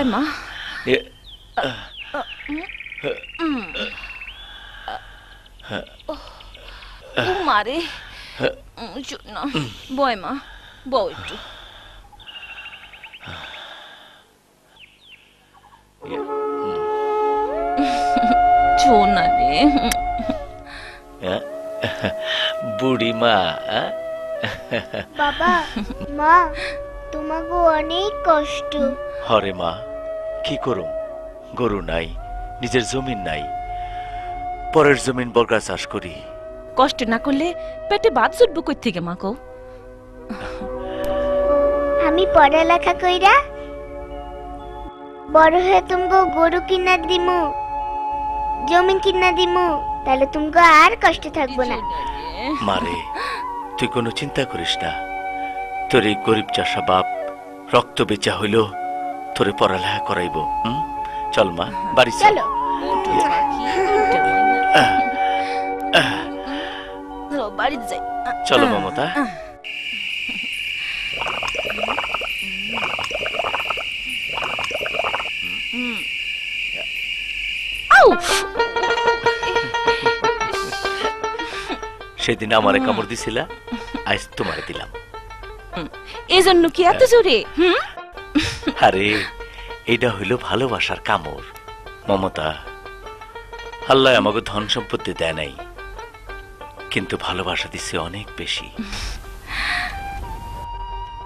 আয় মা এ- ও মারে না বয় মা বউ একটু চো না রে বুড়ি মা আ? বাবা মা তোমাকে অনেক কষ্ট হরে মা কি করুম? গরু নাই নিজের জমিন নাই। পরের জমিন বর্গা চাষ করি। কষ্ট না করলে পেটে বাদ জুটবো কই থেকে মা কও? আমি পড়ালেখা কইরা বড় হয়ে তুমগো গরু কিনা দিমু জমিন কিনা দিমু তাহলে তুমগো আর কষ্ট থাকব না। মারে তুই কোনো চিন্তা করিস না। তোর এই গরিব চাষা বাপ রক্ত বেচা হইল তোরে পড়ালেখা করাইব হুম? চল মা বাড়ি চল। চলো। যাই। চলো মমতা! সেদিন আমারে কামড় দিছিলা আজ তোমারে দিলাম। এই জন্য কি এত জোরে? হুম? আরে এটা হইল ভালোবাসার কামড়। মমতা আল্লাহ আমাকে ধন সম্পত্তি দেয় নাই কিন্তু ভালোবাসা দিছে অনেক বেশি।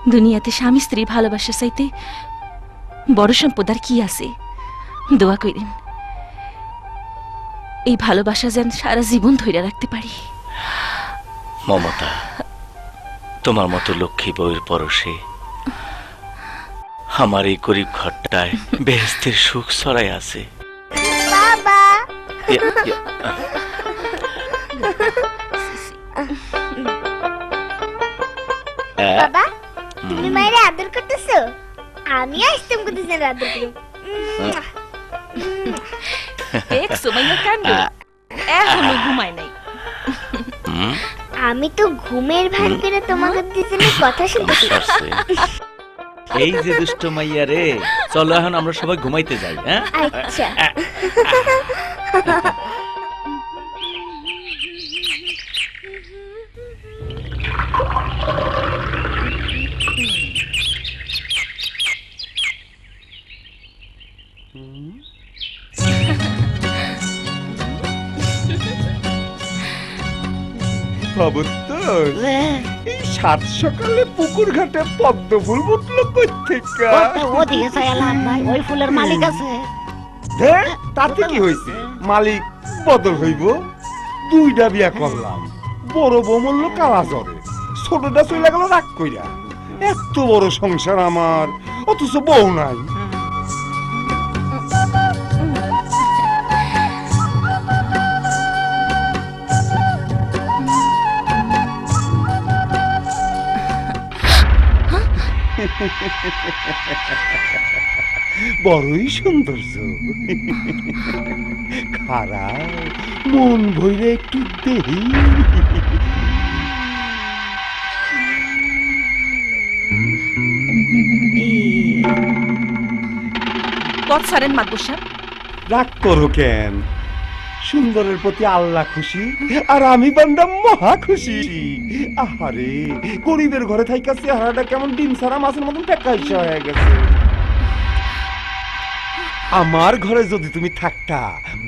দুনিয়াতে স্বামী স্ত্রী ভালোবাসা চাইতে বড় সম্পদ আর কি আছে? দোয়া করেন এই ভালোবাসা যেন সারা জীবন ধরে রাখতে পারি। মমতা তোমার মতো লক্ষ্মী বউয়ের পরশে আমার এই গরিব ঘরটায় বেহেস্তের সুখ ছড়াই আছে। বাবা। তুমি মায়ের আদর করতেছো? আমি দুজনের আদর করব দেখছ মাইয়া কাণ্ড? এখনও ঘুমায় নাই। আমি তো ঘুমের ভান করে তোমাকে কথা শুনতেছি। এই যে দুষ্ট মাইয়া রে চলো এখন আমরা সবাই ঘুমাইতে যাই হ্যাঁ? আচ্ছা। খবর তো এই সাত সকালে পুকুর ঘাটে পদ্ম ফুল ফুটলো কই থেকে ভাই ওই ফুলের মালিক আছে। ধ্যার, তাতে কি হয়েছে? মালিক বদল হইব। দুইটা বিয়া করলাম। বড় বউ মূল্য কালা জ্বরে। ছোটটা চলে গেল রাগ কইরা। এত বড় সংসার আমার অথচ বউ নাই। বড়ই সৌন্দর্য খারাপ মন ভইরে একটু দেহি। পথ সারেন রাগ করো কেন? সুন্দরের প্রতি আল্লাহ খুশি, আর আমি বান্দা মহা খুশি। আহারে, গরিবের ঘরে থাইকা চেহারাটা কেমন ডিম সারা মাছের মতন ফেকাইসা হয়ে গেছে। আমার ঘরে যদি তুমি থাকতা,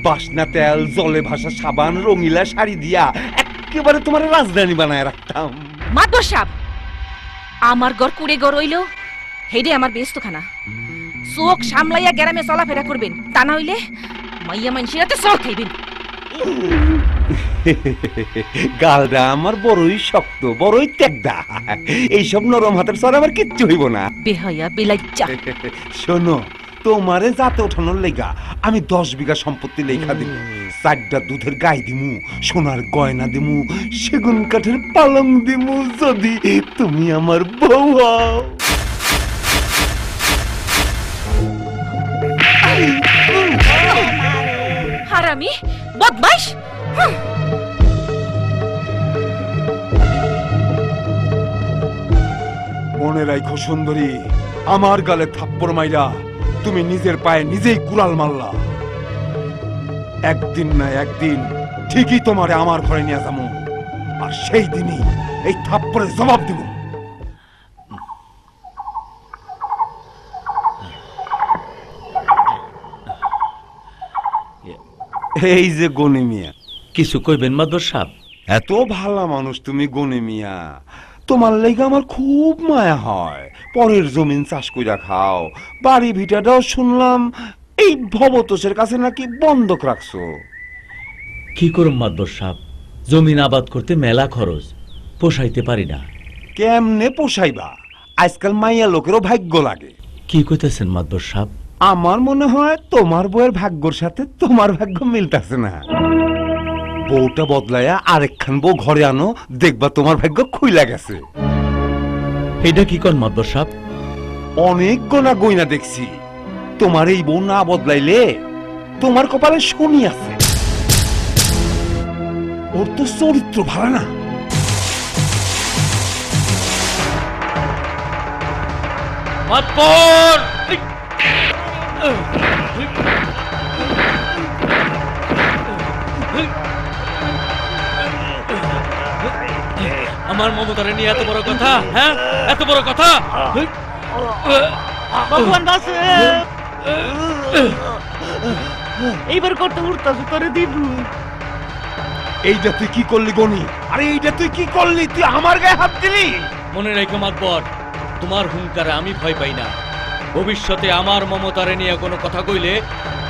বাসনা তেল, জলে ভাসা সাবান, রঙিলা শাড়ি দিয়া একেবারে তোমার রাজধানী বানায় রাখতাম। মাদবর সাহেব আমার ঘর কুড়ে ঘর হইল হেডে আমার ব্যস্ত খানা চোখ সামলাইয়া গ্রামে চলাফেরা করবেন, তা না হইলে মাইয়া মানুষের হাতে সর খাইবেন। গালটা আমার বড়ই শক্ত বড়ই ত্যাগদা এইসব নরম হাতের সর আমার কিচ্ছু হইব না। বেলাইচা শোনো তোমারে ওঠানোর লেগা আমি দশ বিঘা সম্পত্তি লেখা দিব। চারটা দুধের গাই দিমু সোনার গয়না দিমু সেগুন কাঠের পালং দিমু যদি তুমি আমার বউ হও। হারামি বদমাইশ? মনে রাখো সুন্দরী, আমার গালে থাপ্পড় মাইরা তুমি নিজের পায়ে নিজেই কুড়াল মারলা। একদিন না একদিন ঠিকই তোমারে আমার ঘরে নিয়ে যাব আর সেই দিনই এই থাপ্পড়ের জবাব দিব এই যে গনি মিয়া। কিছু কইবেন মাদবর সাহেব? এত ভালো মানুষ তুমি গনি মিয়া। তোমার লেগে আমার খুব মায়া হয়। পরের জমিন চাষ কইরা খাও। বাড়ি ভিটাটাও শুনলাম এই ভবতোষের কাছে নাকি বন্ধক রাখছো। কি করুম মাদবর সাহেব? জমিন আবাদ করতে মেলা খরচ পোষাইতে পারি না। কেমনে পোষাইবা? আজকাল মাইয়া লোকেরও ভাগ্য লাগে। কি কইতেছেন মাদবর সাহেব? আমার মনে হয় তোমার বউয়ের ভাগ্যর সাথে তোমার ভাগ্য মিলতাছে না। বউটা বদলায়া আরেকখান বউ ঘরে আনো দেখবা তোমার ভাগ্য খুইলা গেছে। এটা কি কন মাদবর সাহেব অনেক গোনা গইনা দেখছি। তোমার এই বউ না বদলাইলে তোমার কপালে শনি আছে। ওর তো চরিত্র ভালো না। মাতবর! আমার মমতারে নিয়ে এত বড় কথা হ্যাঁ? এত বড় কথা? ভগবান বাসে। এইবার করতে উঠতেছে তোরে দিব এইটা তুই কি করলি গনি আরে এইটা তুই কি করলি? তুই আমার গায়ে হাত দিলি? মনে রেখো মাতবর তোমার হুঙ্কারে আমি ভয় পাই না। ভবিষ্যতে আমার মমতারে নিয়ে কোনো কথা কইলে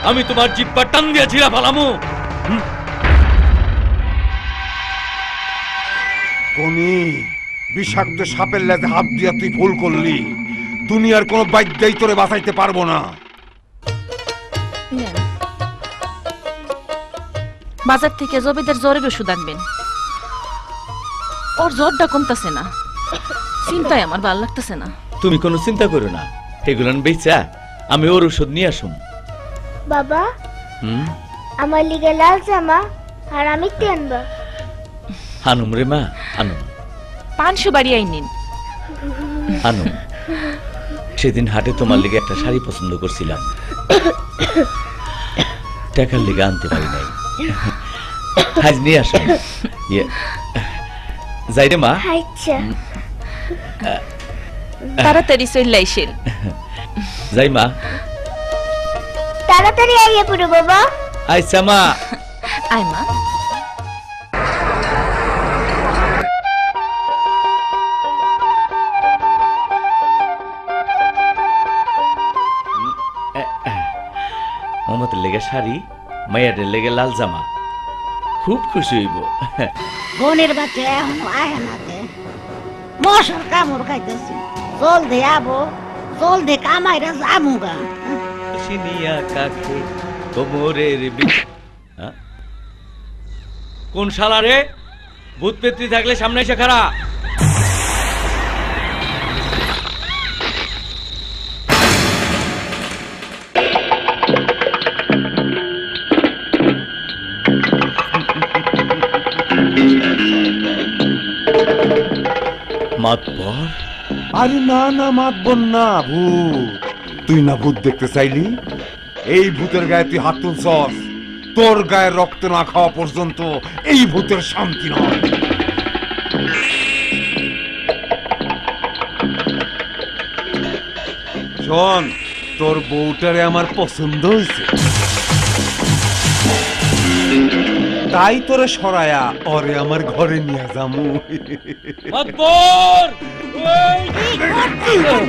আমি তোমার জিব্বা টান দিয়া ছিড়া ফালামু। গনি বিষাক্ত সাপের লেজে হাত দিয়া তুই ভুল করলি। দুনিয়ার কোনো বাদ্যাই তোরে বাঁচাইতে পারব না। বাজার থেকে জবেদের জ্বরের ওষুধ আনবেন। ওর জ্বরটা কমতাছে না। চিন্তায় আমার ভালো লাগতেছে না। তুমি কোনো চিন্তা করো না। এগুলান বেচা আমি ওর ওষুধ নিয়ে আসুম বাবা হুম? আমার লিগে লাল জামা আর আমি কি আনবা আনুম রে মা আনুম। পাঁচশো বাড়ি আইন নিন। আনুম। সেদিন হাটে তোমার লিগে একটা শাড়ি পছন্দ করছিলাম। টাকার লিগে আনতে পারি নাই। আজ নিয়ে আসুন। ইয়ে, যাই রে মা। আচ্ছা। তাড়াতাড়ি চলে আইসেন যাই মা তাড়াতাড়ি আইয়ে পুরো বাবা আইসা মা আয় মা মোহাম্মদের লেগে শাড়ি মাইয়াদের লেগে লাল জামা খুব খুশি হইব গনের বাচ্চা এখন আয় না মশার কামড় খাইতেছি জল দে আবো জল দে কামাইরা জামুগা সিনিয়া কাকে কোমরের? কোন শালা রে? ভূত পেত্রী থাকলে সামনে এসে খারা মাতবর। আরে না না মাতবন না ভূত। তুই না ভূত দেখতে চাইলি? এই ভূতের গায়ে তুই হাত তুলছস। তোর গায়ে রক্ত না খাওয়া পর্যন্ত এই ভূতের শান্তি নয়। শোন তোর বউটারে আমার পছন্দ হয়েছে। তাই তোরে সরায়া ওরে আমার ঘরে নিয়ে যামু। মাতবর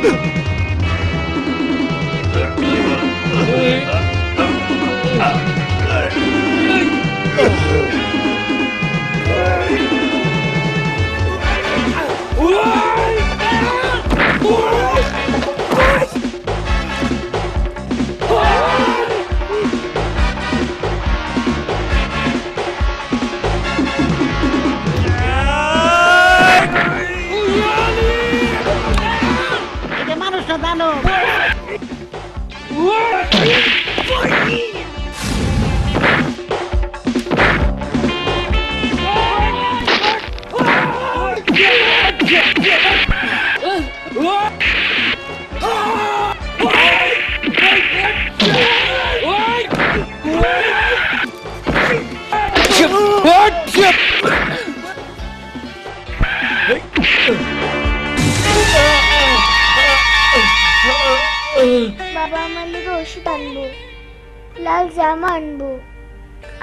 লাল জামা আনব।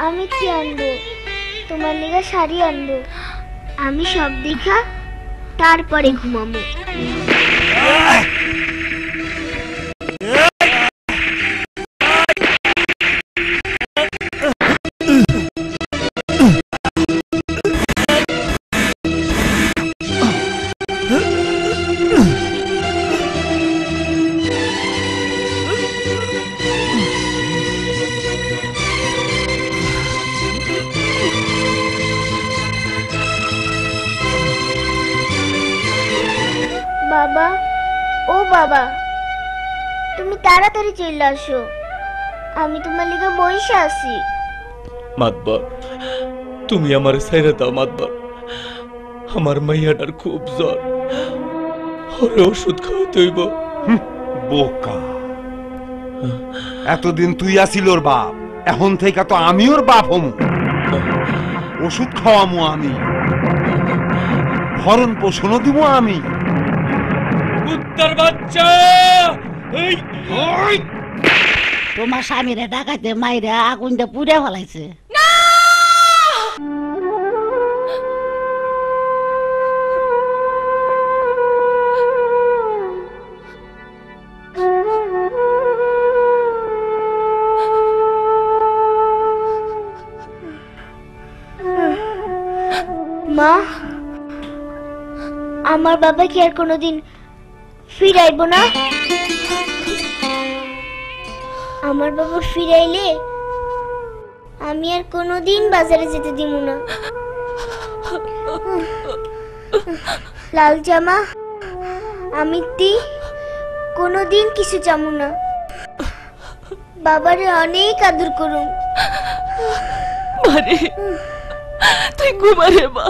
আমি কি আনব? তোমার লিগে শাড়ি আনব। আমি সব দেখা, তারপরে ঘুমাবো। মাতবার তুমি আমার সাইরে দাও মাতবার। আমার মাইয়াটার খুব জ্বর। ওরে ওষুধ খাওয়াতে হইব। বোকা। এতদিন তুই আসিল ওর বাপ এখন থেকে তো আমি ওর বাপ হম। ওষুধ খাওয়ামো আমি। ভরণ পোষণও দিব আমি। কুত্তার বাচ্চা! এই! তোমার স্বামীরে ডাকাইতে মাইরে আগুনটা পুড়ে ফেলাইছে। মা, আমার বাবা কি আর কোনোদিন ফিরাইব না। আমার বাবা ফিরাইলে আমি আর কোনোদিন বাজারে যেতে দিব না। লাল জামা, আমি তি, কোনোদিন কিছু চামু না। বাবারে অনেক আদর করুন। তুই ঘুমারে মা।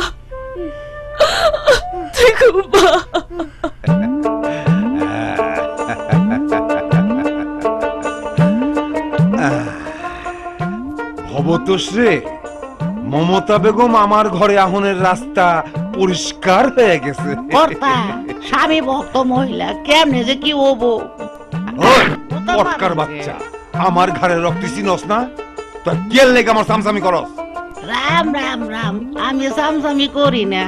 ভবতোষ রে মমতা বেগম আমার ঘরে আহনের রাস্তা পরিষ্কার হয়ে গেছে। কর্তা স্বামী ভক্ত মহিলা কেমনে যে কি হব? পটকার বাচ্চা আমার ঘরে রক্ত চিনস না? তো কেল লেগে আমার সামসামি করস। রাম রাম রাম আমি সামসামি করি না।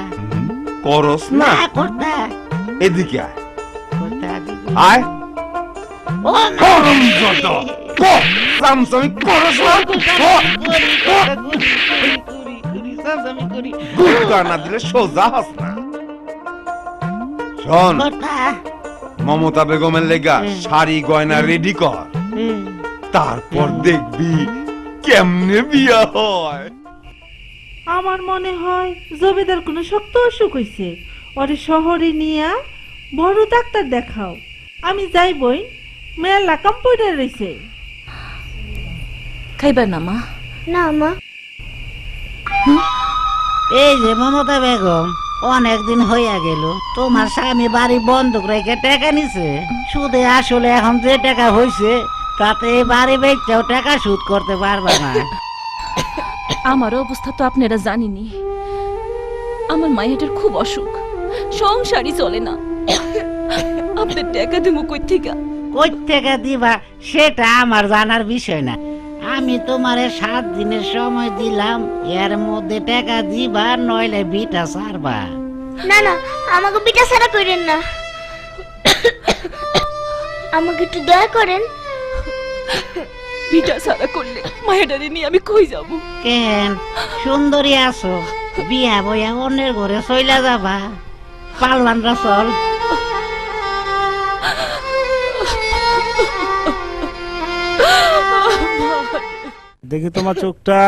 করস না? কর্তা। এদিকে আয়। কর্তা আয়। ও মা! যত কো সামসামি করস না। কো করি, কর্তা, করি, করি, করি, করি, সামসামি করি। গুপ্তা না দিলে সোজা হাস না। শোন মমতা বেগমের লেগা শাড়ি গয়না রেডি কর। তারপর দেখবি কেমনে বিয়া হয়। আমার মনে হয় জবেদার কোনো শক্ত অসুখ হইছে। ওরে শহরে নিয়া বড় ডাক্তার দেখাও। আমি যাইবই মেলা কম্পিউটার রইছে। খাইবার না মা? না মা। এই যে মমতা বেগম অনেকদিন হইয়া গেল। তোমার স্বামী বাড়ি বন্ধক রেখে টাকা নিছে। সুদে আসলে এখন যে টাকা হইছে তাতে এই বাড়ি বেচাও টাকা সুদ করতে পারবে না। আমার অবস্থা তো আপনারা জানিনি আমার মায়েটার খুব অসুখ। সংসারই চলে না। আপনার টাকা দেবো কই থেকে কই থেকে দিবা সেটা আমার জানার বিষয় না। আমি তোমারে সাত দিনের সময় দিলাম এর মধ্যে টাকা দিবা নইলে বিটা সারবা। না না আমাকে পিঠা ছাড়া করেন না। আমাকে একটু দয়া করেন। বিটা সারা করলে মায়েরারে নিয়ে আমি কই যাব কেন সুন্দরী আছো বিয়া বইয়া অন্যের ঘরে চইলা যাবা পাল্লানরা চল দেখি তোমার চোখটা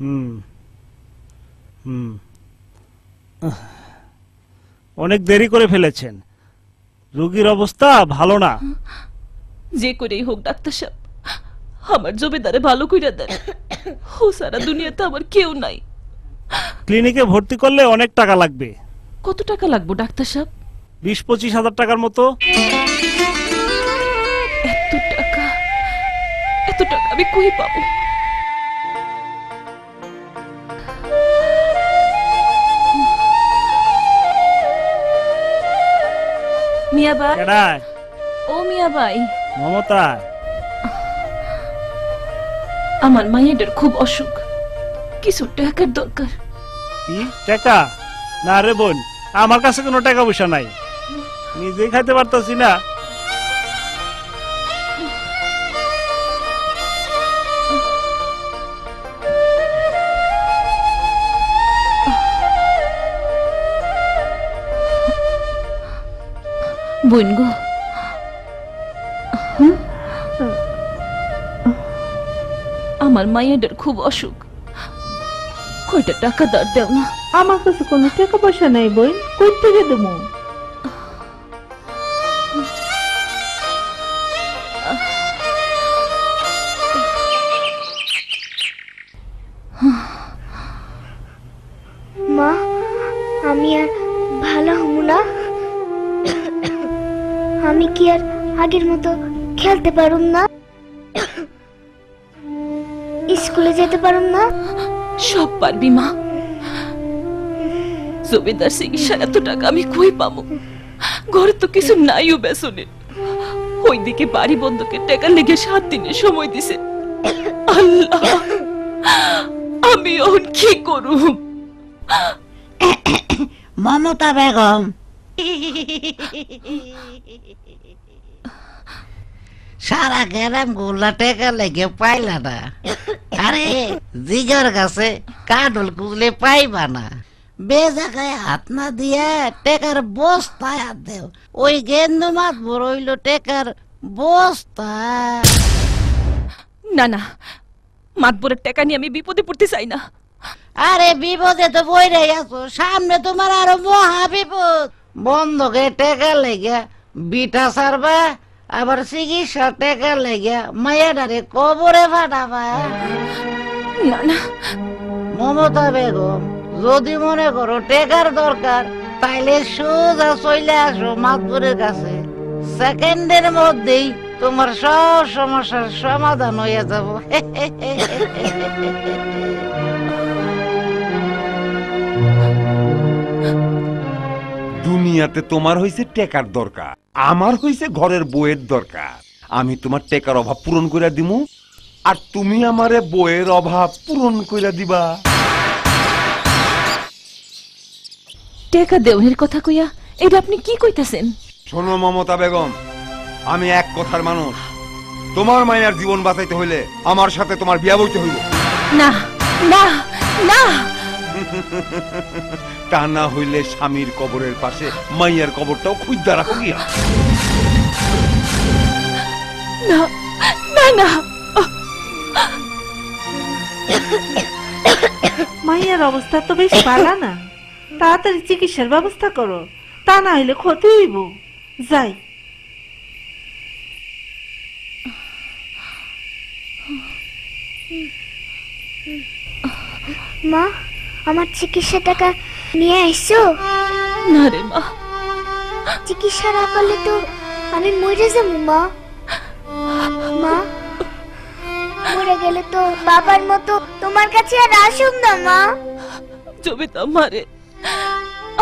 হুম হুম অনেক দেরি করে ফেলেছেন। রোগীর অবস্থা ভালো না। যে করেই হোক ডাক্তার সাহেব। আমার জমিদারে ভালো কইরা দেন। ও সারা দুনিয়াতে আমার কেউ নাই। ক্লিনিকে ভর্তি করলে অনেক টাকা লাগবে। কত টাকা লাগবে ডাক্তার সাহেব? বিশ পঁচিশ হাজার টাকার মতো। এত টাকা এত টাকা আমি কই পাবো? মিয়া ভাই। ও মিয়া ভাই। মমতা। আমার মায়ের খুব অসুখ। কিছু টাকার দরকার। কি? টাকা? না রে বোন আমার কাছে কোনো টাকা পয়সা নাই। নিজেই খাইতে পারতাছি না। বোন গো আমার মায়ের খুব অসুখ। কয়টা টাকা দার দেও না। আমার কাছে কোনো টাকা পয়সা নাই বই কই থেকে দেবো? মা আমি আর ভালো হব না। আমি কি আর আগের মতো খেলতে পারুম না? স্কুলে যেতে পারুম না? সব পারবি মা। জমিদার চিকিৎসার এত টাকা আমি কই পাবো? ঘরে তো কিছু নাইও বেসনের ওইদিকে বাড়ি বন্ধকের টাকা লেগে সাত দিনের সময় দিছে। আল্লাহ আমি এখন কি করুম? মমতা বেগম। সারা গ্রাম গোল্লা টেকা লেগে পাইলা না। আরে জিগর কাছে কাডল কুজলে পাইবা না। বেজাগায় হাত না দিয়া টেকার বস্তায় হাত দেও। ওই গেন্দু মাত বড়ইল টেকার বস্তা না না মাতবরের টাকা নিয়ে আমি বিপদে পড়তে চাই না। আরে বিপদে তো বইরে আছো। সামনে তোমার আরও মহা বিপদ। বন্ধকে টেকা লেগে বিটা সারবা আবার চিকিৎসা টেকা লেগে মায়েরারে কবরে ফাটাবা না না। মমতা বেগম যদি মনে করো টেকার দরকার তাইলে সোজা চলে আসো মাতপুরের কাছে। সেকেন্ডের মধ্যেই তোমার সব সমস্যার সমাধান হয়ে যাব। দুনিয়াতে তোমার হইছে টেকার দরকার আমার হইছে ঘরের বইয়ের দরকার। আমি তোমার টেকার অভাব পূরণ করে দিমু আর তুমি আমারে বইয়ের অভাব পূরণ করে দিবা। টেকা দেওয়ার কথা কইয়া এটা আপনি কি কইতাছেন? শোনো মমতা বেগম আমি এক কথার মানুষ। তোমার মায়ের জীবন বাঁচাইতে হইলে আমার সাথে তোমার বিয়া বইতে হইল না না না! তা না হইলে স্বামীর কবরের পাশে মাইয়ার কবরটাও খুঁজা রাখো গিয়া। না না মাইয়ার অবস্থা তো বেশ ভালো না। তাড়াতাড়ি চিকিৎসার ব্যবস্থা করো। তা না হইলে ক্ষতি হইব। যাই। মা আমার চিকিৎসা টাকা নিয়ে আইসো? না রে মা। চিকিৎসা না করলে তো আমি মরে যাব মা। মা মরে গেলে তো বাবার মতো তোমার কাছে আর আসুম না মা। জমিতা মারে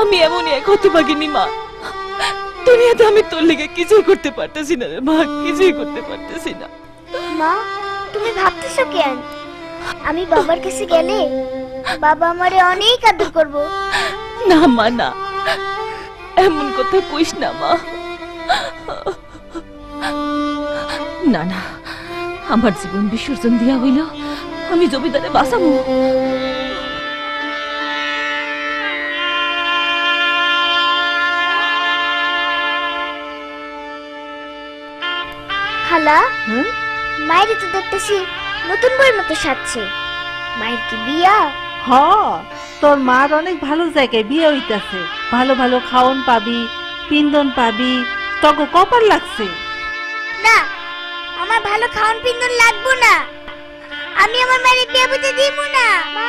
আমি এমনই এক হতে পারিনি মা। দুনিয়াতে আমি তোর লেগে কিছুই করতে পারতেছি না রে মা কিছুই করতে পারতেছি না। মা তুমি ভাবতেছো কেন? আমি বাবার কাছে গেলে বাবা আমারে অনেক আদর করব। না মা না। এমন কথা কইস না মা। না না আমার জীবন বিসর্জন দিয়া হইল আমি জমিদারে বাঁচাবো। খালা? মায়ের তো দেখতেছি নতুন বইয়ের মতো সাজছে। মায়ের কি বিয়া? হ, তোর মার অনেক ভালো জায়গায় বিয়ে হইতাছে। ভালো ভালো খাওন পাবি পিন্দন পাবি তগো কপার লাগছে। না, আমার ভালো খাওয়ান পিন্দন লাগবো না। আমি আমার মায়ের বিয়ে বুঝে দিব না। মা!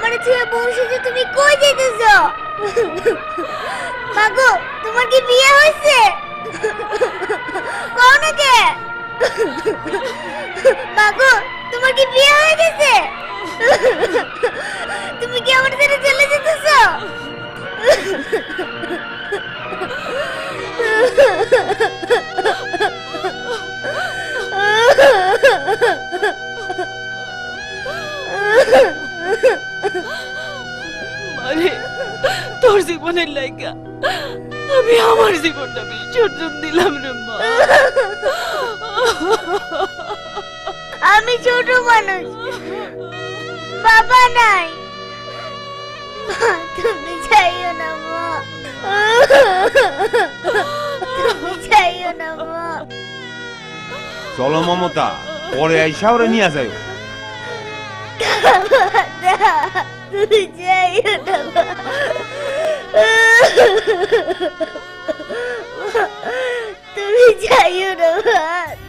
আমার ছেলে যে তুমি কই যেতেছ? মাগো তোমার কি বিয়ে হয়েছে? কোন কে? মাগো তোমার কি বিয়ে হয়ে গেছে? তুমি কি আমার ছেড়ে চলে যেতেছো? মারে তোর জীবনের লাইগা আমি আমার জীবনটা বিসর্জন দিলাম রে মা। আমি ছোট মানুষ। বাবা নাই। তুমি চাইও না মা। তুমি চাইও না মা। চলো মমতা পরে আইসা ওরা নিয়ে যাই না, তুমি চাইও না মা। তুমি চাইও না মা।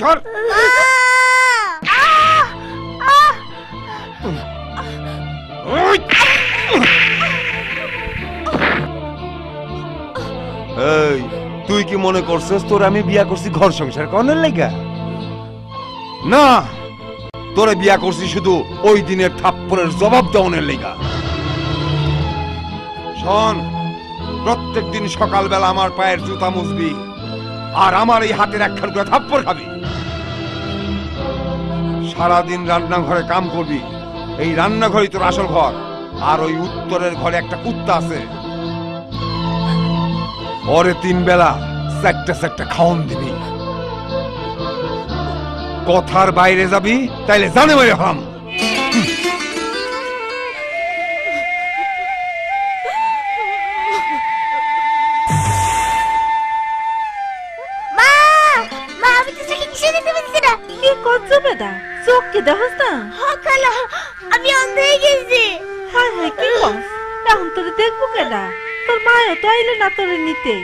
সর এই, তুই কি মনে করছিস তোর আমি বিয়া করছি ঘর সংসার করার লাইগা না, তোরে বিয়া করছি শুধু ওই দিনের থাপ্পড়ের জবাব দেওয়ানের লাইগা শোন প্রত্যেক দিন সকালবেলা আমার পায়ের জুতা মুছবি আর আমার এই হাতের একখান করে থাপ্পড় খাবি। সারাদিন রান্নাঘরে কাম করবি। এই রান্নাঘরই তোর আসল ঘর। আর ওই উত্তরের ঘরে একটা কুত্তা আছে। পরে তিন বেলা চারটা চারটা খাওন দিবি। কথার বাইরে যাবি, তাইলে জানে মেরে হাম চোখ কি না খালা আমি অন্ধ হয়ে গেছি। হায় হায় কি কস? এখন তোরে দেখব কেডা? তোর মায়ও তো আইলে না তোরে নিতে।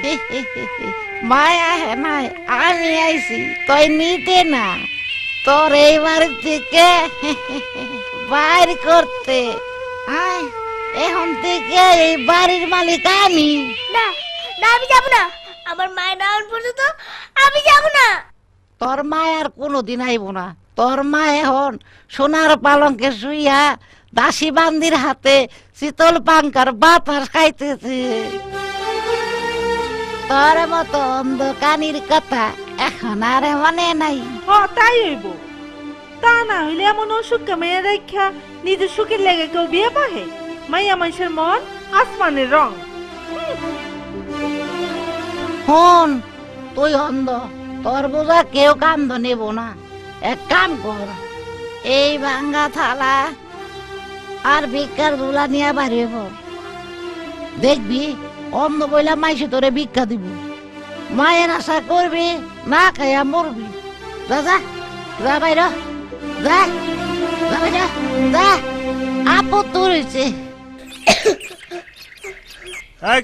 মায়া হে নাই আমি আইছি তুই নিতে না। তোর এই বাড়ি থেকে বাইর করতে। আয় এখন থেকে এই বাড়ির মালিক আমি। না না আমি যাব না। আমার মায়ের না আউন পর্যন্ত আমি যাব না। তোর মায় আর কোনোদিন আইব না। তোর মা এখন সোনার পালঙ্কে শুইয়া দাসী বান্দির হাতে শীতল পাঙ্কার বাতাস খাইতেছে তোর মতো অন্ধকানির কথা এখন আর মনে নাই। তাই হইব। তা না হইলে এমন অসুখকে মেয়ে রেখা নিজের সুখের লেগে কেউ বিয়ে পাহে মাইয়া মানুষের মন আসমানের রং। হন তুই অন্ধ তোর বোঝা কেউ কান্দ নেব না। এক কাম কর, এই ভাঙ্গা থালা আর ভিক্ষার দুলা নিয়ে বাড়ি দেখবি, অন্ধ বইলা মাইসে তোরে ভিক্ষা দিব। মায়ের আশা করবি, না খাইয়া মরবি। যা যা যা বাইর, যা যা বাইর, যা। আপদ তোর হয়েছে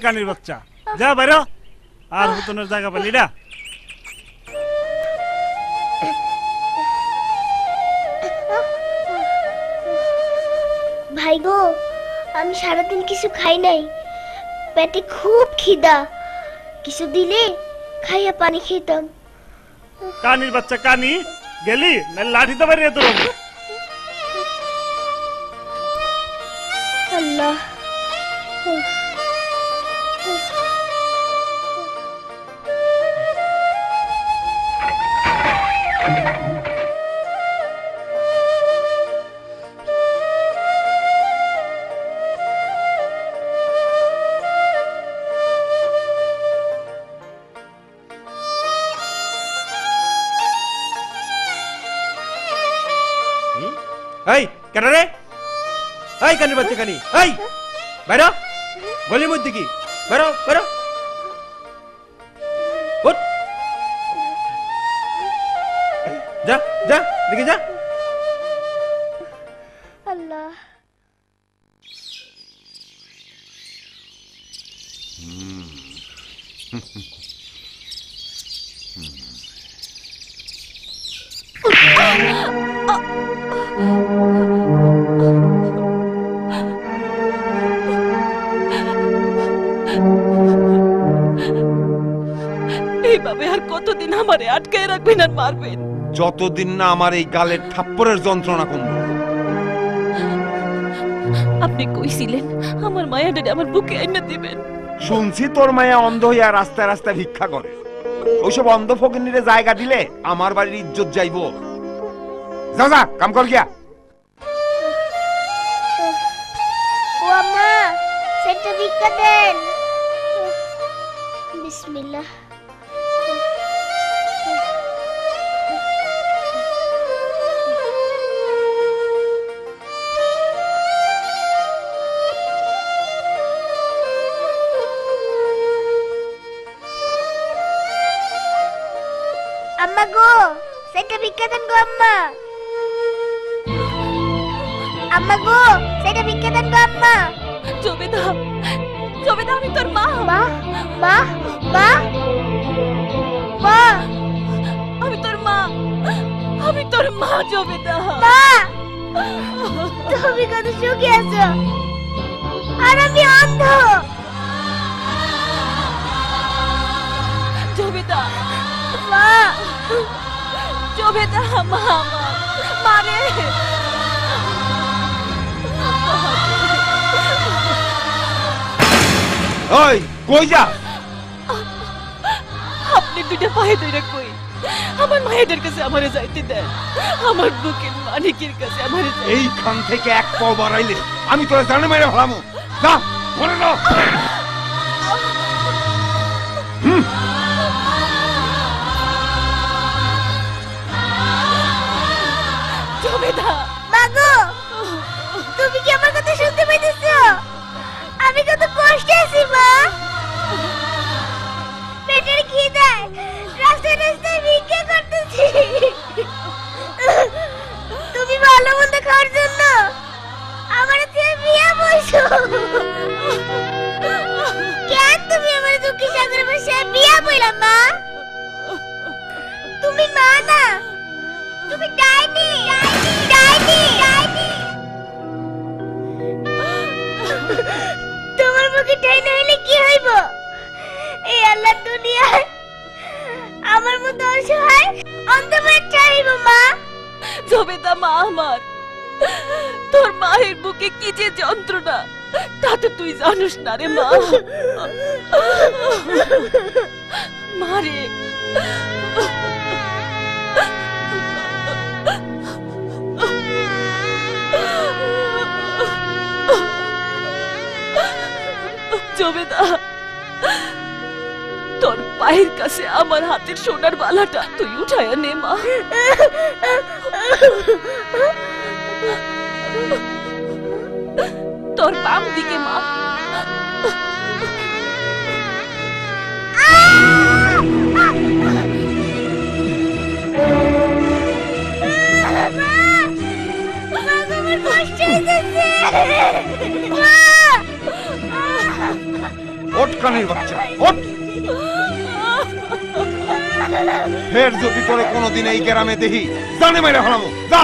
কানির বাচ্চা, যা বাইর, আর হুতনের জায়গা পেলি না। ভাই গো আমি সারাদিন কিছু খাই নাই। পেটে খুব খিদা। কিছু দিলে খাইয়া পানি খেতাম। কানির বাচ্চা কানি গেলি না লাঠি তো আল্লাহ। কেন রে এই কানির বাচ্চা কানি এই বাইরো গলির মধ্যে কি বেরো বেরো উঠ। যা যা দেখি যা আল্লাহ এইভাবে আমারে আটকায় রাখবেন আর মারবেন। যতদিন না আমার এই গালের থাপ্পড়ের যন্ত্রণা কমবে। আপনি কইছিলেন আমার আমার বুকে আইনা দিবেন। শুনছি তোর মায়া অন্ধ হইয়া রাস্তায় রাস্তায় ভিক্ষা করে। ওইসব অন্ধ ফকিনীরে জায়গা দিলে আমার বাড়ির ইজ্জত যাইবো। যা যা কাম কর গিয়া। ও আম্মা সেটা ভিক্ষা দেন। বিসমিল্লাহ। ভিক্ষা দেন গো আম্মা। আম্মা গো সেটা ভিক্ষা দেন গো আম্মা। জবেদা জবেদা আমি তোর মা। মা মা মা। মা। তোর মা জবেদা মা তুমি কত সুখী আছো। আর আমি অন্ধ। জবেদা মা। জবেদা মা মারে ওই কই যা? আপনি দুইটা পায়ে ধরে কই? আমার মায়েদের কাছে আমারে যাইতে দেন। আমার বুকের মানিকের কাছে আমারে এইখান থেকে এক পাও বাড়াইলে আমি তোরা জানে মেরে হলামো যা মরে না তুমি ভালো মন্দ খাওয়ার জন্য আমার দিয়ে বিয়ে তুমি আমার দুঃখী সাগর বসে বিয়ে মা? তুমি মা না? তোমার মুখে কি হইব? এই আল্লাহ দুনিয়ায় আমার মতো অসহায় অন্ধকার চাইব মা। জবেদা মা আমার, তোর মায়ের বুকে কি যে যন্ত্রণা, তা তো তুই জানিস না রে মা। মারে জবেদা তোর পায়ের কাছে আমার হাতের সোনার বালাটা তুই উঠায় নে মা তোর বাম দিকে মা আমার কষ্ট হইতেছে মা ওট বাচ্চা ওট ফের যদি তোরে কোনোদিন এই গ্রামে দেখি জানে মেরে হলামো যা।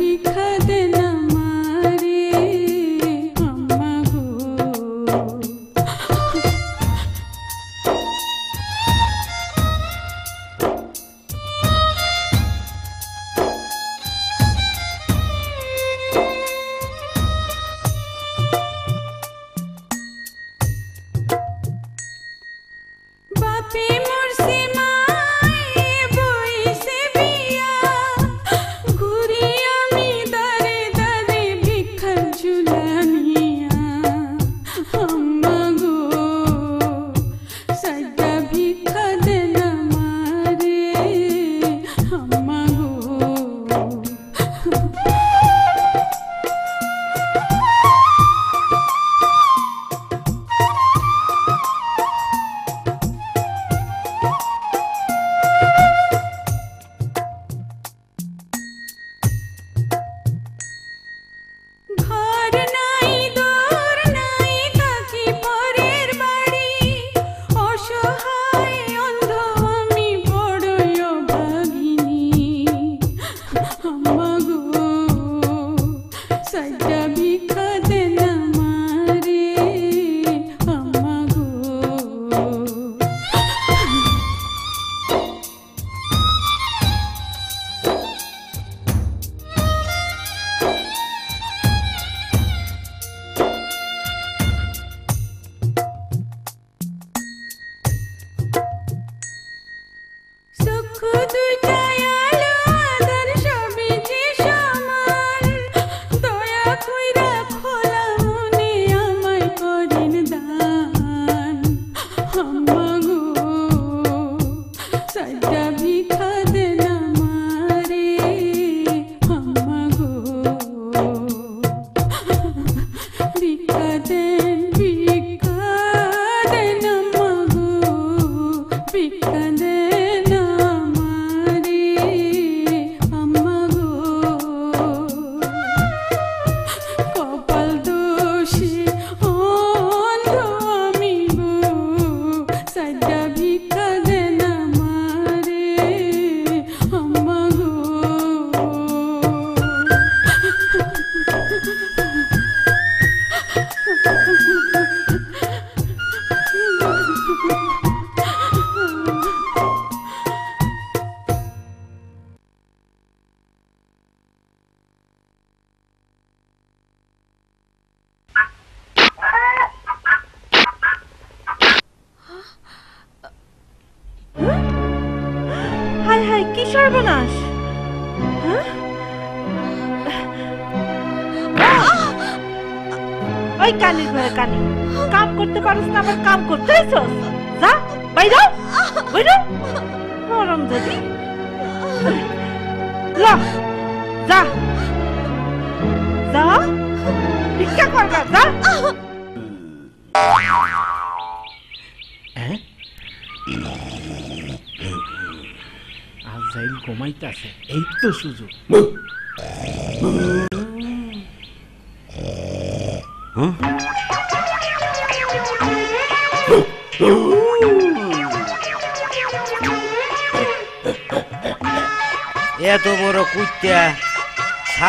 离开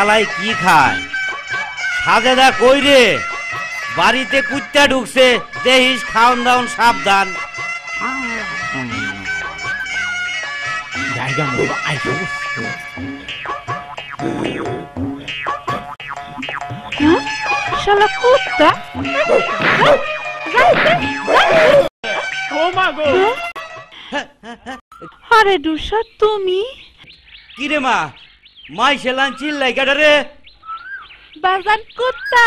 শালাই কি খায়? সাজেদা কই রে? বাড়িতে কুত্তা ঢুকছে দেহিস খাওন দাওন সাবধান। জায়গা শালা কুত্তা? ও মা গো! আরে তুমি? কি রে মা মাই সেলান চিল্লাই কেডা রে? বাজান কুত্তা।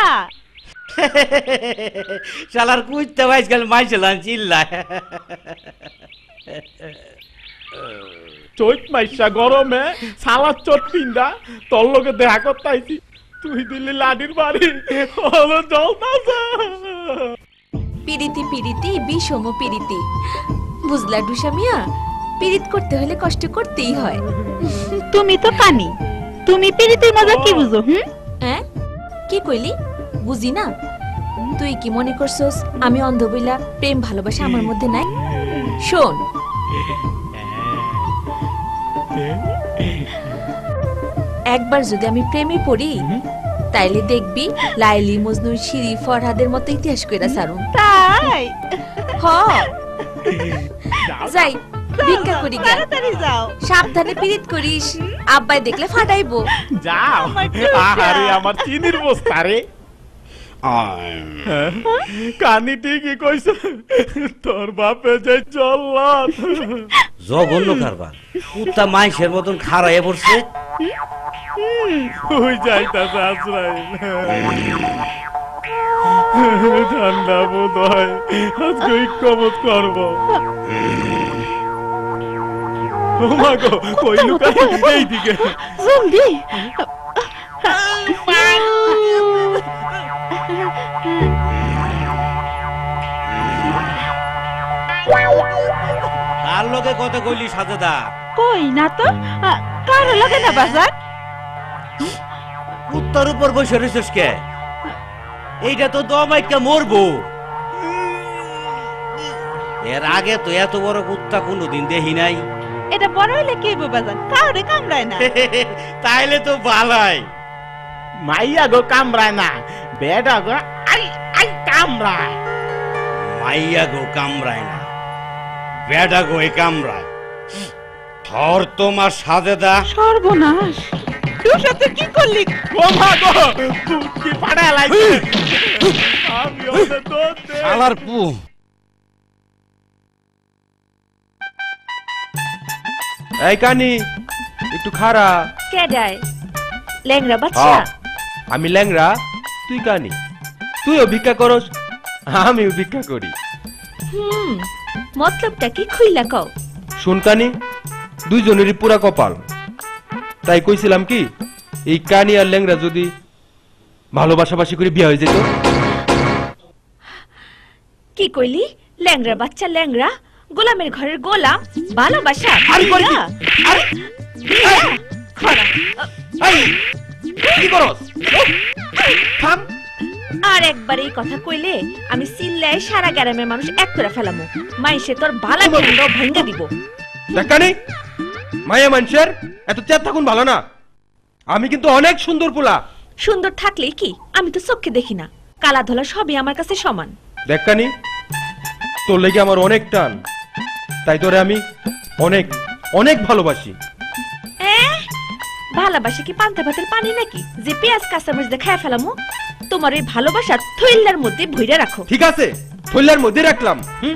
শালার কুত্তা বাইস গেল মাই সেলান চিল্লাই চৈত মাইসা গরমে সালাদ চট পিন্দা তোর লগে দেখা করতে আইছি তুই দিলি লাডির বাড়ি হলো জলতাছে পিরিতি পিরিতি বিষম পিরিতি। বুঝলা ডুসা মিয়া? পিরিত করতে হলে কষ্ট করতেই হয়। তুমি তো কানি তুমি পিরিতির মজা কি বুঝো হুম? হ্যাঁ কি কইলি? বুঝি না। তুই কি মনে করছস আমি অন্ধ বইলা প্রেম ভালোবাসা আমার মধ্যে নাই? শোন। একবার যদি আমি প্রেমে পড়ি তাইলে দেখবি লাইলি মজনু সিঁড়ি ফরহাদের মতো ইতিহাস কইরা সারুন তাই? হ। যাই ভিক্ষা করি গে তাড়াতাড়ি যাও। সাবধানে পিরিত করিস আব্বাই দেখলে ফাটাইবো। যাও। আরে আমার চিনির বস্তা রে। কানি ঠিকই কইছে তোর বাপে যে জল্লাদ। জঘন্য কারবার। কুত্তা মাইসের মতন খাড়াইয়ে পড়ছে। ওই যাইতাছে আশ্রয়। ঠান্ডা বোধ হয় আজকে ঐক্যবোধ করব। ও মা গো কই লুকাই এইদিকে। জলদি কার লগে কত কইলি সাজেদা? কই না তো কার লাগে না বাজার? কুত্তার উপর বসে রয়েছিস কে? এইটা তো দমাইকা মরবো। এর আগে তো এত বড় কুত্তা কোনোদিন দেখি নাই। এটা বড় হইলে কি হইব বাজার কাউরে কামড়ায় না। তাইলে তো বালাই মাইয়া গো কামড়ায় না বেডা গো আই আই কামড়ায়। মাইয়া গো কামড়ায় না বেডা গো এ কামড়ায়। ধর তোমার সাজেদা। সর্বনাশ। তুই সাথে কি করলি? ও মা গো কি পাড়া লাইছে আমি ওদের দোষ দে শালার পু এই কানি একটু খারা কেডায় ল্যাংরা বাচ্চা? আমি ল্যাংরা তুই কানি। তুইও ভিক্ষা করস আমিও ভিক্ষা করি। হুম মতলবটা কি খুইলা কও? শুন কানি দুইজনেরই পুরা কপাল। তাই কইছিলাম কি এই কানি আর ল্যাংরা যদি ভালোবাসাবাসি করে বিয়ে হয়ে যেত। কি কইলি? ল্যাংরা বাচ্চা ল্যাংরা গোলামের ঘরের গোলাম ভালোবাসা আরে করি কি? আরে? বিয়া? খরা। এই, কি করস? থাম। আর একবার এই কথা কইলে আমি চিল্লায় সারা গ্রামের মানুষ এক করে ফেলামু। মাইসে তোর ভালা ভেঙ্গা দিব। দেখ কানি মায়া মানুষের? এত থাকুন ভালো না। আমি কিন্তু অনেক সুন্দর পোলা। সুন্দর থাকলে কি? আমি তো চোখে দেখি না। কালা ধলা সবই আমার কাছে সমান। দেখ কানি তোর লেগে আমার অনেক টান। তাই তোরে আমি অনেক অনেক ভালোবাসি। এহ, ভালোবাসা কি পান্তা ভাতের পানি নাকি? যে পেঁয়াজ কাঁচামরিচ দিয়ে খায় ফেলামু তোমার এই ভালোবাসার থইল্লার মধ্যে ভইরা রাখো। ঠিক আছে থইলার মধ্যে রাখলাম হুম?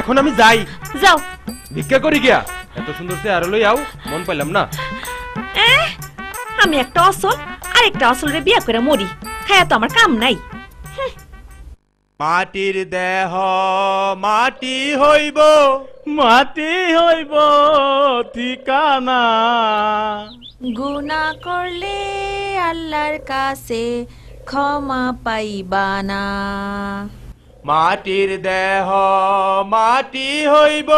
এখন আমি যাই। যাও। ভিক্ষা করি গিয়া এত সুন্দর সে আরও লই আও মন পাইলাম না। আমি একটা অসল আর একটা অসলরে বিয়া করে মরি। খায়া তো আমার কাম নাই। মাটির দেহ মাটি হইব। মাটি হইব ঠিকানা। গুনা করলে আল্লাহর কাছে ক্ষমা পাইবা না। মাটির দেহ মাটি হইব।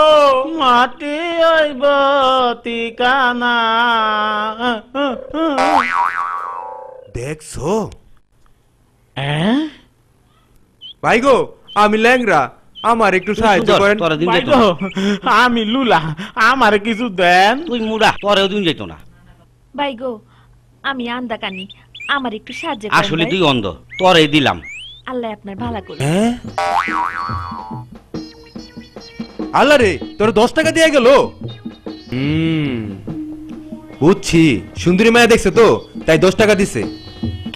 মাটি হইব ঠিকানা। দেখছ? ভাই গো আমি ল্যাংরা আমার একটু সাহায্য করেন। ভাই গো, আমি লুলা আমার কিছু দেন। তুই মুড়া তোরেও দিন যেত না। ভাই গো আমি আন্দা কানি আমার একটু সাহায্য করেন আসলে ভাই। তুই অন্ধ তোরে দিলাম। আল্লাহ আপনার ভালো করুন হ্যাঁ? আল্লাহ রে তোর দশ টাকা দিয়ে গেল? হুম। বুঝছি সুন্দরী মায়া দেখছে তো তাই দশ টাকা দিছে।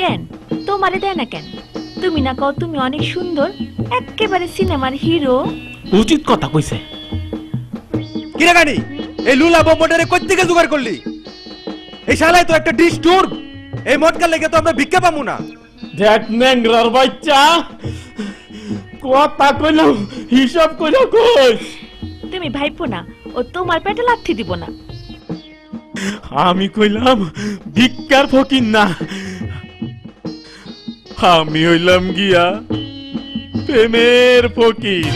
কেন? তোমারে দেয় না কেন? তুমি না কও তুমি অনেক সুন্দর একেবারে সিনেমার হিরো। উচিত কথা কইছে। কিরে গানি এই লুলা বোম্বটারে কই থেকে জোগাড় করলি? এই শালায় তো একটা ডিশ এই মটকা লেগে তো আমরা ভিক্ষা পাবো না। দেখ নেংরার বাচ্চা কথা কইলাম হিসাব কইলা কই তুমি ভাইপো না ও তোমার পেটে লাথি দিব না। আমি কইলাম ভিক্ষার ফকির না। আমি হইলাম গিয়া প্রেমের ফকির।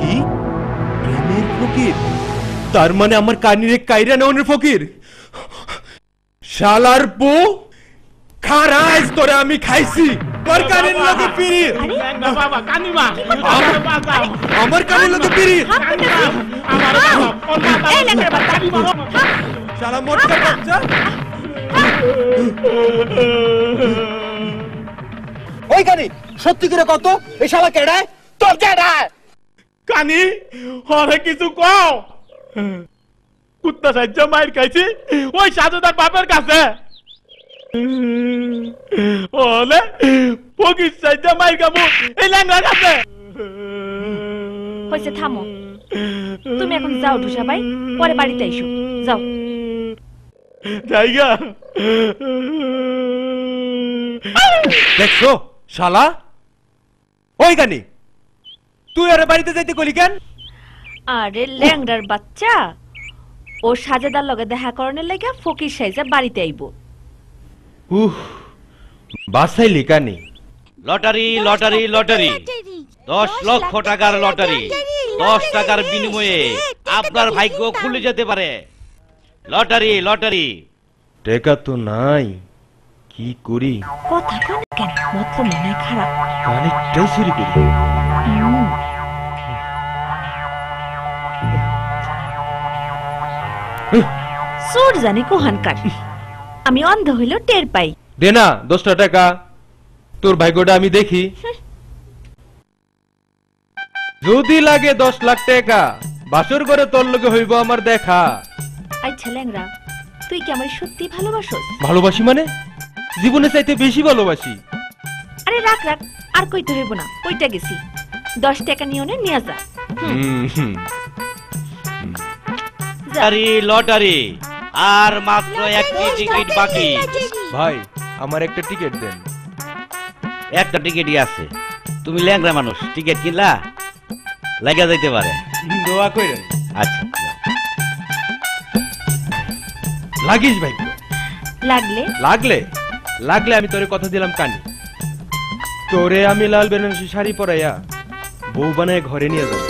কি? প্রেমের ফকির? তার মানে আমার কানিরে কাইরা নেওয়ানের ফকির? শালার পো খারাজ করে আমি খাইছি। তোর কানের লগে কানিমা আমার কানের লগে আমার বাচ্চা শালা মটকা বাচ্চা ওই কানি সত্যি করে কত? এই শালা কেডায় তোর কেডায় কানি হরে কিছু কও। কুত্তা সাহায্য মায়ের খাইছি ওই সাজুদার বাপের কাছে। ওলে ফকির সাহায্য মায়ের খাব এই ল্যাংড়ার কাছে। হয়েছে থামো। তুমি এখন যাও ঢুসা ভাই পরে বাড়িতে এসো যাও। জায়গা। দেখছ? শালা? ওই গানি তুই আরে বাড়িতে যাইতে কলি কেন? আরে ল্যাংড়ার বাচ্চা ও সাজেদার লগে দেখা করণের লেগে ফকির সাইজা বাড়িতে আইব। উহ বাসাইলি লিকানি লটারি লটারি লটারি। দশ লক্ষ টাকার লটারি। দশ টাকার বিনিময়ে আপনার ভাগ্য খুলে যেতে পারে। Lottery lottery. টাকা তো নাই। কি করি? কথা কন? কেন মতলব মনে খারাপ। অনেকটাই চুরি করি। চোর জানি কোহানকার আমি অন্ধ হইলেও টের পাই। দে না দশটা টাকা। তোর ভাগ্যটা আমি দেখি। যদি লাগে দশ লাখ টাকা বাসর করে তোর লগে হইব আমার দেখা। আচ্ছা ল্যাংরা তুই কি আমার সত্যি ভালোবাসোস? ভালোবাসি মানে? জীবনে চাইতে বেশি ভালোবাসি। আরে রাখ রাখ আর কইতে হইব না কইটা গেছি। দশ টাকা নিয়ে নে নিয়ে যা। লটারি লটারি আর মাত্র একটি টিকিট বাকি। ভাই আমার একটা টিকিট দেন। একটা টিকিটই আছে। তুমি ল্যাংরা মানুষ টিকিট কিনলা? লেগে যাইতে পারে। দোয়া কইরেন। আচ্ছা লাগিস ভাই। লাগলে? লাগলে? লাগলে আমি তোরে কথা দিলাম কানি। তোরে আমি লাল বেনারসি শাড়ি পরাইয়া বউ বানায় ঘরে নিয়ে যাব।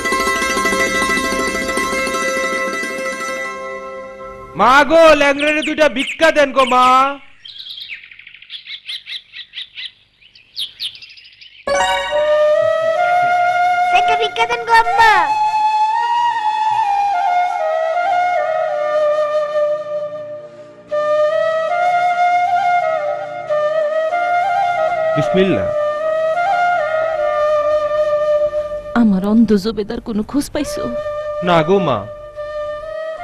মা গো, ল্যাংড়ারে দুইটা ভিক্ষা দেন গো মা। ভিক্ষা দেন গো আম্মা। বিসমিল্লাহ। আমার অন্ধ জবেদার কোনো খোঁজ পাইছো? না গো মা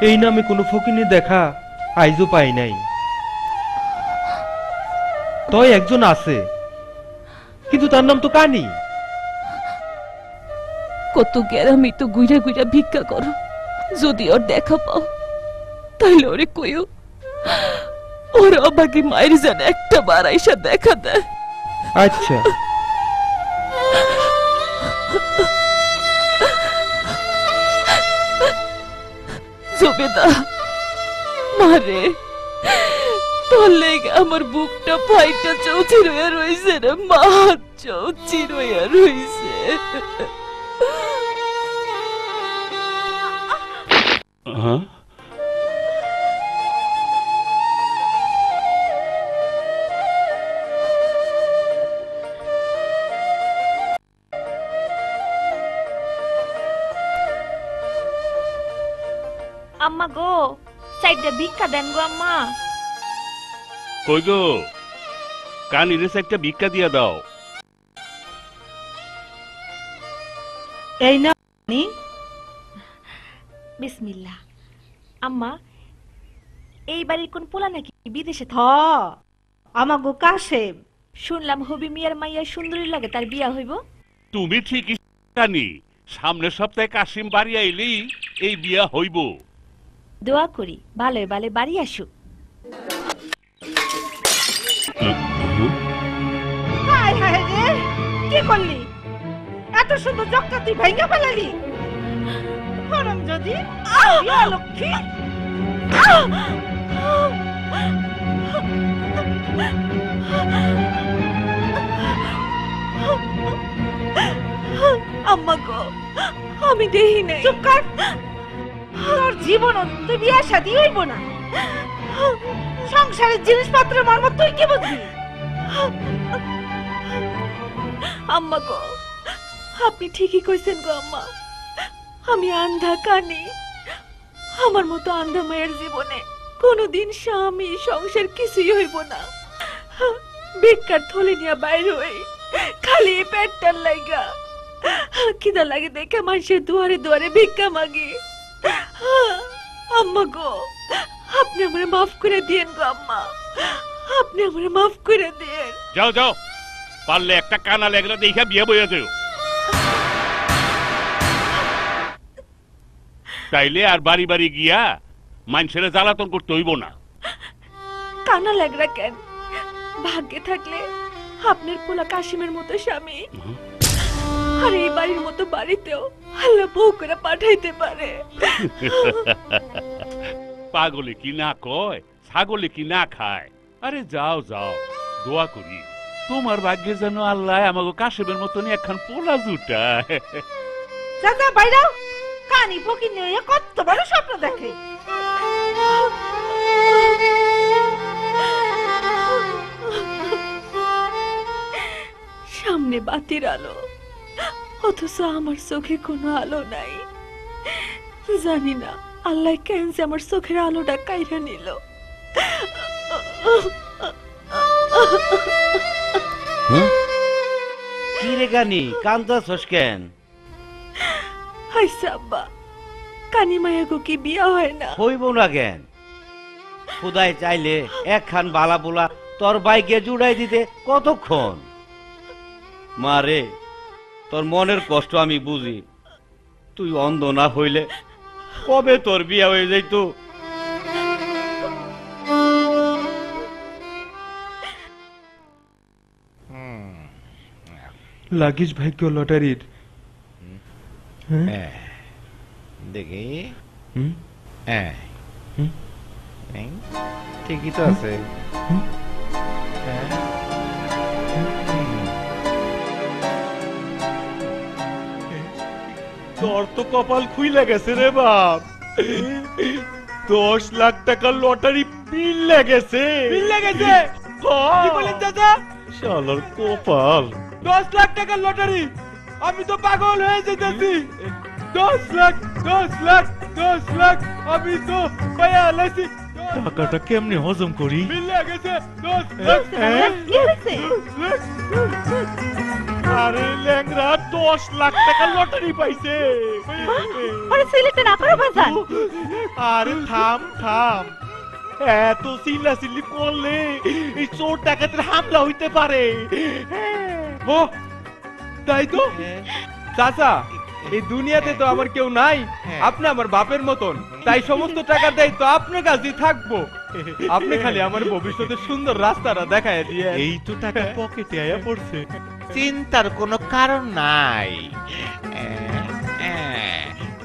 এই নামে কোনো ফকিনি দেখা আইজও পাই নাই। তয় একজন আছে কিন্তু তার নাম তো কানি। কত গ্যারামি তো গুইরা গুইরা ভিক্ষা করো। যদি ওর দেখা পাও তাইলে ওরে কইও। ওর অবাকি মায়ের যেন একটা বার আইসা দেখা দেয়। আচ্ছা। জবেদা মারে তোর লেগে আমার বুকটা ফাইটা চৌচি রইয়া রইছে রে মা চৌচি রইয়া রইছে। হ্যাঁ? আম্মা গো সাইডটা ভিক্ষা দেন গো আম্মা কই গো কানিরে একটা ভিক্ষা দিয়া দাও এই না নি বিসমিল্লাহ আম্মা এই বাড়ির কোন পোলা নাকি বিদেশে থ আমা গো কাশেম শুনলাম হবি মিয়ার মাইয়া সুন্দরী লাগে তার বিয়া হইব তুমি ঠিকই জানি সামনের সপ্তাহে কাশিম বাড়ি আইলেই এই বিয়া হইব দোয়া করি ভালো ভালো বাড়ি আসুক হায় হায় রে কি করলি? এত সুন্দর জগটা তুই ভেঙে ফেলালি। হরম যদি লক্ষ্মী। আম্মা গো আমি দেহি নাই। চুপ কর। তোর জীবন তুই বিয়া শাদি হইব না। সংসারের জিনিসপত্রের মর্ম তুই কি বুঝবি আম্মা গো, আপনি ঠিকই কইছেন গো আম্মা। আমি আন্ধা কানি। আমার মতো আন্ধা মায়ের জীবনে কোনোদিন স্বামী, সংসার কিছুই হইব না। বেকার থলে নিয়ে বাইর হই, খালি পেটটার লাইগা। খিদা লাগে দেখে মানুষের দুয়ারে দুয়ারে ভিক্ষা মাগি। আম্মা গো আপনি আমারে মাফ করে দিয়েন গো আম্মা। আপনি আমারে মাফ করে দিয়েন। যাও যাও। পারলে একটা কানা লেগলা দেখা বিয়ে বইয়া যাও তাইলে আর বাড়ি বাড়ি গিয়া মানুষের জ্বালাতন করতে হইব না। কানা লাগরা কেন? ভাগ্যে থাকলে আপনার পোলা কাশিমের মতো স্বামী। আর এই বাড়ির মতো বাড়িতেও আল্লাহ বউ করে পাঠাইতে পারে। পাগলে কি না কয় ছাগলে কি না খায়। আরে যাও যাও দোয়া করি। তোমার ভাগ্যে যেন আল্লাহ আমাকে কাশেমের মতনই একখান পোলা জুটায়। যা বাইরাও কানি ফকির নিয়ে কত বড় স্বপ্ন দেখে। সামনে বাতির আলো। অথচ আমার চোখে কোনো আলো নাই। জানি না আল্লাহ কেন যে আমার চোখের আলোটা কাইরা নিল। কি রে গানি কেন? হাইসা আব্বা কানি মায়া গো কি বিয়া হয় না? হইব না কেন? খুদাই চাইলে একখান বালা পোলা তোর বাইকে জুড়াই দিতে কতক্ষণ? মারে তোর মনের কষ্ট আমি বুঝি। তুই অন্ধ না হইলে কবে তোর বিয়া হয়ে যাইতো? লাগিস ভাগ্য লটারির। হ্যাঁ? দেখি। হুম? হ্যাঁ। হুম? এই, ঠিকই তো আছে। হ্যাঁ। তোর তো কপাল খুইলে গেছে রে বাপ। দশ লাখ টাকার লটারি পিল্লে লেগেছে পিল্লে গেছে? কি বলেন দাদা শালার কপাল। দশ লাখ টাকার লটারি। আমি তো পাগল হয়ে যেতেছি। দশ লাখ দশ লাখ দশ লাখ। আমি তো পায়া লাইছি টাকাটা কেমনে হজম করি? হ্যাঁ? আরে ল্যাংরা দশ লাখ টাকার লটারি পাইছে। আরে ছেলেটা না করে বাজান। আরে থাম থাম। এত চিল্লা চিল্লি করলে এই চোর ডাকাতের হামলা হইতে পারে। ও তাই তো? চাচা এই দুনিয়াতে তো আমার কেউ নাই। আপনি আমার বাপের মতন। তাই সমস্ত টাকা দেয় তো আপনার কাছেই থাকব। আপনি খালি আমার ভবিষ্যতের সুন্দর রাস্তাটা দেখায় দিয়ে এই তো টাকা পকেটে আয়া পড়ছে। চিন্তার কোনো কারণ নাই।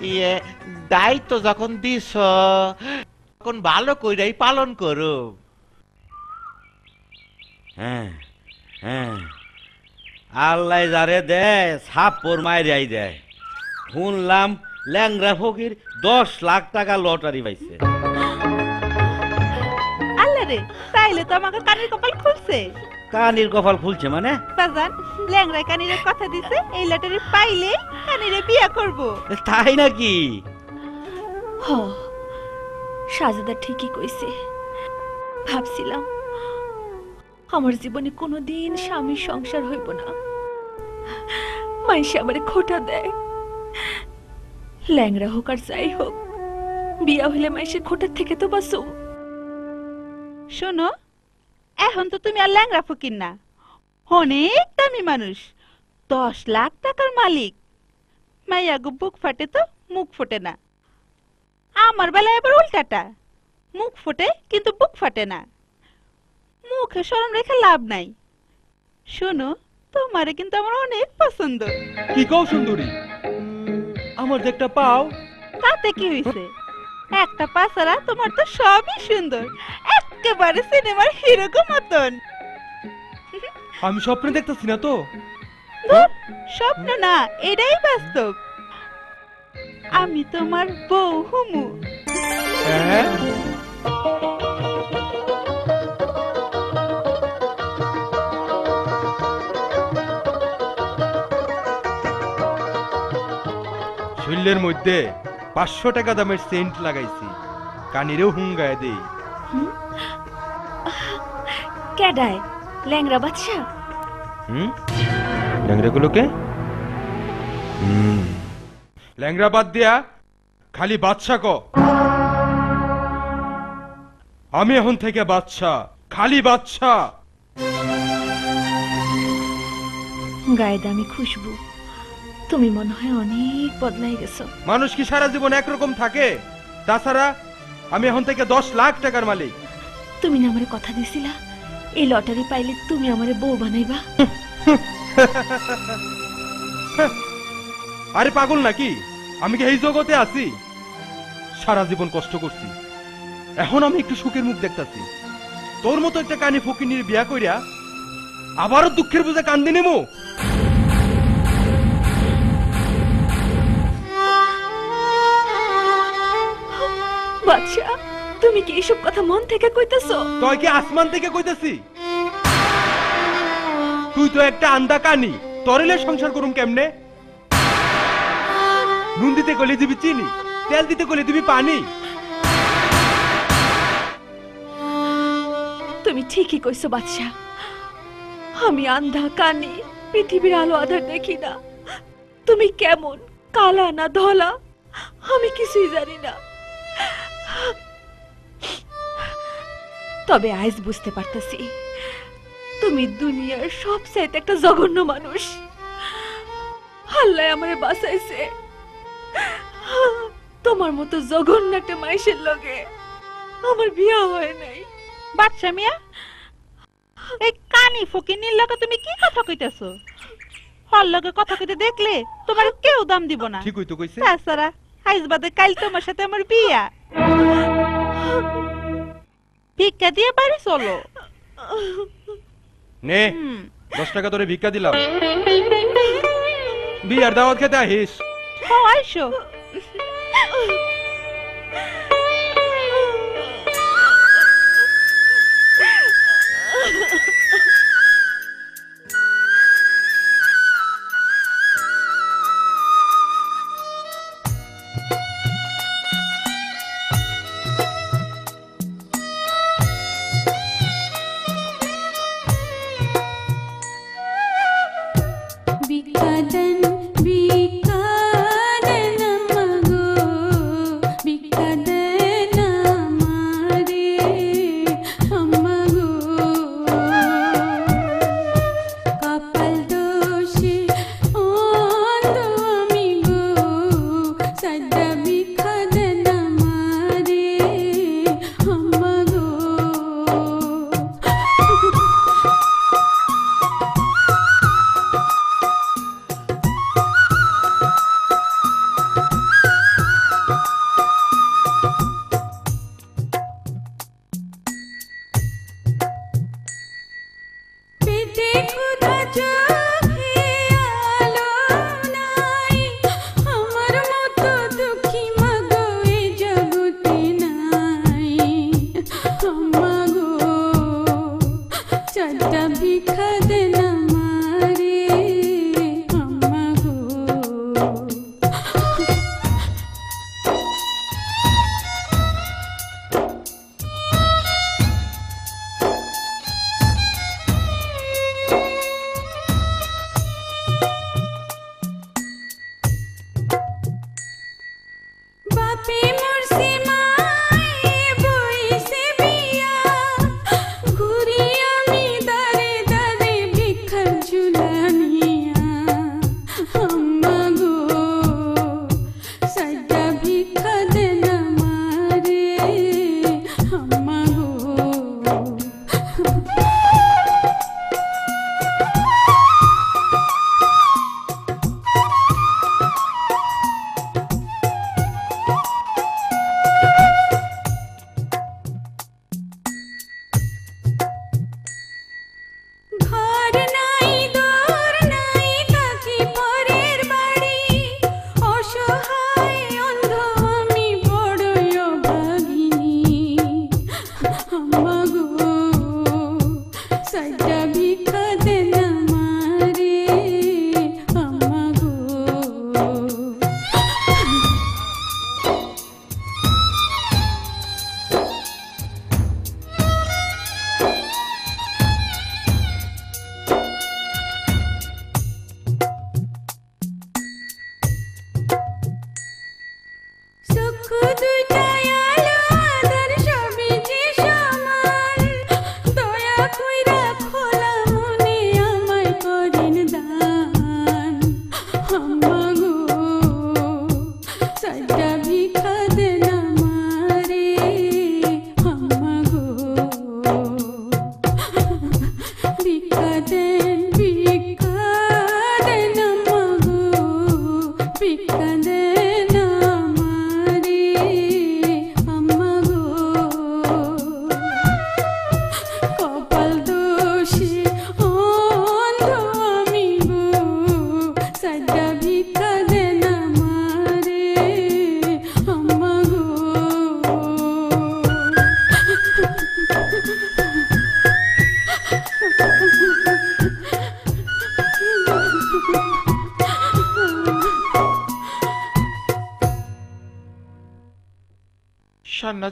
ইয়ে দায়িত্ব যখন দিছ তখন ভালো কইরাই পালন করো। হ্যাঁ হ্যাঁ। আল্লাহ যারে দেয় সাপর মাইরাই দেয়। শুনলাম ল্যাংরা ফকির দশ লাখ টাকা লটারি পাইছে। আল্লাহ রে তাইলে তো আমাকে কানের কপাল খুলছে। কানির কপাল খুলছে মানে? বাজান ল্যাংড়া কানিরে কথা দিছে এই লটারি পাইলে কানিরে বিয়া করব। তাই নাকি? হ সাজেদা ঠিকই কইছে। ভাবছিলাম আমার জীবনে কোনোদিন স্বামীর সংসার হইব না। মাইসে আমারে খোটা দেয়। ল্যাংরা হোক আর যাই হোক বিয়া হইলে মাইসের খোটার থেকে তো বাঁচুম শোনো এখন তো তুমি আর ল্যাংরা ফকির না। অনেক দামি মানুষ দশ লাখ টাকার মালিক। মাইয়া গো বুক ফাটে তো মুখ ফোটে না। আমার বেলায় এবার উল্টাটা। মুখ ফোটে কিন্তু বুক ফাটে না। মুখে সরম রেখে লাভ নাই। শোনো তোমারে কিন্তু আমার অনেক পছন্দ। কি কও সুন্দরী? আমার যে একটা পাও। তাতে কি হইছে? একটা পাসারা তোমার তো সবই সুন্দর। একেবারে সিনেমার হিরোগো মতন। আমি স্বপ্নে দেখতেছি না তো। ধুর, স্বপ্ন না এটাই বাস্তব। আমি তোমার বউ হুমু। হ্যাঁ? শৈলের মধ্যে পাঁচশো টাকা দামের সেন্ট লাগাইছি। কানিরেও হুঙ্গায় দেই। কেডায়? ল্যাংরা হুম? হুম। ল্যাংড়া বাদ দিয়া খালি বাদশা ক। আমি এখন থেকে বাদশা খালি বাদশা। গায়ে দামি খুশবু। তুমি মনে হয় অনেক বদলাই গেছো। মানুষ কি সারা জীবন একরকম থাকে? তাছাড়া আমি এখন থেকে দশ লাখ টাকার মালিক। তুমি না আমারে কথা দিছিলা এই লটারি পাইলে তুমি আমারে বউ বানাইবা। আরে পাগল নাকি? আমি কি এই জগতে আছি? সারা জীবন কষ্ট করছি। এখন আমি একটু সুখের মুখ দেখতাছি। তোর মতো একটা কানি ফকিনির বিয়া কইরা আবারও দুঃখের বুঝে কান্দি নেমো? বাদশা তুমি কি এইসব কথা মন থেকে কইতেছো? তুই কি আসমান থেকে কইতাছি? তুই তো একটা আন্দা কানি তরেলে সংসার করুম কেমনে? নুন দিতে গলে দিবি চিনি তেল দিতে গলে দিবি পানি। তুমি ঠিকই কইছো বাদশা। আমি আন্ধা কানি পৃথিবীর আলো আধার দেখি না। তুমি কেমন কালা না ধলা আমি কিছুই জানি না। তবে আজ বুঝতে পারতেছি তুমি দুনিয়ার সব সবচাইতে একটা জঘন্য মানুষ। আল্লাহ আমারে বাঁচাইছে। তোমার মতো জঘন্য একটা মাইসের লগে আমার বিয়া হয় নাই। বাচ্চা মিয়া এই কানি ফকিনির লগে তুমি কি কথা কইতেছো? হল লগে কথা কইতে দেখলে তোমার কেউ দাম দিব না। ঠিকই তো কইছে। তাছাড়া আইজ বাদে কাল তোমার সাথে আমার বিয়া। ভিক্ষা দিয়ে বাড়ি চলো। নে দশ টাকা তোরে ভিক্ষা দিলাম। বিয়ার দাওয়াত খেতে আহিস। ও আইসো।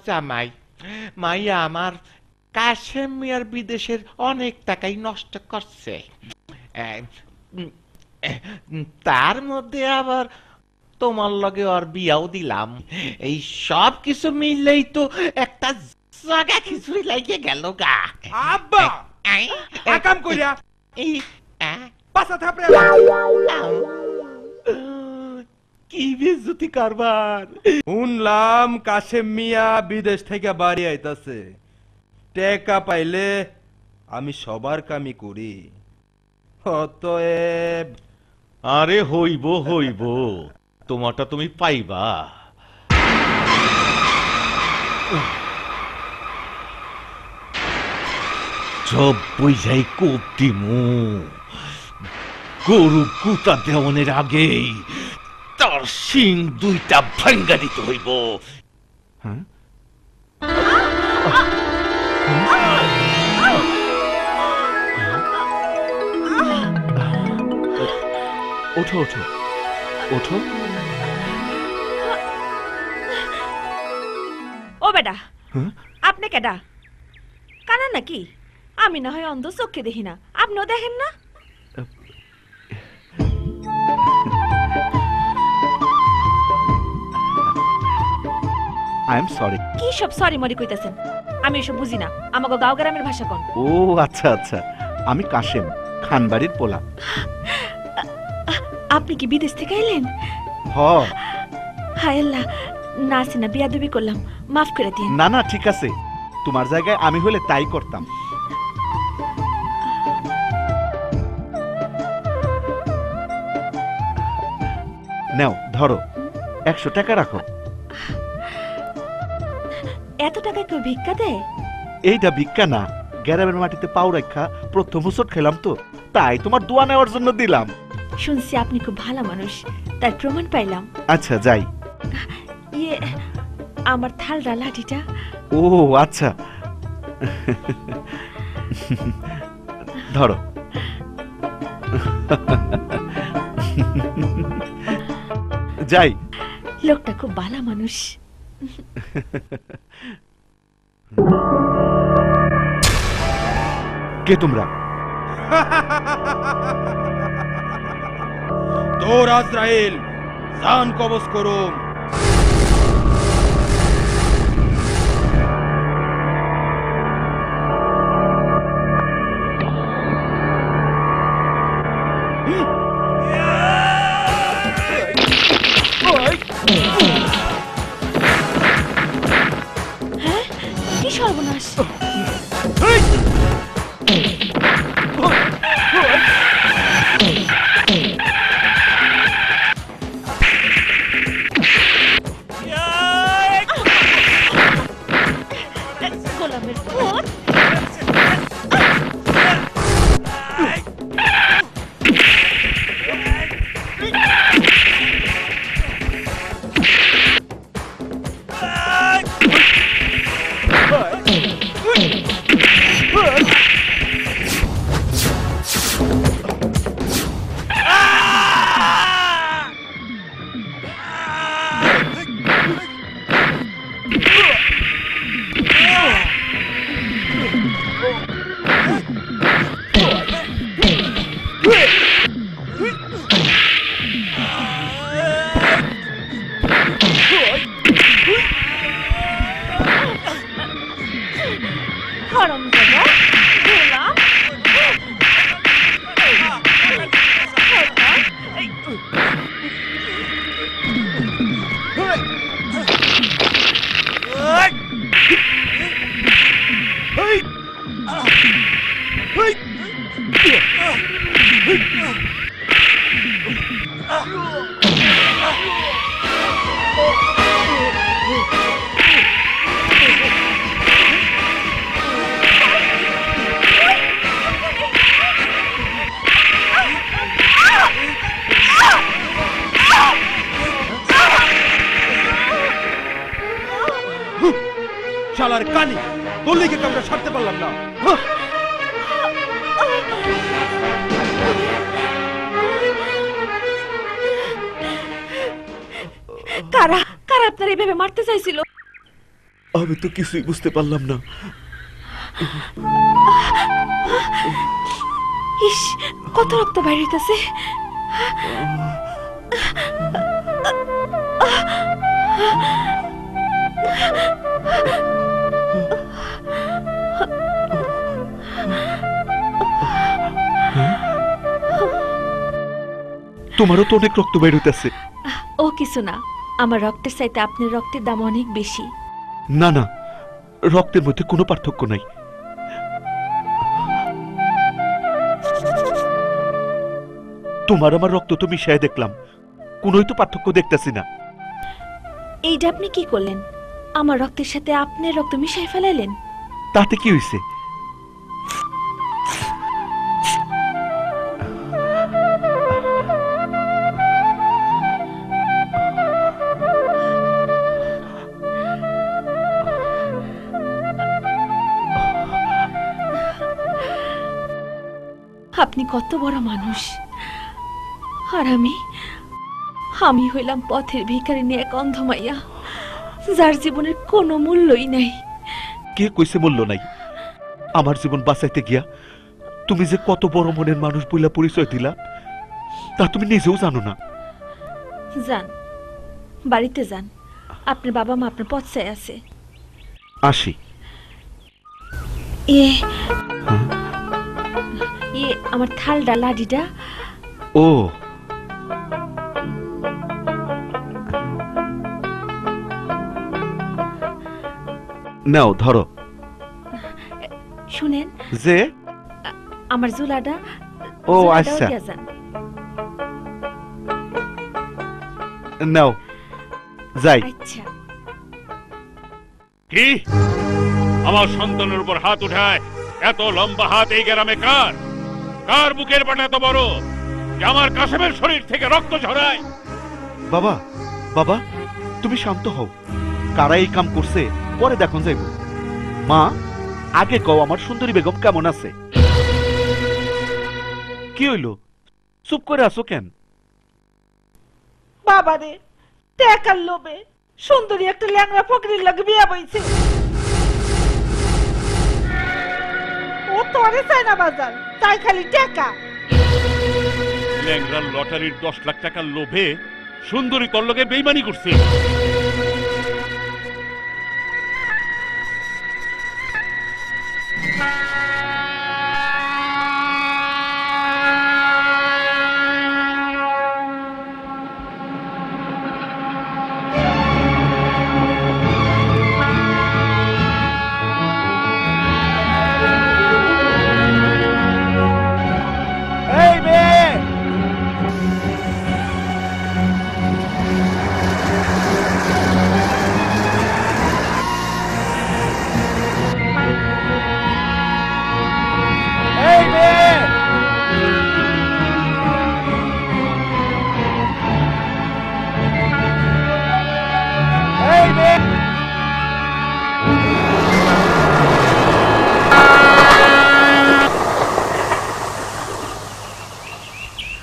জামাই মাইয়া আমার কাশেম মিয়ার বিদেশের অনেক টাকাই নষ্ট করছে। তার মধ্যে আবার তোমার লগে আর বিয়াও দিলাম। এই সব কিছু মিললেই তো একটা জায়গা খিচুড়ি লাগিয়ে গেল গা। আব্বা! আকাম কইরা এই পাছা থাপড়ে কি বেজুতি কারবার? শুনলাম কাশেম মিয়া বিদেশ থেকে বাড়ি আইতাছে। টেকা পাইলে আমি সবার কামি করি। অতএব আরে হইব হইব। তোমারটা তুমি পাইবা। সব বুঝাই কোপ মু গরু কুতা দেওয়ানের আগেই তার শিং দুইটা ভাঙ্গা দিতে হইব ওঠো ওঠো। ওঠো। ও বেটা হ্যাঁ? আপনি কেডা? কানা নাকি? আমি না হয় অন্ধ চোখে দেখি না। আপনিও দেখেন না? আই এম সরি কি সব সরি মরি কইতাছেন? আমি এসব বুঝি না। আমাকে গাঁও গ্রামের ভাষা কোন? ও আচ্ছা আচ্ছা। আমি কাশেম খানবাড়ির পোলা। আপনি কি বিদেশ থেকে এলেন? হ। হায় আল্লাহ না সিনা বিয়াদবি করলাম। মাফ করে দিন। না না ঠিক আছে। তোমার জায়গায় আমি হলে তাই করতাম। নাও ধরো। একশো টাকা রাখো। এত টাকা কেউ ভিক্ষা দেয়? এইটা ভিক্ষা না। গ্যারামের মাটিতে পাও রেখা প্রথম হুসট খেলাম তো। তাই তোমার দোয়া নেওয়ার জন্য দিলাম। শুনছি আপনি খুব ভালো মানুষ। তার প্রমাণ পাইলাম। আচ্ছা যাই। ইয়ে আমার থালরা লাঠিটা। ও আচ্ছা। ধরো। যাই। লোকটা খুব ভালো মানুষ। কে তোমরা? তোর আজরাইল জান কবজ করুম। Oh. কিছুই বুঝতে পারলাম না। ইস কত রক্ত বাইরে হইতাছে। তোমারও তো অনেক রক্ত বের হইতেছে। ও কিছু না। আমার রক্তের চাইতে আপনার রক্তের দাম অনেক বেশি। না না। রক্তের মধ্যে কোনো পার্থক্য নাই। তোমার আমার রক্ত তো মিশায় দেখলাম। কোনোই তো পার্থক্য দেখতেছি না। এইটা আপনি কি করলেন? আমার রক্তের সাথে আপনার রক্ত মিশাই ফেলাইলেন? তাতে কি হয়েছে কত বড় মানুষ। আর আমি আমি হইলাম পথের ভিখারিনী এক অন্ধমাইয়া যার জীবনের কোনো মূল্যই নাই। কে কইছে মূল্য নাই? আমার জীবন বাঁচাইতে গিয়া তুমি যে কত বড় মনের মানুষ বইলা পরিচয় দিলা তা তুমি নিজেও জানো না। যান বাড়িতে যান। আপনার বাবা মা আপনার পথ চাই আছে। আসি। ইয়ে ইয়ে আমার থালডা লাডিটা। ও। নাও ধরো। শুনেন যে? আমার জুলাটা ও, আচ্ছা। নাও যাই। আচ্ছা। কি? আমার সন্তানের উপর হাত উঠায় এত লম্বা হাত এই গ্রামে কার? কার বুকের পাটা এত বড় যে আমার কাশেমের শরীর থেকে রক্ত ঝরায়? বাবা বাবা তুমি শান্ত হও। কারা এই কাম করছে পরে দেখুন যাইব। মা আগে কও আমার সুন্দরী বেগম কেমন আছে? কি হইল? চুপ করে আছো কেন? বাবারে টাকার লোভে সুন্দরী একটা ল্যাংড়া ফকরির লাগে বিয়া বইছে। তোরে চায় না বাজার তাই খালি টাকা। ল্যাংরা লটারির দশ লাখ টাকার লোভে সুন্দরী তল্লকে বেইমানি করছে।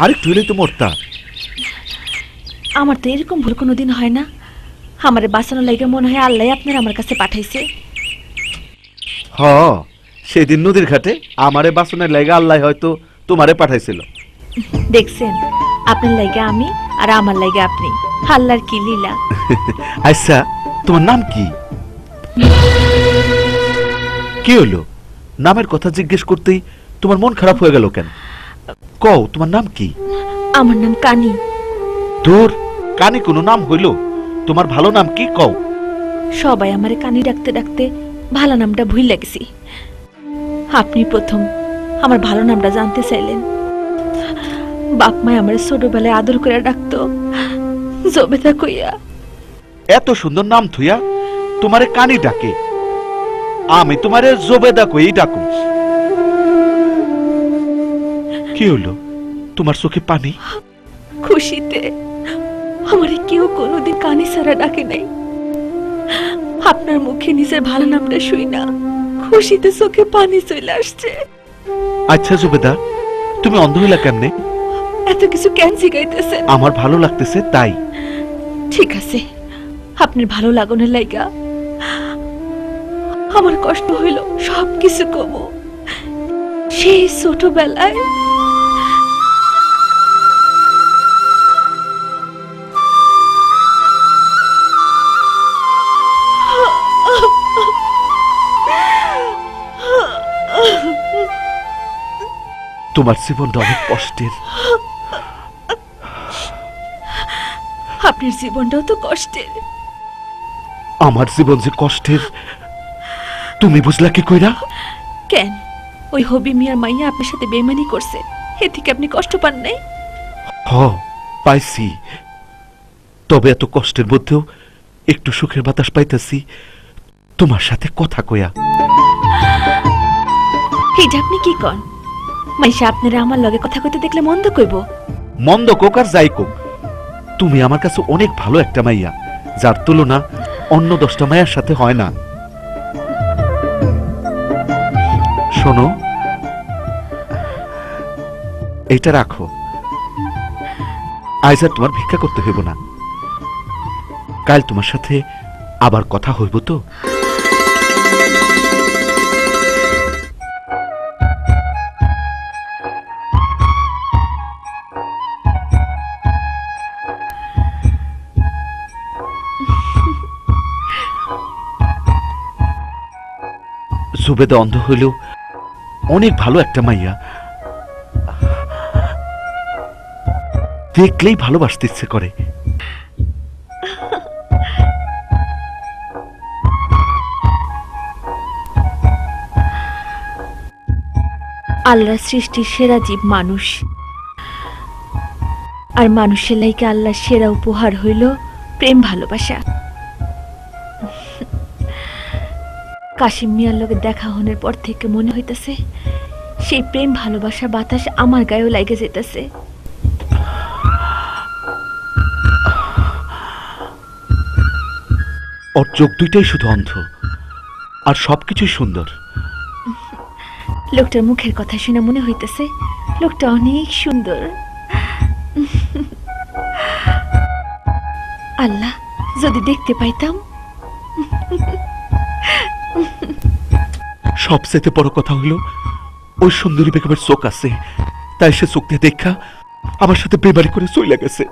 আরেকটু হলেই তো মরতা আমার তো এরকম ভুল কোনোদিন হয় না। আমারে লাগে মনে হয় আল্লাহ আপনার আমার কাছে পাঠাইছে। হ সেদিন নদীর ঘাটে আমারে লাগে আল্লাহ হয়তো তোমারে পাঠাইছিল। দেখছেন আপনার লাগে আমি আর আমার লাগে আপনি। আল্লাহর কি লীলা। আচ্ছা তোমার নাম কি? কি হলো নামের কথা জিজ্ঞেস করতেই তোমার মন খারাপ হয়ে গেল কেন? কও তোমার নাম কি? আমার নাম কানি। তোর কানে কোনো নাম হইল। তোমার ভালো নাম কি কও? সবাই আমারে কানি ডাকতে ডাকতে ভালো নামটা ভুল লাগছি আপনি প্রথম আমার ভালো নামটা জানতে চাইলেন। বাপ মায় আমার ছোটবেলায় আদর করে ডাকতো। জবেদা কইয়া এত সুন্দর নাম থুইয়া তোমারে কানি ডাকে। আমি তোমারে জোবেদা কই ডাকু কি হলো? তোমার চোখে পানি? খুশিতে আমারে কেউ কোনোদিন কানে সারা ডাকে নাই। আপনার মুখে নিজের ভালো নামটা শুই না। খুশিতে চোখে পানি চলে আসছে। আচ্ছা জুবেদা তুমি অন্ধ হইলা কেমনে? এত কিছু কেন শিখাইতেছেন আমার ভালো লাগতেছে তাই। ঠিক আছে আপনার ভালো লাগানোর লাইগা। আমার কষ্ট হইল সব কিছু কমো। সেই ছোটবেলায় তোমার জীবনটা অনেক কষ্টের। আপনার জীবনটাও তো কষ্টের। আমার জীবন যে কষ্টের তুমি বুঝলা কি কইরা? কেন? ওই হবি মিয়ার মাইয়া আপনার সাথে বেমানি করছে। এ থেকে আপনি কষ্ট পান নাই? হ পাইছি। তবে এত কষ্টের মধ্যেও একটু সুখের বাতাস পাইতেছি। তোমার সাথে কথা কয়া এইটা আপনি কি কন? মাইশা, আপনারা আমার লগে কথা কইতে দেখলে মন্দ কইব। মন্দ যাই কোক। তুমি আমার কাছে অনেক ভালো একটা মাইয়া, যার তুলনা অন্য দশটা সাথে হয় না। শোনো, এইটা রাখো। আর তোমার ভিক্ষা করতে হইব না। কাল তোমার সাথে আবার কথা হইব তো? সুবেদা অন্ধ হইলেও অনেক ভালো একটা মাইয়া। দেখলেই ভালোবাসতে ইচ্ছে করে। আল্লাহ সৃষ্টির সেরা জীব মানুষ। আর মানুষের লাইকে আল্লাহ সেরা উপহার হইল প্রেম ভালোবাসা। কাশিম মিয়ার লগে দেখা হনের পর থেকে মনে হইতেছে সেই প্রেম ভালোবাসা বাতাস আমার গায়েও লাগে যেতেছে ওর চোখ দুইটাই শুধু অন্ধ আর সবকিছুই সুন্দর। লোকটার মুখের কথা শুনে মনে হইতেছে লোকটা অনেক সুন্দর। আল্লাহ যদি দেখতে পাইতাম সবচেয়ে বড় কথা হলো ওই সুন্দরী বেগমের চোখ আছে। তাই সে চোখ দিয়ে দেখা আমার সাথে বেমারি করে চলে গেছে।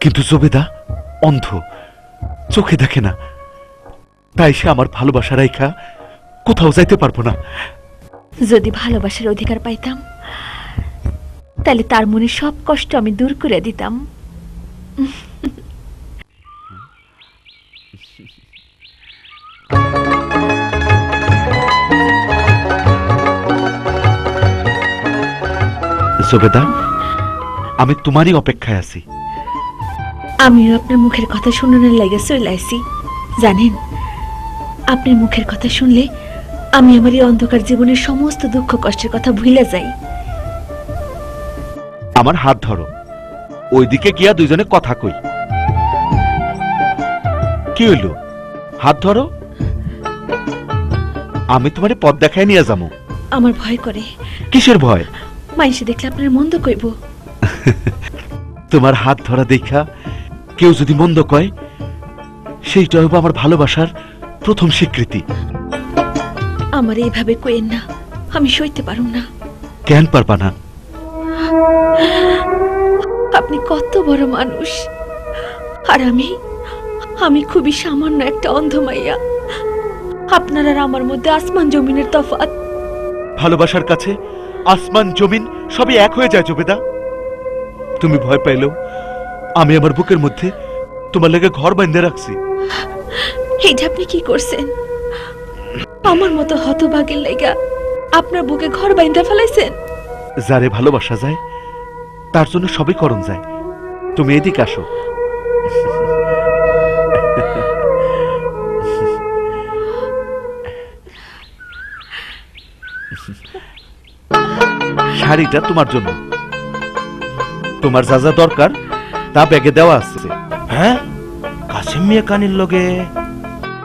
কিন্তু জবেদা অন্ধ চোখে দেখে না। তাই সে আমার ভালোবাসা রাইখা কোথাও যাইতে পারব না। যদি ভালোবাসার অধিকার পাইতাম তাহলে তার মনে সব কষ্ট আমি দূর করে দিতাম। জবেদা আমি তোমারই অপেক্ষায় আছি। আমিও আপনার মুখের কথা শুনানোর লাগে চলে আসি জানেন আপনার মুখের কথা শুনলে আমি আমার এই অন্ধকার জীবনের সমস্ত দুঃখ কষ্টের কথা ভুলে যাই। আমার হাত ধরো। ওইদিকে গিয়া দুইজনে কথা কই। কি হইল? হাত ধরো। আমি তোমারে পথ দেখায় নিয়ে যাব। আমার ভয় করে। কিসের ভয়? মাইসে দেখলে আপনার মন্দ কইব। তোমার হাত ধরা দেখা কেউ যদি মন্দ কয় সেইটা হবে আমার ভালোবাসার প্রথম স্বীকৃতি। আমার এইভাবে কইেন না আমি সইতে পারুম না। কেন পারবা না? আপনি কত বড় মানুষ। আর আমি আমি খুবই সামান্য একটা অন্ধ মাইয়া। আপনার আর আমার মধ্যে আসমান জমিনের তফাৎ। ভালোবাসার কাছে আসমান জমিন সবই এক হয়ে যায় জবেদা। তুমি ভয় পাইলেও আমি আমার বুকের মধ্যে তোমার লেগে ঘর বাঁধে রাখছি। এইটা আপনি কি করছেন? আমার মতো হতভাগের লেগা আপনার বুকে ঘর বাইন্দা ফেলাইছেন? যারে ভালোবাসা যায় তার জন্য সবই করণ যায়। তুমি এদিকে আসো। শাড়িটা তোমার জন্য। তোমার যা যা দরকার তা ব্যাগে দেওয়া আছে। হ্যাঁ? কাশিম মিয়া কানির লগে?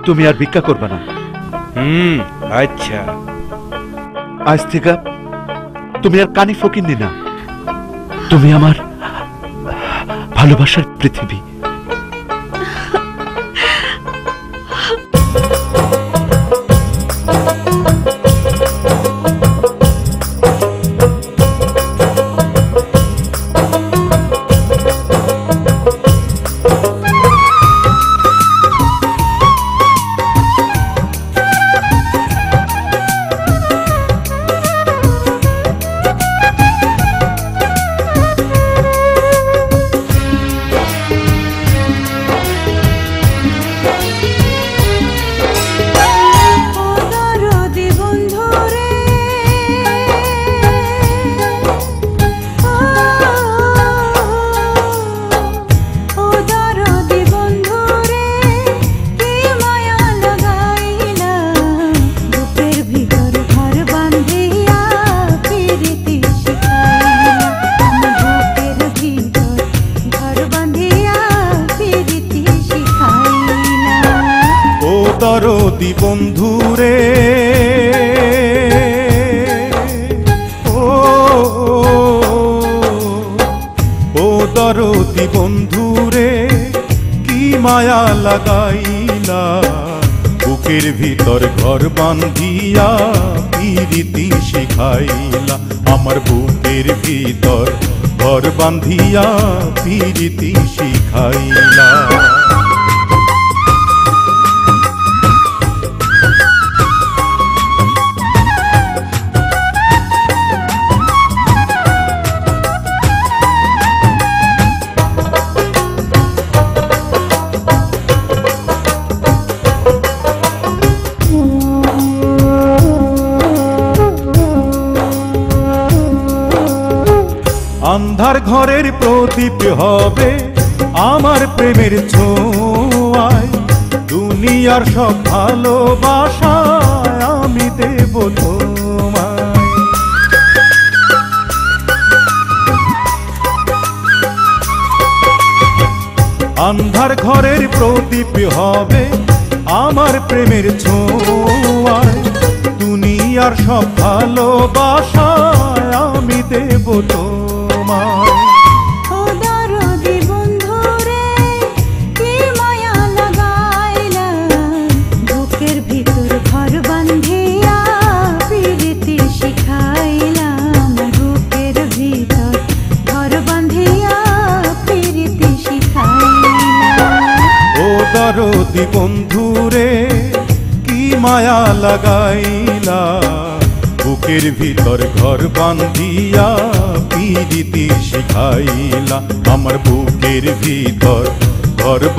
তুমি আর ভিক্ষা করবে না। হুম আচ্ছা। আজ থেকে তুমি আর কানি ফকিন্নি না। তুমি আমার ভালোবাসার পৃথিবী।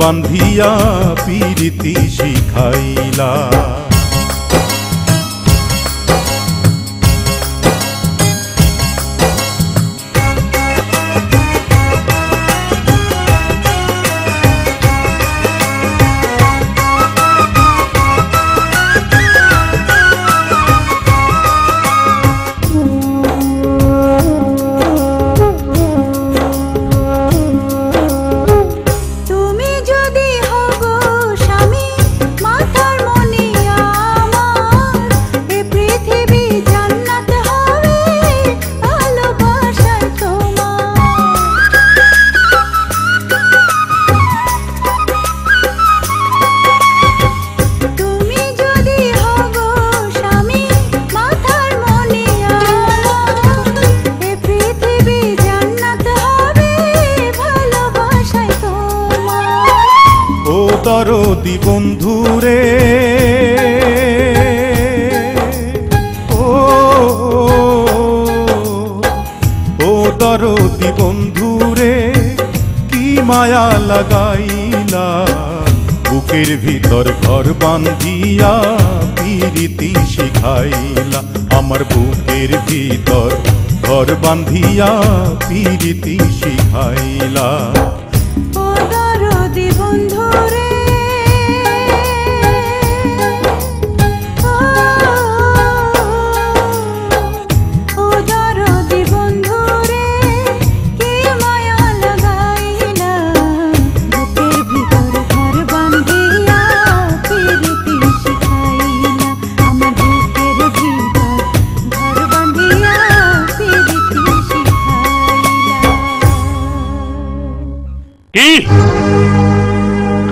বান্ধিয়া পিরিতি শিখাইলা। বান্ধিয়া পীরিতি শিখাইলা।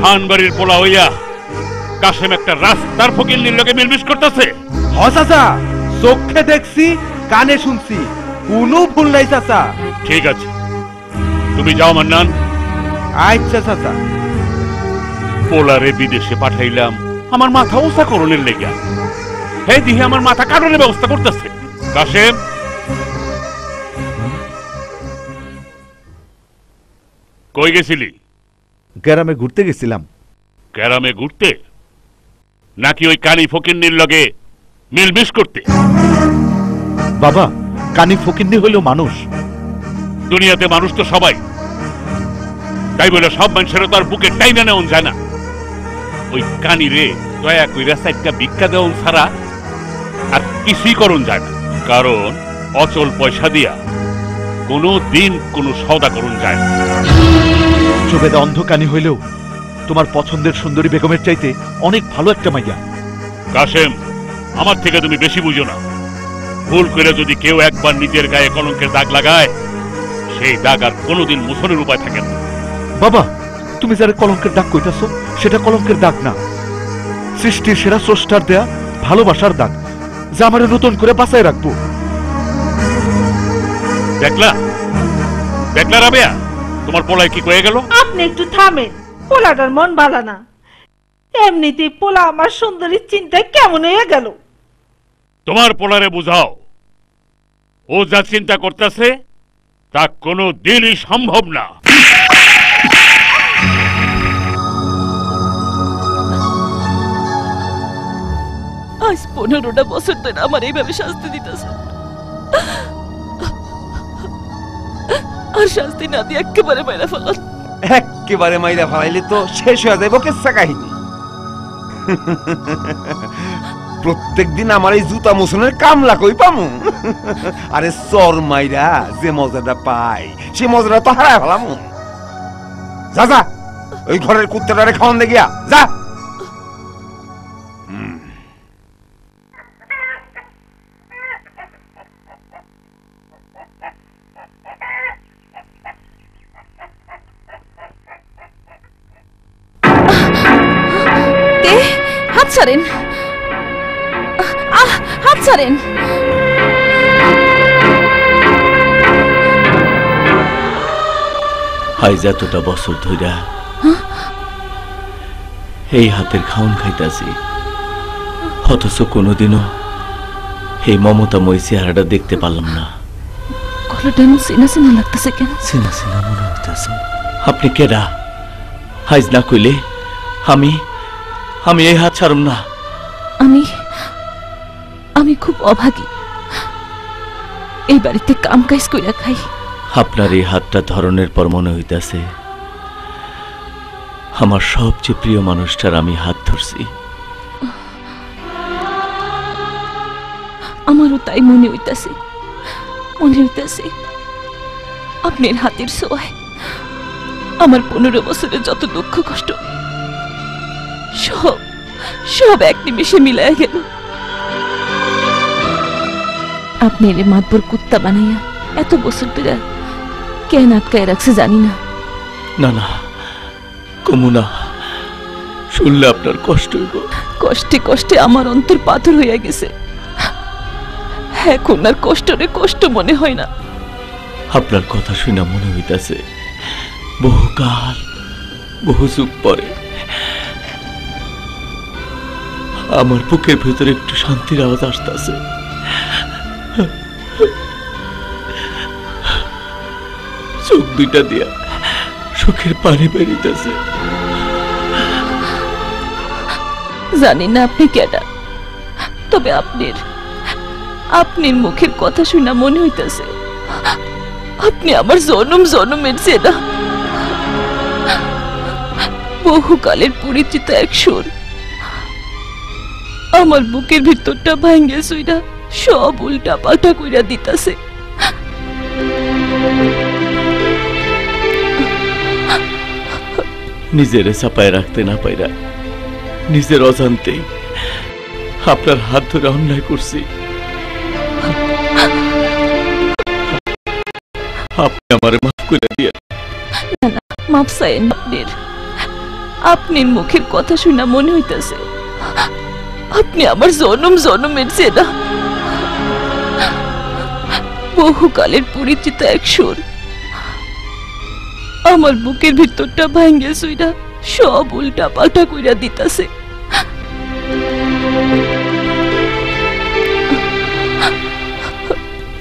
খান বাড়ির পোলা হইয়া কাশেম একটা রাস্তার ফকির লোকে মিলমিশ করতেছে। হ চাচা। চোখে দেখছি কানে শুনছি। কোনো ভুল নাই চাচা। ঠিক আছে। তুমি যাও মান্নান। আচ্ছা চাচা। পোলারে বিদেশে পাঠাইলাম আমার মাথা উঁচা করণের লেগা হে দিহে আমার মাথা কাটনের ব্যবস্থা করতেছে। কাশেম। কই গেছিলি? গ্রামে ঘুরতে গেছিলাম। গ্রামে ঘুরতে? নাকি ওই কানি ফকিন্নির লগে মিলমিশ করতে? বাবা কানি ফকিন্নি হইলেও মানুষ। দুনিয়াতে মানুষ তো সবাই। তাই বলে সব মানুষের তার বুকে টাইনা নেওয়া যায় না। ওই কানি রে দয়া কইরা সাইডটা ভিক্ষা দেওয়া ছাড়া আর কিছুই করণ যায় না। কারণ অচল পয়সা দিয়া কোনো দিন কোনো সওদা করুন যায় না। চোখে অন্ধকানি হইলেও তোমার পছন্দের সুন্দরী বেগমের চাইতে অনেক ভালো একটা মাইয়া। কাশেম আমার থেকে তুমি বেশি বুঝো না। ভুল করে যদি কেউ একবার নিজের গায়ে কলঙ্কের দাগ লাগায় সেই দাগ আর কোনোদিন মুছনের উপায় থাকে না। বাবা তুমি যারা কলঙ্কের দাগ কইতাছো সেটা কলঙ্কের দাগ না। সৃষ্টির সেরা স্রষ্টার দেয়া ভালোবাসার দাগ যা আমারে নতুন করে বাঁচায় রাখব। দেখলা? দেখলা রাবেয়া? তোমার পোলায় কি কয়ে গেল? আপনি একটু থামেন পোলাটার মন ভালো না। এমনিতেই পোলা আমার সুন্দরীর চিন্তায় কেমন হয়ে গেল? তোমার পোলারে বুঝাও ও যা চিন্তা করতেছে তা কোনো দিনই সম্ভব না। আজ পনেরোটা বছর ধরে আমার এইভাবে শাস্তি দিতেছে। আর শাস্তি না দিয়ে একেবারে ফেলান একেবারে মাইরা ফালাইলে তো শেষ হয়ে কেসা কাহিনী। প্রত্যেক দিন আমার এই জুতা মোছনের কামলা কই পামু? আরে চর মাইরা, যে মজাটা পাই, সে মজাটা তো হারায় ফেলামু। যা যা, ওই ঘরের কুত্তাটারে খাওয়ান দে গিয়া, যা। ছাড়েন। আহ হাত ছাড়েন। আইজ এতটা বছর ধইরা এই হাতের খাউন খাইতাছি। অথচ কোনোদিনও এই মমতাময় চেহারাটা দেখতে পারলাম না। লাগতেছে কেন? মনে হইতাছে। আপনি কেডা? হাইজ না কইলে আমি আমি এই হাত ছাড়ুম না। আমি আমি খুব অভাগী। এই বাড়িতে কাম কাজ কইরা খাই। আপনার এই হাতটা ধরনের পর মনে হইতাছে আমার সবচেয়ে প্রিয় মানুষটার আমি হাত ধরছি। আমারও তাই মনে হইতাছে মনে হইতাছে আপনার হাতের ছোঁয়ায় আমার পনেরো বছরের যত দুঃখ কষ্ট সব সব এক নিমিষে মিলায় গেল। আপনি এর মাতবর কুত্তা বানাইয়া এত বছর ধরে কেন আটকায় রাখছে জানি না। না না কমুনা শুনলে আপনার কষ্ট হইব। কষ্টে কষ্টে আমার অন্তর পাথর হইয়া গেছে। এখন আর কষ্টরে কষ্ট মনে হয় না। আপনার কথা শুনে মনে হইতাছে বহুকাল বহু যুগ পরে আমার বুকের ভেতরে একটু শান্তির আওয়াজ আসতেছে। চোখ দুইটা দিয়া সুখের পানি বেরিতেছে। জানি না আপনি কেডা, তবে আপনার আপনার মুখের কথা শুনা মনে হইতাছে, আপনি আমার জনম জনমের চেনা বহুকালের পরিচিত এক সুর আমার বুকের ভিতরটা ভাঙ্গে সুইরা সব উল্টা পাল্টা কইরা দিতাছে। নিজেরে চাপায় রাখতে না পাইরা নিজের অজান্তেই আপনার হাত ধরে অন্যায় করছি। আপনি আমার মাফ করে দিয়ে মাপ চাইন আপনার মুখের কথা শুনা মনে হইতাছে। আপনি আমার জনম জনমের চেনা বহুকালের পরিচিত এক সুর। আমার বুকের ভিতরটা ভাঙ্গে সুইরা সব উল্টা পাল্টা কইরা দিতাছে।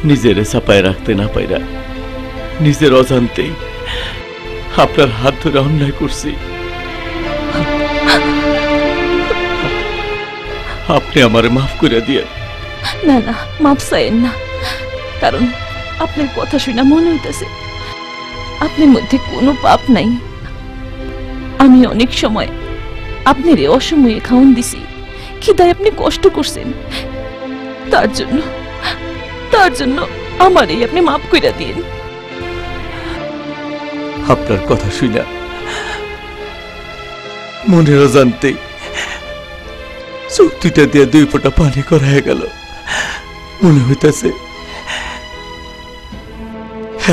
নিজেরে চাপায় রাখতে না পাইরা নিজের অজান্তেই আপনার হাত ধরে অন্যায় করছি। আপনি আমারে মাফ করে দিয়ে না না মাফ চাইন না। কারণ আপনার কথা শুনা মনে হইতেছে আপনার মধ্যে কোনো পাপ নাই। আমি অনেক সময় আপনার এ অসময়ে খাওন দিছি। খিদায় আপনি কষ্ট করছেন। তার জন্য তার জন্য আমার এই আপনি মাফ কইরা দিন আপনার কথা শুনা মনের অজান্তেই দুইটা দিয়ে দুই ফোঁটা পানি হয়ে গেল। মনে হইতেছে,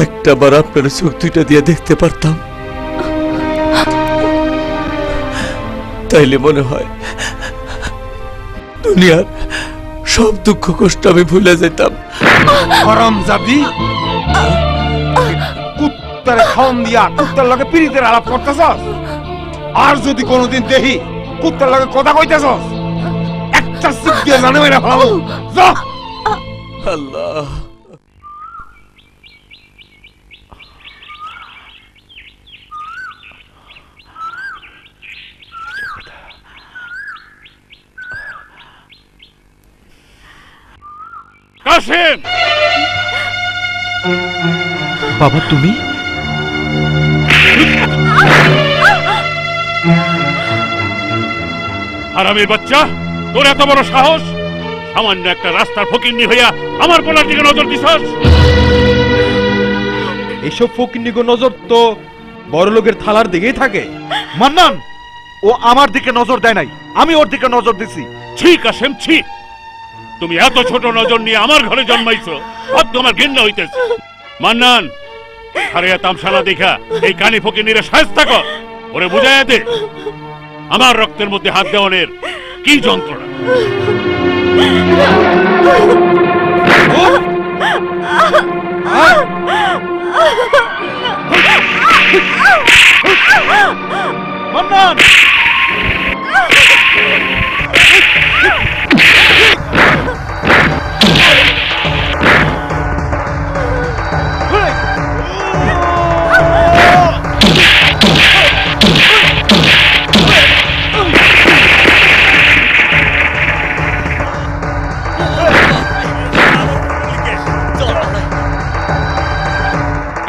একটা বার আপনার দুইটা দিয়ে দেখতে পারতাম। তাইলে মনে হয় দুনিয়ার সব দুঃখ কষ্ট আমি ভুলে যেতাম। গরম যাবি? কুত্তারে খাওন দিয়া কুত্তার লগে পিড়িতের আলাপ করতেছস? আর যদি কোনোদিন দেখি কুত্তার লগে কথা কইতেছস? একটা সিপ দিয়ে জানে মেরে যা আল্লাহ বাবা তুমি হারামির বাচ্চা তোর এত বড় সাহস? সামান্য একটা রাস্তার ফকিন্নি হইয়া আমার পোলার দিকে নজর দিছস? এইসব ফকিন্নিগো নজর তো বড় লোকের থালার দিকেই থাকে। মান্নান ও আমার দিকে নজর দেয় নাই। আমি ওর দিকে নজর দিছি। ছি কাসেম ছি। তুমি এত ছোট নজর নিয়ে আমার ঘরে জন্মাইছো। সব তোমার ঘৃণা হইতেছে। মান্নান আরে তামশালা দেখা এই কানি ফকিন্নিরে সাজতা কর ওরে বুঝাইয়া দে। আমার রক্তের মধ্যে হাত দেওয়ানের কি যন্ত্রণা? মান্নান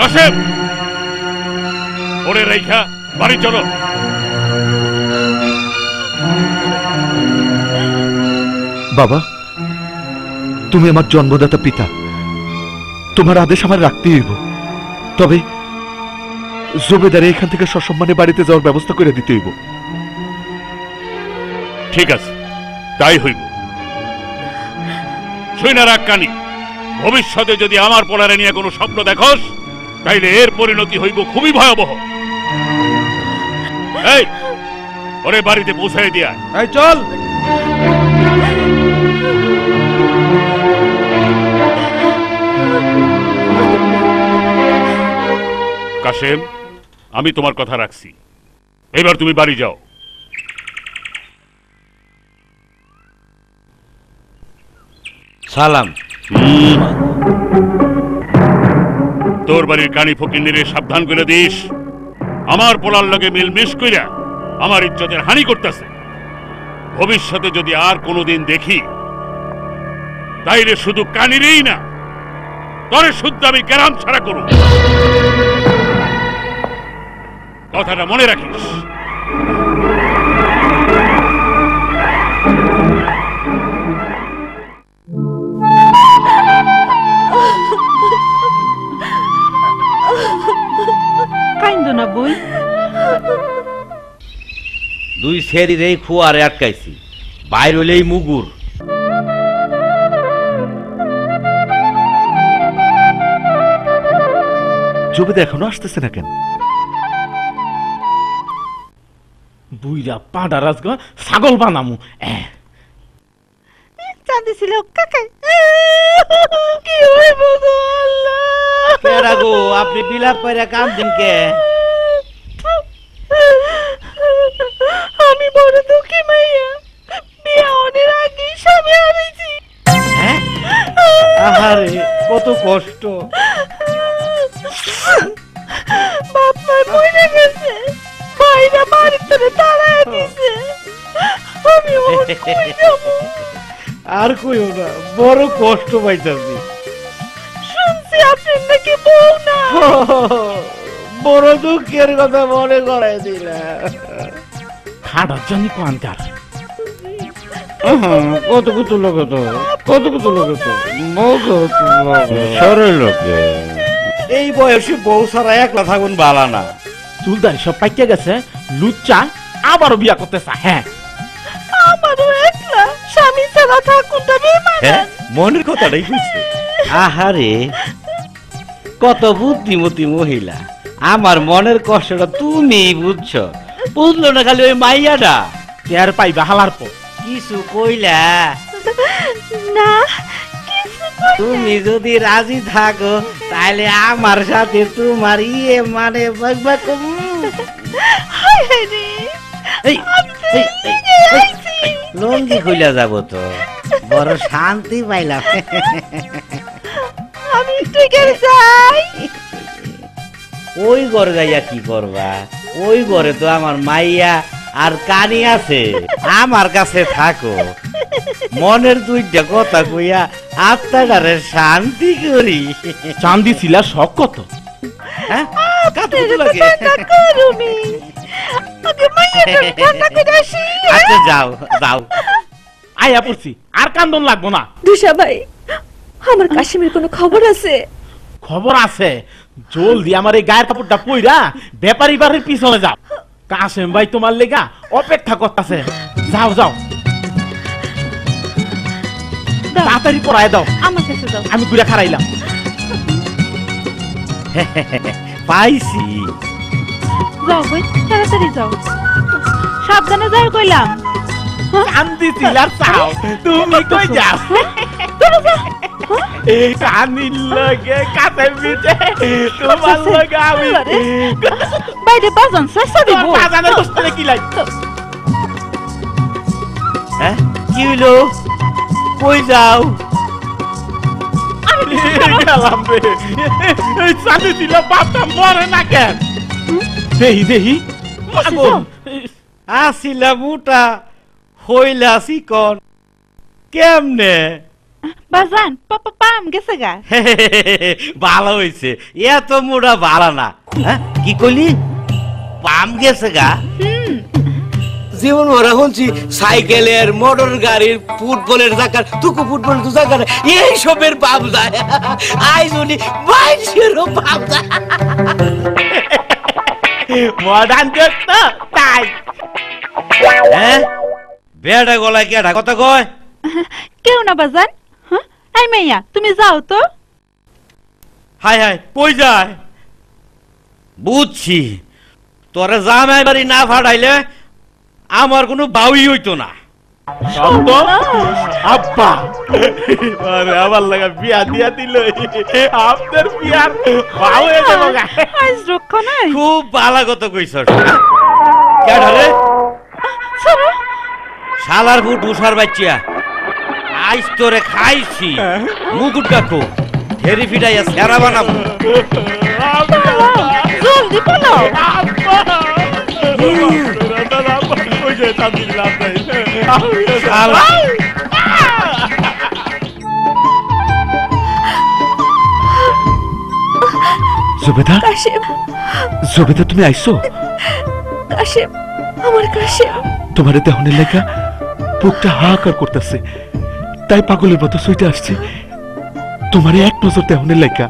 কাসেম ওরে রেখা বাড়ি চলো। বাবা তুমি আমার জন্মদাতা পিতা। তোমার আদেশ আমার রাখতেই হইব। তবে জমিদারে এখান থেকে সসম্মানে বাড়িতে যাওয়ার ব্যবস্থা করে দিতে হইব। ঠিক আছে তাই হইব। শুই না রাগ কানি। ভবিষ্যতে যদি আমার পোলারে নিয়ে কোনো স্বপ্ন দেখোস তাইলে এর পরিণতি হইব খুবই ভয়াবহ। এই ওরে বাড়িতে পৌঁছাই দিয়া এই চল। কাশেম আমি তোমার কথা রাখছি। এবার তুমি বাড়ি যাও। সালাম। তোর বাড়ির কানি ফকিন্নিরে সাবধান করে দিস। আমার পোলার লগে মিল মিস কইরা আমার ইজ্জতের হানি করতেছে। ভবিষ্যতে যদি আর কোনোদিন দেখি, তাইলে শুধু কানিরেই না, তরে শুদ্ধ আমি গ্রাম ছাড়া করু কথাটা মনে রাখিস। কাইন্দ না বই? দুই সেরির এই খুয়ারে আটকাইছি। বাইর হইলেই মুগুর। জমিদা এখনও আসতেছে না কেন? বুইরা পাডা রাজগা ছাগল বানামু চাঁদি ছিল কাকাই কি হইব আপনি বিলাপ করে কাম দিন কে? আমি বড় দুঃখী মাইয়া বিয়া অনের আগে স্বামী হারাইছি। আহারে কত কষ্ট। বাপ মার মরে গেছে ভাইরা বাড়ির তোরে তাড়ায় দিছে। আমি ওর কই যাব? আর কইও না বড় কষ্ট পাইতাছি। শুনছি আপনার নাকি বউ না। বড় দুঃখের কথা মনে করাই দিলাম খাড়ার জন্য কোয়ান্টার কত কত লোক তো কত কত লোক তো সরল লোকে। এই বয়সে বউ সারা একলা থাকুন বালা না। চুলদারি সব পাইকে গেছে লুচ্চা আবারও বিয়া করতে চা হ্যাঁ। আমারও একলা স্বামী ছাড়া বেমান হ্যাঁ? মনের কথাটাই বুঝছে আহারে কত বুদ্ধিমতী মহিলা। আমার মনের কষ্টটা তুমি বুঝছ। বুঝলো না খালি ওই মাইয়াটা? টের পাইবা হালার পর। কিছু কইলা? না তুমি যদি রাজি থাকো তাহলে আমার সাথে তোমার ইয়ে মানে বাক হায় হায় রে। এই, লঙ্গি যাব তো। বড় শান্তি পাইলাম। আমি ওই ঘরে যাইয়া কি করবা? ওই ঘরে তো আমার মাইয়া আর কানি আছে। আমার কাছে থাকো। মনের দুইটা কথা কইয়া আত্মাটারে শান্তি করি। চান্দি ছিলা শখ কত? হ্যাঁ? কাতে লাগে। আচ্ছা যাও যাও। আয়া পড়ছি আর কান্দন লাগবো না। দুষা ভাই আমার কাশিমের কোনো খবর আছে? খবর আছে। জলদি আমার এই গায়ের কাপড়টা পইরা ব্যাপারী বাড়ির পিছনে যাও। কাসেম ভাই তোমার লেগা অপেক্ষা করতেছে। যাও যাও। তাড়াতাড়ি পড়ায় দাও। আমার কাছে দাও। আমি ঘুরে খারাইলাম পাইছি। যাও বই তাড়াতাড়ি যাও। সাবধানে যাও কইলাম। কান্দি ছিলার চাও তুমি কই যাও? এই কানির লগে কাতে পিঠে তোমার লগে আমি বাইরে বাজন শেষা দিব তোর দোস্তারে কি লাগ? হ্যাঁ কি হইল? কই যাও? গেলাম রে। এই চালি দিল বাপটা মরে না কেন? দেহি দেহি। আসিলা মোটা হইলা চিকন। কেমনে? বাজান পাপা পাম গেছে গা। ভালো হইছে। এত মোটা ভালো না। হ্যাঁ কি কইলি? পাম গেছে গা। জীবন ভরা শুনছি সাইকেলের মোটর গাড়ির ফুটবলের জায়গার তুকু ফুটবলের দু জায়গার এই সবের পাপ যায় আই শুনি বাইশেরও পাপ যায় মডার্ন তো তাই। হ্যাঁ? বেড়া গলায় কেডা কথা কয়। কেউ না বাজান। হ্যাঁ? আই মাইয়া তুমি যাও তো। হাই হাই কই যায়? বুঝছি। তোরে জামাই বাড়ি না ফাটাইলে আমার কোনো বাউই হইতো না। আব্বা? আরে আমার লাগা বিয়া দিয়া দিল। আপনার বিয়ার ভাও হয়ে যাব আজ রক্ষা নাই। খুব ভালো কথা কইছ কেডা রে? শালার ফুট উষার বাচ্চা। আইস তোরে খাইছি। মুকুট কাকু ঢেরি ফিটাইয়া সেরা বানাবো। জলদি পালাও ওই যে তাদের লাভ নাই। শালা। জুবেদা কাশেম। জুবেদা তুমি আইছো কাশেম আমার কাশেম। তোমার দেহনের লেখা বুকটা হাহাকার করতেছে। তাই পাগলের মতো শুইতে আসছি। তোমার এক নজর দেহনের লেখা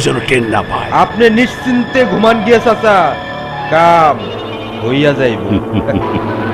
যেন টেন না পায়? আপনি নিশ্চিন্তে ঘুমান গিয়ে চাচা। কাম হইয়া যাইব।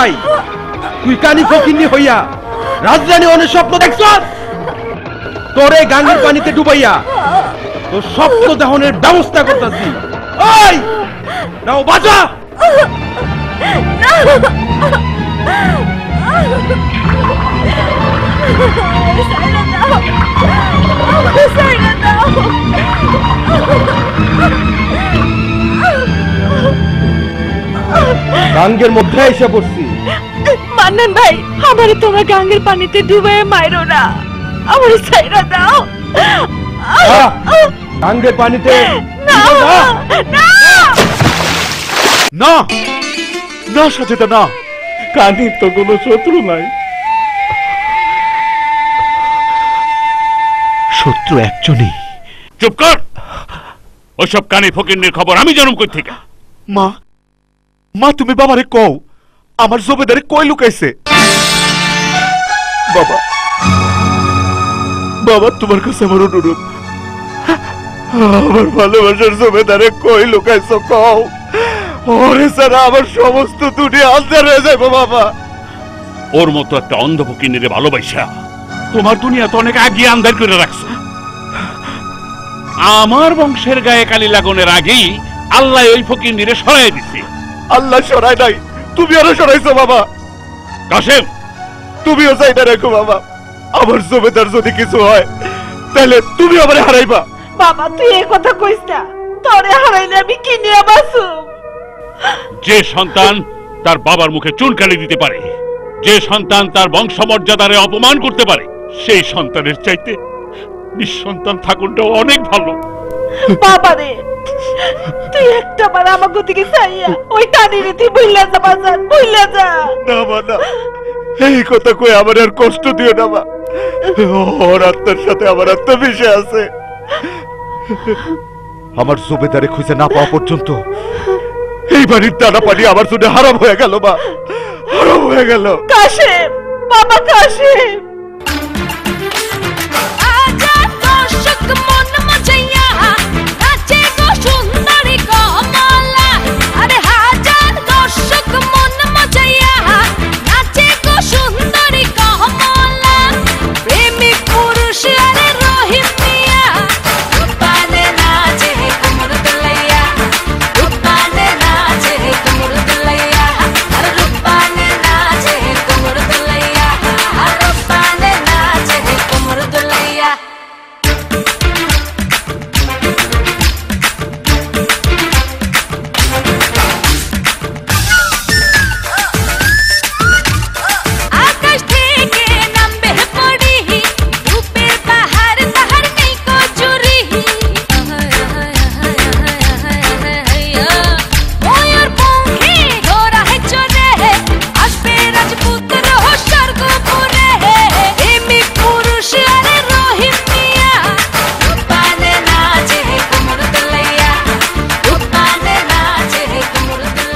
একটাই তুই কানি ফকিন্নি হইয়া, রাজধানী অনেক স্বপ্ন দেখছ তোরে গাঙ্গের পানিতে ডুবাইয়া তোর স্বপ্ন দহনের ব্যবস্থা করতেছি। ওই নাও বাজা। গাঙ্গের মধ্যে এসে পড়ছি। মান্নান ভাই আমারে তোমরা গাঙ্গের পানিতে ডুবে মাইরো না। আমারে ছাইরা দাও। গাঙ্গের পানিতে না না। না। সচেতা না কানির তো কোনো শত্রু নাই। শত্রু একজনই। চুপ কর। ওসব কানে ফকিরনের খবর আমি জানুম কই থেকে? মা মা তুমি বাবারে কও। আমার জবেদারে কই লুকাইছে? বাবা বাবা তোমার কাছে আমার অনুরোধ। আমার ভালোবাসার জবেদারে কই লুকাইছো কও? ওরে সারা আমার সমস্ত দুনিয়া আন্ধার হয়ে যাব বাবা। ওর মতো একটা অন্ধ ফকিরনিরে ভালোবাসা তোমার দুনিয়া তো অনেক আগে আন্দার করে রাখছো। আমার বংশের গায়ে কালি লাগনের আগেই আল্লাহ ওই ফকিরনিরে সরাই দিছে। আল্লাহ সরাই নাই। তুমি আরও সরাইছো বাবা। কাসেম তুমিও চাইটা রাখো বাবা। আমার জমিদার যদি কিছু হয় তাহলে তুমি আমারে হারাইবা। বাবা তুই এ কথা কইস না। তোরে হারাইলে আমি কি নিয়ে বাসুম যে সন্তান তার বাবার মুখে চুনকালি দিতে পারে যে সন্তান তার বংশমর্যাদারে অপমান করতে পারে সেই সন্তানের চাইতে নিঃসন্তান থাকুনটা অনেক ভালো। বাবা রে তুই একটা বার আমার গতিকে চাইয়া ওই টানিরে তুই ভুললা যা বাজার ভুললা যা। না মা না। এই কথা কই আমার আর কষ্ট দিও না মা। ওর আত্মার সাথে আমার আত্মা মিশে আছে। আমার খুঁজে না পাওয়া পর্যন্ত এই বাড়ির দানা পানি আমার জন্য হারাম হয়ে গেল মা। হারাম হয়ে গেল। কাশেম বাবা কাশেম।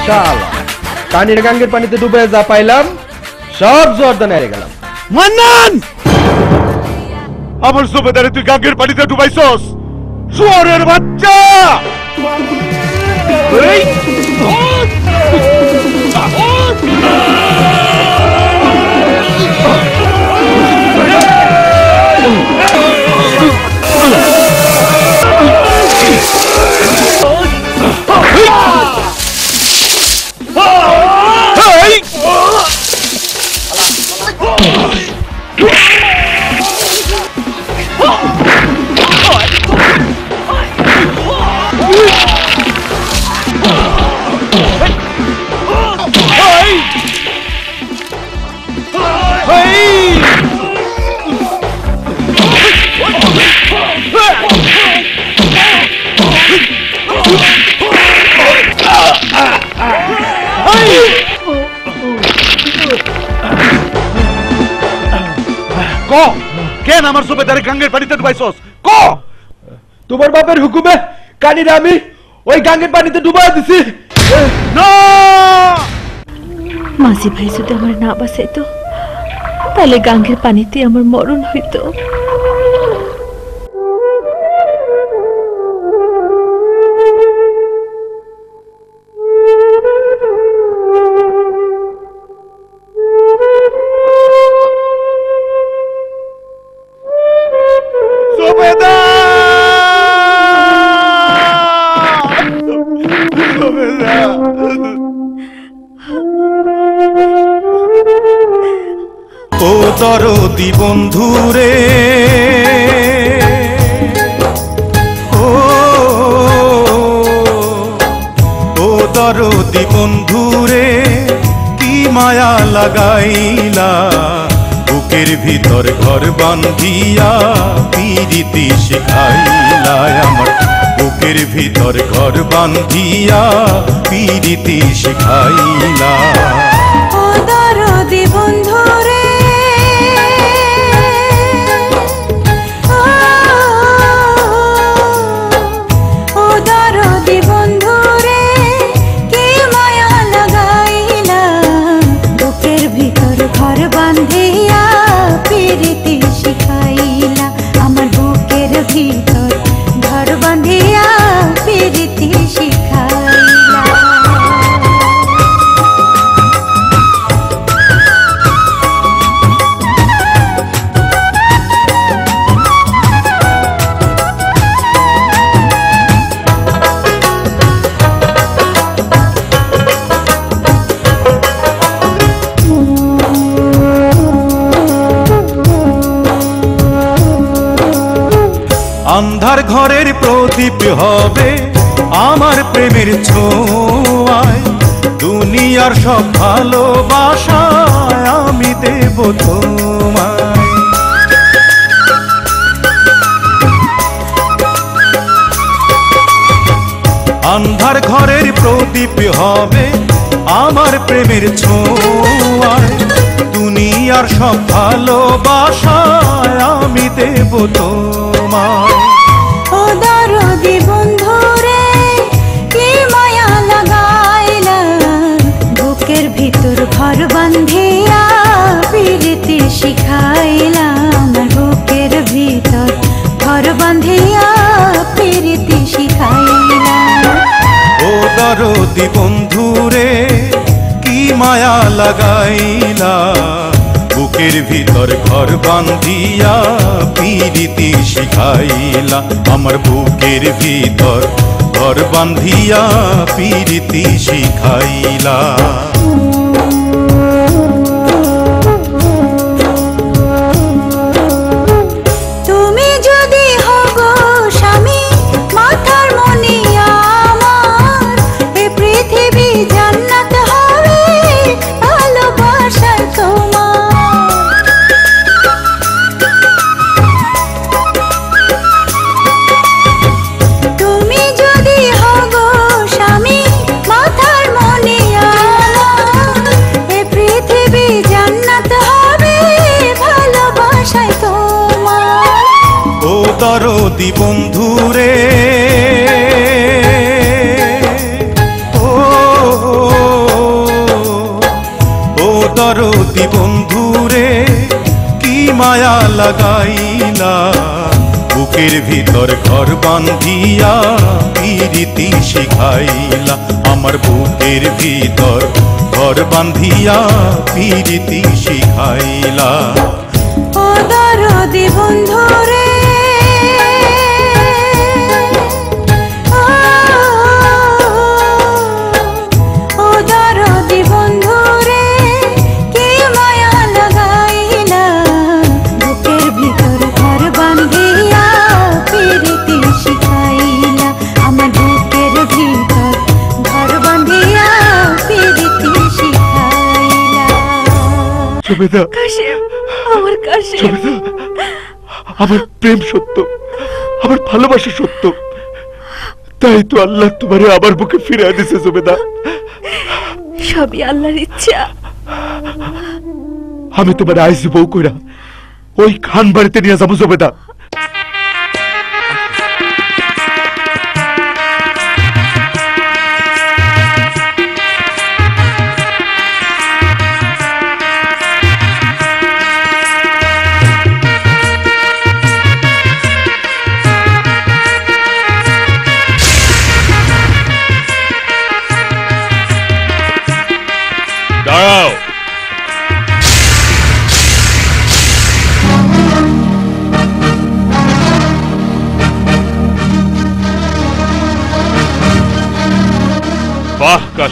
শালা কানির গাঙ্গের পানিতে ডুবে যা পাইলাম সব জর্দান হেরে গেলাম। মান্নান! আমার সুবেদারে তুই গাঙ্গের পানিতে ডুবাইছস। শুয়ারের বাচ্চা! জমিদারে গাঙ্গের পানিতে ডুবাইছস ক! তোমার বাপের হুকুমে কানিরে আমি ওই গাঙ্গের পানিতে ডুবাই দিছি। মাসি ভাই যদি আমার না বাঁচাইতো তাহলে গাঙ্গের পানিতে আমার মরণ হইতো। বন্ধুরে। ও দরদি বন্ধুরে, কি মায়া লাগাইলা? বুকের ভিতর ঘর বান্ধিয়া পিরিতি শিখাইলা আমার। বুকের ভিতর ঘর বান্ধিয়া পিরিতি শিখাইলা। প্রদীপ হবে আমার প্রেমের ছোঁয়ায়। দুনিয়ার সব ভালোবাসায় আমি দেব তোমায়। ঘরের প্রদীপ হবে আমার প্রেমের ছোঁয়ায়। দুনিয়ার সব ভালোবাসায় আমি দেব তোমায়। দরদি বন্ধুরে, কি মায়া লাগাইলা? বুকের ভিতর ঘর বান্ধিয়া পিরিতি শিখাইলা। আমার বুকের ভিতর ঘর বান্ধিয়া পিরিতি শিখাইলা। দরদি বন্ধুরে। ও ও দরদি বন্ধুরে, কি মায়া লাগাইলা? বুকের ভিতর ঘর বান্ধিয়া পিরিতি শিখাইলা। আমার বুকের ভিতর ঘর বান্ধিয়া পিরিতি শিখাইলা। ও দরদি বন্ধুরে জবেদা কাশিম আমার কাশিম। আমার প্রেম সত্য আমার ভালোবাসা সত্য। তাই তো আল্লাহ তোমারে আমার বুকে ফিরে দিছে জবেদা সবই আল্লাহর ইচ্ছা। আমি তোমার আইসি বউ কইরা। ওই খান বাড়িতে নিয়ে যাব জবেদা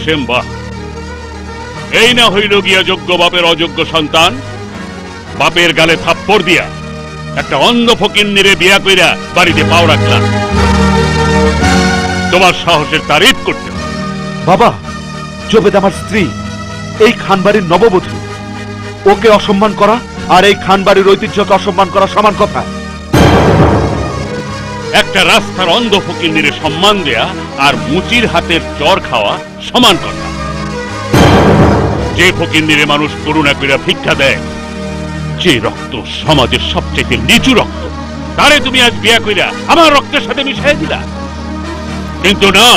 কাশেম বাহ এই না হইল গিয়া যোগ্য বাপের অযোগ্য সন্তান। বাপের গালে থাপ্পড় দিয়া একটা অন্ধ ফকির নিরে বিয়া কইরা বাড়িতে পাও রাখলাম। তোমার সাহসের তারিফ করতে বাবা, জবেদ আমার স্ত্রী, এই খানবাড়ির নববধূ। ওকে অসম্মান করা আর এই খানবাড়ির ঐতিহ্যকে অসম্মান করা সমান কথা। একটা রাস্তার অন্ধ ফকির সম্মান দেয়া আর মুচির হাতের চর খাওয়া সমান কথা। যে ফকির মানুষ করুণা কইরা ভিক্ষা দেয়, যে রক্ত সমাজের সবচেয়ে নিচু রক্ত, তারে তুমি আজ বিয়া কইরা আমার রক্তের সাথে মিশাই দিলা। কিন্তু না,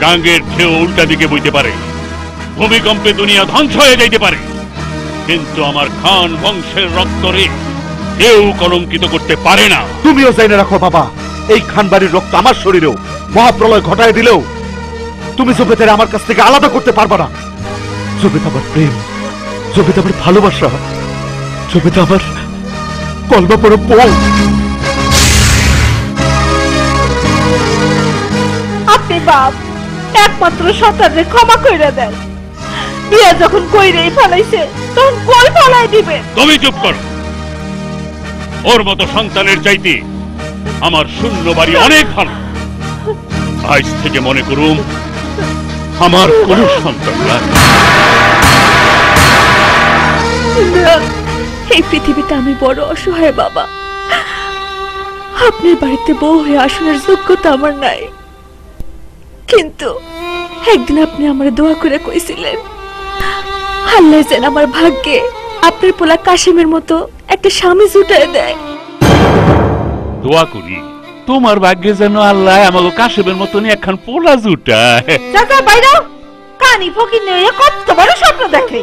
গাঙ্গের ঢেউ উল্টা দিকে বইতে পারে, ভূমিকম্পে দুনিয়া ধ্বংস হয়ে যাইতে পারে। কিন্তু আমার খান বংশের রক্তরে কেউ কলঙ্কিত করতে পারে না। তুমিও জানে রাখো বাবা এই খানবাড়ির রক্ত আমার শরীরেও মহাপ্রলয় ঘটায় দিলেও তুমি জবেদের আমার কাছ থেকে আলাদা করতে পারবে না। জবেদ আমার প্রেম জবেদ আমার ভালোবাসা জবেদ আমার কলবা পড়ো বউ আপনি বাপ একমাত্র সন্তানের ক্ষমা কইরা দেন। বিয়া যখন কইরেই ফেলাইছে তখন কই ফেলাই দিবে? তুমি চুপ করো। ওর মতো সন্তানের চাইতে আমার শূন্য বাড়ি অনেক ভালো। আজ থেকে মনে করুম আমার কোন সন্তান এই পৃথিবীতে আমি বড় অসহায় বাবা। আপনার বাড়িতে বউ হয়ে আসনের যোগ্যতা আমার নাই। কিন্তু একদিন আপনি আমার দোয়া করে কইছিলেন, আল্লাহ যেন আমার ভাগ্যে আপনার পোলা কাশিমের মতো একটা স্বামী জুটায় দেয়। দোয়া করি তোমার ভাগ্যে যেন আল্লাহ আমাকে কাশেবের মতনই একখান পোলা জুটায়। চাচা বাইরে কানি ফকির নিয়ে কত বড় স্বপ্ন দেখে।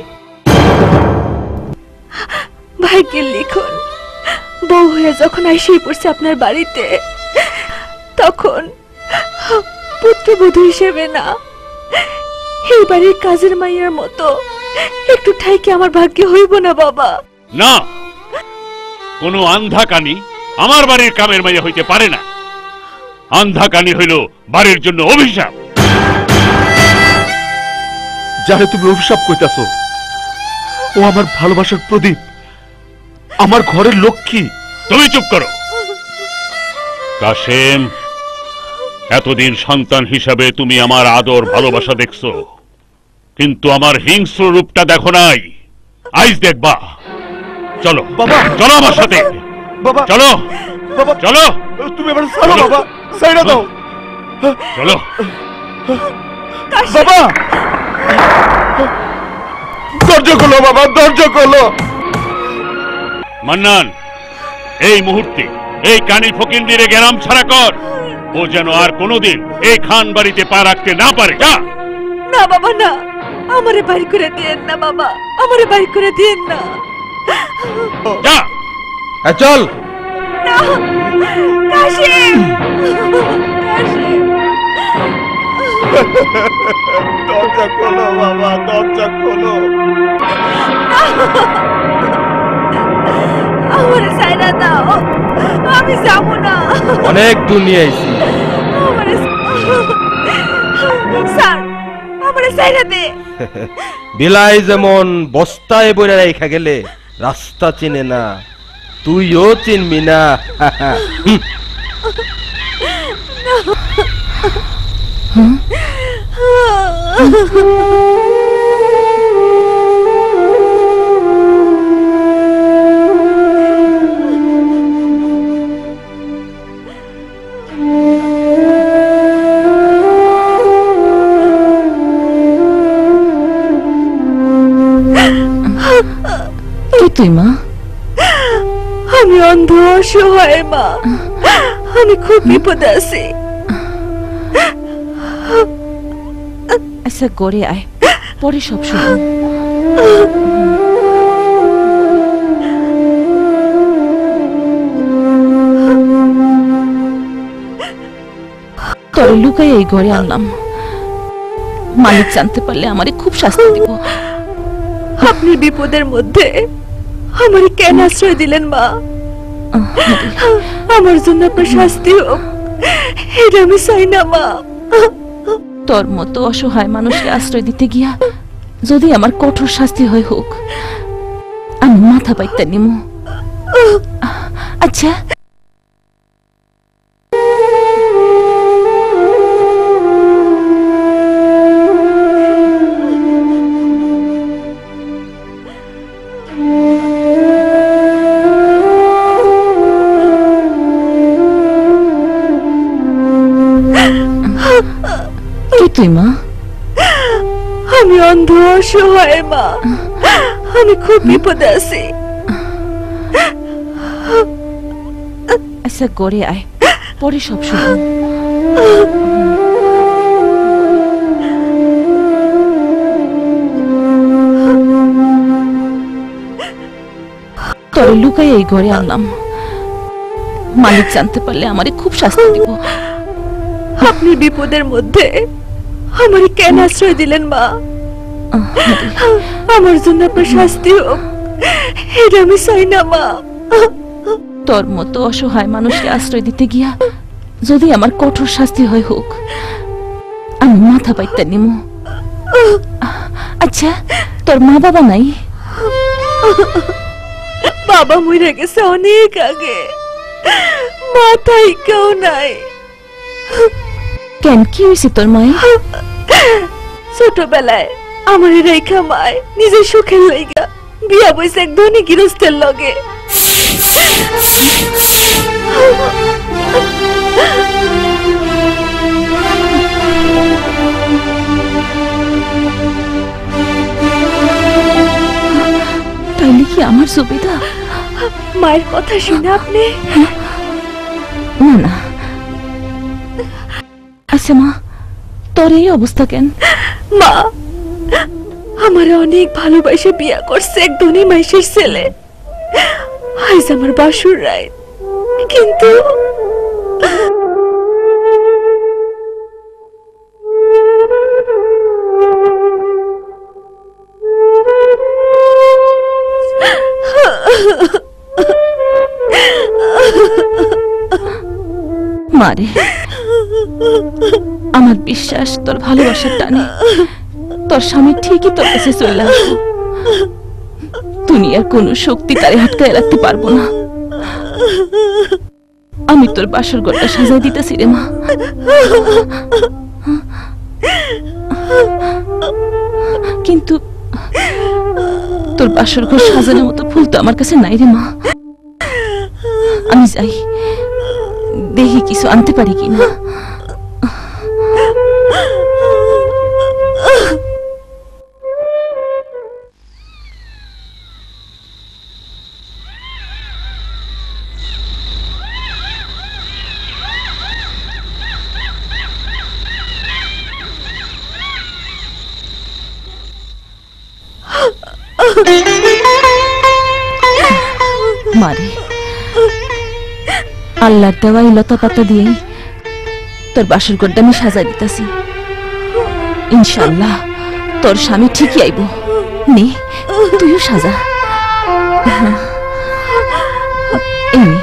ভাগ্যের লিখন বউ হয়ে যখন আইসেই পড়ছে আপনার বাড়িতে তখন পুত্রবধূ হিসেবে না এই বাড়ির কাজের মাইয়ার মতো একটু ঠাইকে আমার ভাগ্যে হইব না বাবা। না কোনো আন্ধা কানি আমার বাড়ির কামের মাইয়া হইতে পারে না। আন্ধা কানি হইল বাড়ির জন্য অভিশাপ। যারে তুমি অভিশাপ কইতাছ ও আমার ভালোবাসার প্রদীপ আমার ঘরের লক্ষ্মী। তুমি চুপ করো। কাশেম এতদিন সন্তান হিসাবে তুমি আমার আদর ভালোবাসা দেখছ কিন্তু আমার হিংস্র রূপটা দেখো নাই। আইজ দেখবা। চলো। বাবা। চলো আমার সাথে। বাবা। চলো। বাবা। চলো। তুমি এবার ছাড়ো বাবা। সাইডা দাও। চলো। বাবা। ধৈর্য করল বাবা। ধৈর্য করল মান্নান এই মুহূর্তে এই কানি ফকিন্দিরে গেরাম ছাড়া কর। ও যেন আর কোনোদিন এই খান বাড়িতে পা রাখতে না পারে। যা। না বাবা না। আমারে বাড়ি করে দিয়েন না বাবা। আমারে বাড়ি করে দিয়েন না। যা। চল। কাশিম কাশিম দরজা খোলো বাবা দরজা খোলো। আমার সাইরা দাও আমি যাব না। অনেক দূর নিয়ে আইছি স্যার আমারে সাইরা দে। বিলাই যেমন বস্তায় বইরা রেখা গেলে রাস্তা চিনে না তুইও চিনবি না হুম। তুই মা। আমি অন্ধ অসহায় মা। আমি খুব বিপদে আছি। আচ্ছা গড়ে আয়। পরে সব শুনো তরে লুকাই এই ঘরে আনলাম। মালিক জানতে পারলে আমারে খুব শাস্তি দিব। আপনি বিপদের মধ্যে আমারে কেন আশ্রয় দিলেন মা? আমার জন্য আপনার শাস্তি হোক এটা আমি চাই না, মা। তোর মতো অসহায় মানুষকে আশ্রয় দিতে গিয়া যদি আমার কঠোর শাস্তি হয় হোক, আমি মাথা পাইতে নিমু। আমি খুব বিপদে আছি। আচ্ছা গড়ে আয়। পরে সব শুনো তরে লুকাই এই ঘরে আনলাম। মালিক জানতে পারলে আমারে খুব শাস্তি দিব। আপনি বিপদের মধ্যে আমারে কেন আশ্রয় দিলেন মা? আমার জন্য আপনার শাস্তি হোক। এটা আমি চাই না মা। তোর মতো অসহায় মানুষকে আশ্রয় দিতে গিয়া যদি আমার কঠোর শাস্তি হয় হোক আমি মাথা পাইতে নিমু। আচ্ছা তোর মা বাবা নাই? বাবা মরে গেছে অনেক আগে। মাথায় কেউ নাই। কেন কি হয়েছে তোর মায়ের? ছোটবেলায় আমার রেখা মায় নিজের সুখের লাইগা বিয়া বইছে এক ধনী গৃহস্থের লগে। তাইলে কি আমার সুবিধা? মায়ের কথা শুনে আপনি? না না। আচ্ছা মা তোর এই অবস্থা কেন? মা আমার অনেক ভালোবাসে বিয়া করছে এক ধনী মাইশের ছেলে। আইজ আমার বাসুর রায়। কিন্তু মারে, আমার বিশ্বাস, তোর ভালোবাসার টানে। তোর স্বামী ঠিকই তোর কাছে চলে আসব। দুনিয়ার কোনো শক্তি তারে আটকায় রাখতে পারব না। আমি তোর বাসর ঘরটা সাজাই দিতেছি রে মা। কিন্তু তোর বাসর ঘর সাজানোর মতো ফুল তো আমার কাছে নাই রে মা। আমি যাই, দেখি কিছু আনতে পারি কিনা। বেলার দেওয়া এই লতা পাতা দিয়ে তোর বাসর ঘরটা আমি সাজাই দিতেছি। ইনশাল্লাহ তোর স্বামী ঠিকই আইব। নে, তুইও সাজা। এমনি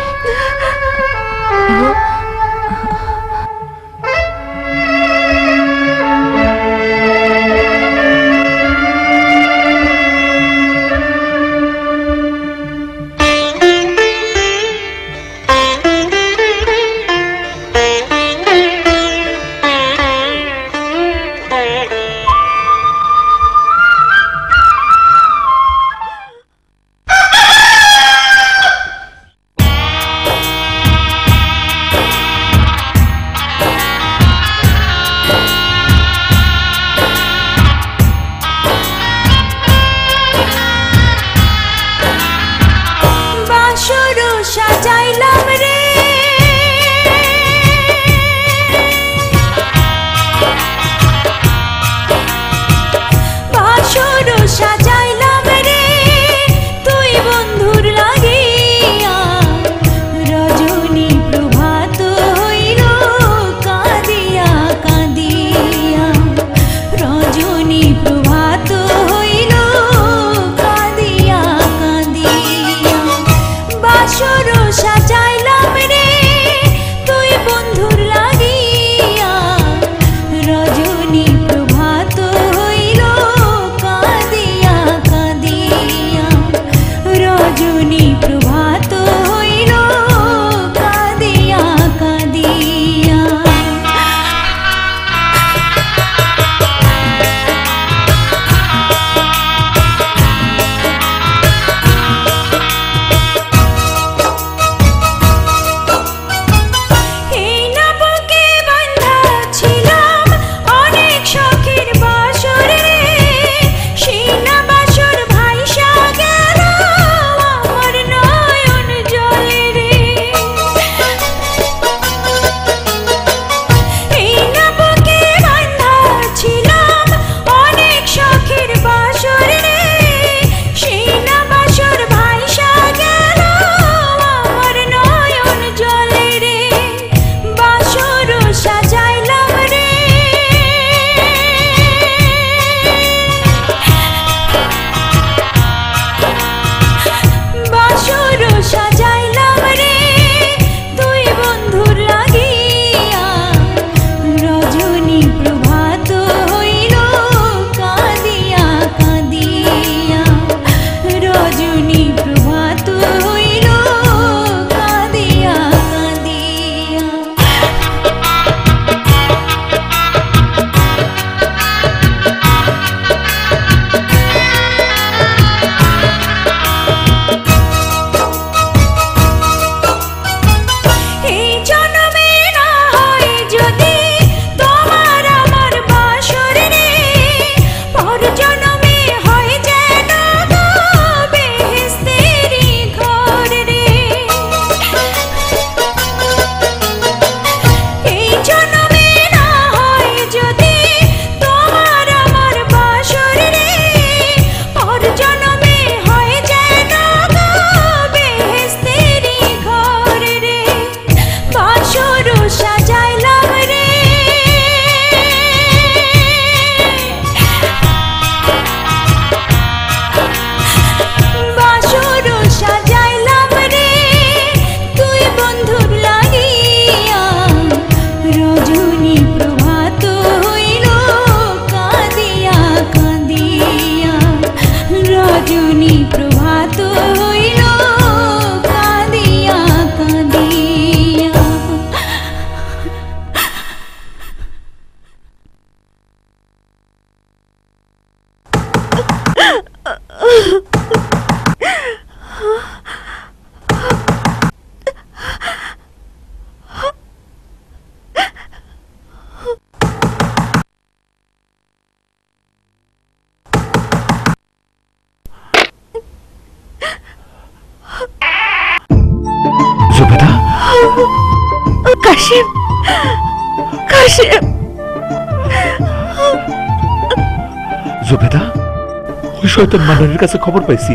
সনাতন মান্নানের কাছে খবর পাইছি।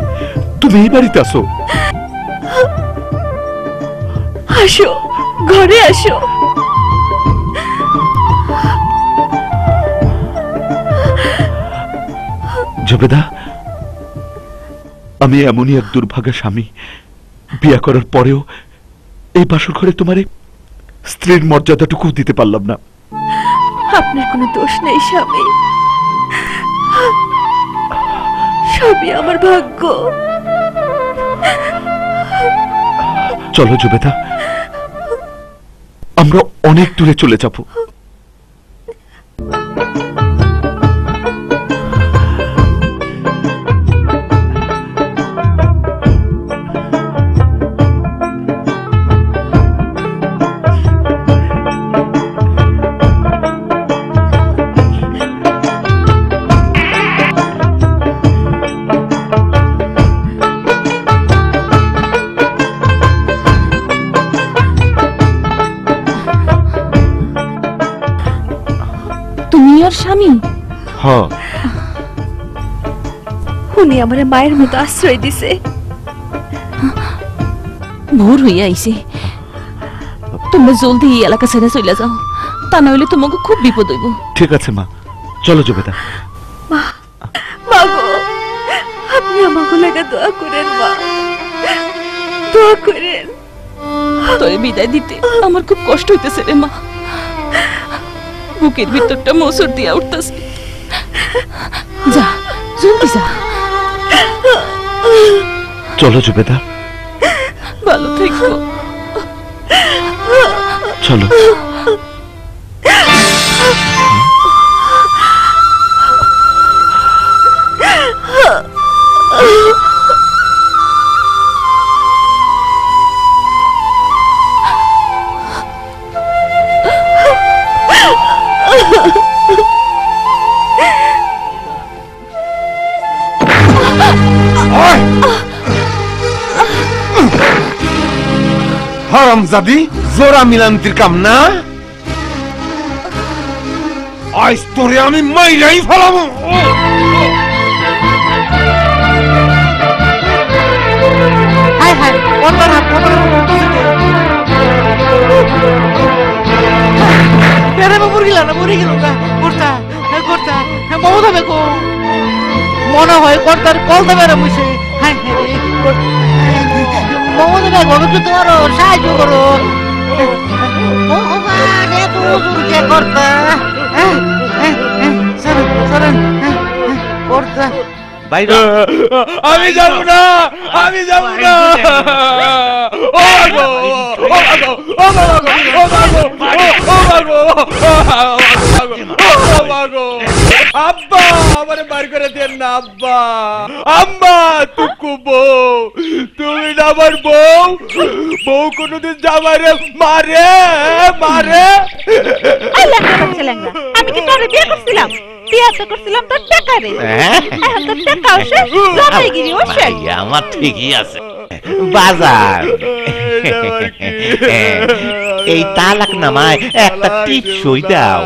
তুমি এই বাড়িতে আসো আসো ঘরে আসো। জবেদা আমি এমনই এক দুর্ভাগা স্বামী। বিয়া করার পরেও এই বাসর ঘরে তোমারে স্ত্রীর মর্যাদাটুকু দিতে পারলাম না। আপনার কোনো দোষ নেই স্বামী। সবই আমার ভাগ্য। চলো জুবেদা আমরা অনেক দূরে চলে যাব। আমার মায়ের মতো আশ্রয় দিছে। ভোর হইয়া আইছে। তোমরা জলদি এই এলাকা ছেড়ে চলে যাও। তা না হইলে তোমাকে খুব বিপদ হইব। ঠিক আছে মা। চলো জুবেদা। মা গো আপনি আমাকে লেগে দোয়া করেন মা। দোয়া করেন। তোরে বিদায় দিতে আমার খুব কষ্ট হইতেছে রে মা। বুকের ভিতরটা মোসর দিয়া উঠতেছে। যা জলদি যা। চলো জুবেদা। ভালো থেকো। চলো। হারামজাদি জোড়া মিলান্তির কাম না আজ তোরে আমি মাইরাই ফেলাবো হায় হায় পর্দার হাত পর্দার হাত বলতেছে কে? বেড়ে মরে গেল না কর্তা হ্যাঁ, হ্যাঁ, মমতা বেগো কর্তার কলতা বেড়ে বসে রে, কর- মমতা বেগো একটু ধরো সাহায্য করো ভগবান এত ওজন কে কর্তা? হ্যাঁ, হ্যাঁ, হ্যাঁ, সরেন, সরেন, কর্তা। বাইরে আমি যাব না আমি যাব না। ও মাগো ও মাগো ও মাগো ও মাগো ও মাগো ও মাগো। আব্বা আমারে বার করে দেন না আব্বা। আম্মা তুকু বউ তুমি না আমার বউ? বউ কোনোদিন জামাইরে মারে মারে। আমি কি তোরে বিয়ে করছিলাম? হ্যাঁ? আমার ঠিকই আছে। বাজার। এই তালাক নামায় একটা টিপ সই দাও।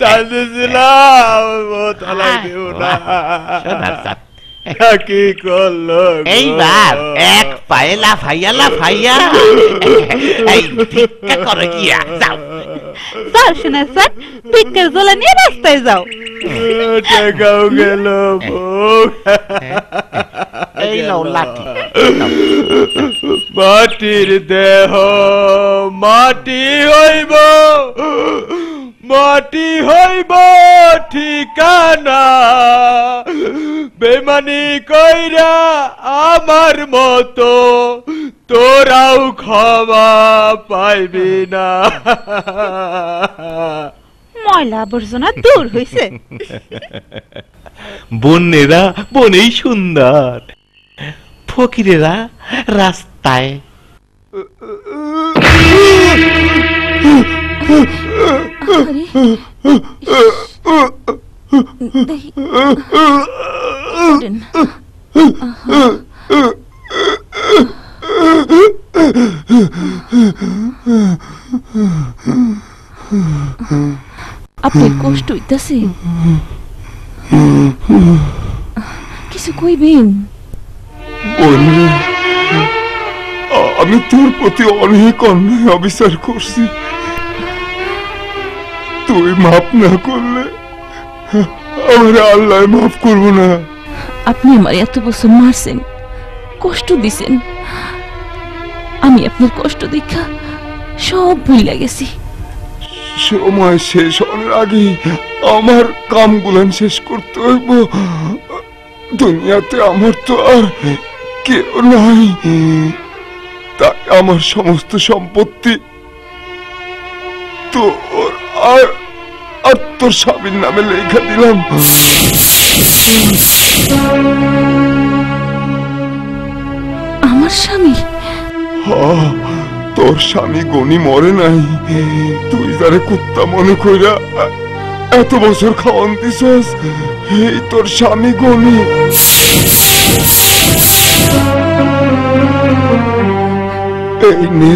চাইতেছিলাম তালাক দেব না। কি করল? এইবার এক পায়ে লাফাইয়া লাফাইয়া এই ভিক্ষা করে গিয়া যাও। যাও শোনা স্যার ভিক্ষার জোলা নিয়ে রাস্তায় যাও। টাকাও গেল এই নাও লাঠি। মাটির দেহ মাটি হইব। মাটি হইব ঠিকানা। বেমানি কইরা আমার মতো তোরাও ক্ষমা পাইবি না। ময়লা আবর্জনা দূর হইছে। বনেরা বনেই সুন্দর। ফকিরেরা রাস্তায়। আপনার কষ্ট হইতাছে? কিছু কইবেন? আমি তোর প্রতি অনেক অন্যায় অবিচার করছি। তুই মাফ না করলে আমার আল্লাহ মাফ করব না। আপনি আমার এত বছর মারছেন কষ্ট দিছেন। আমি আপনার কষ্ট দেখা সব ভুলে গেছি। সময় শেষ হওয়ার আগে আমার কামগুলান শেষ করতে হইব। দুনিয়াতে আমার তো আর কেউ নাই। তাই আমার সমস্ত সম্পত্তি তোর আর আর তোর স্বামীর নামে লেখা দিলাম। আমার স্বামী? তোর স্বামী গনি মরে নাই। তুই যারে কুত্তা মনে কইরা এত বছর খাওয়ান দিছস এই তোর স্বামী গনি। এই নে।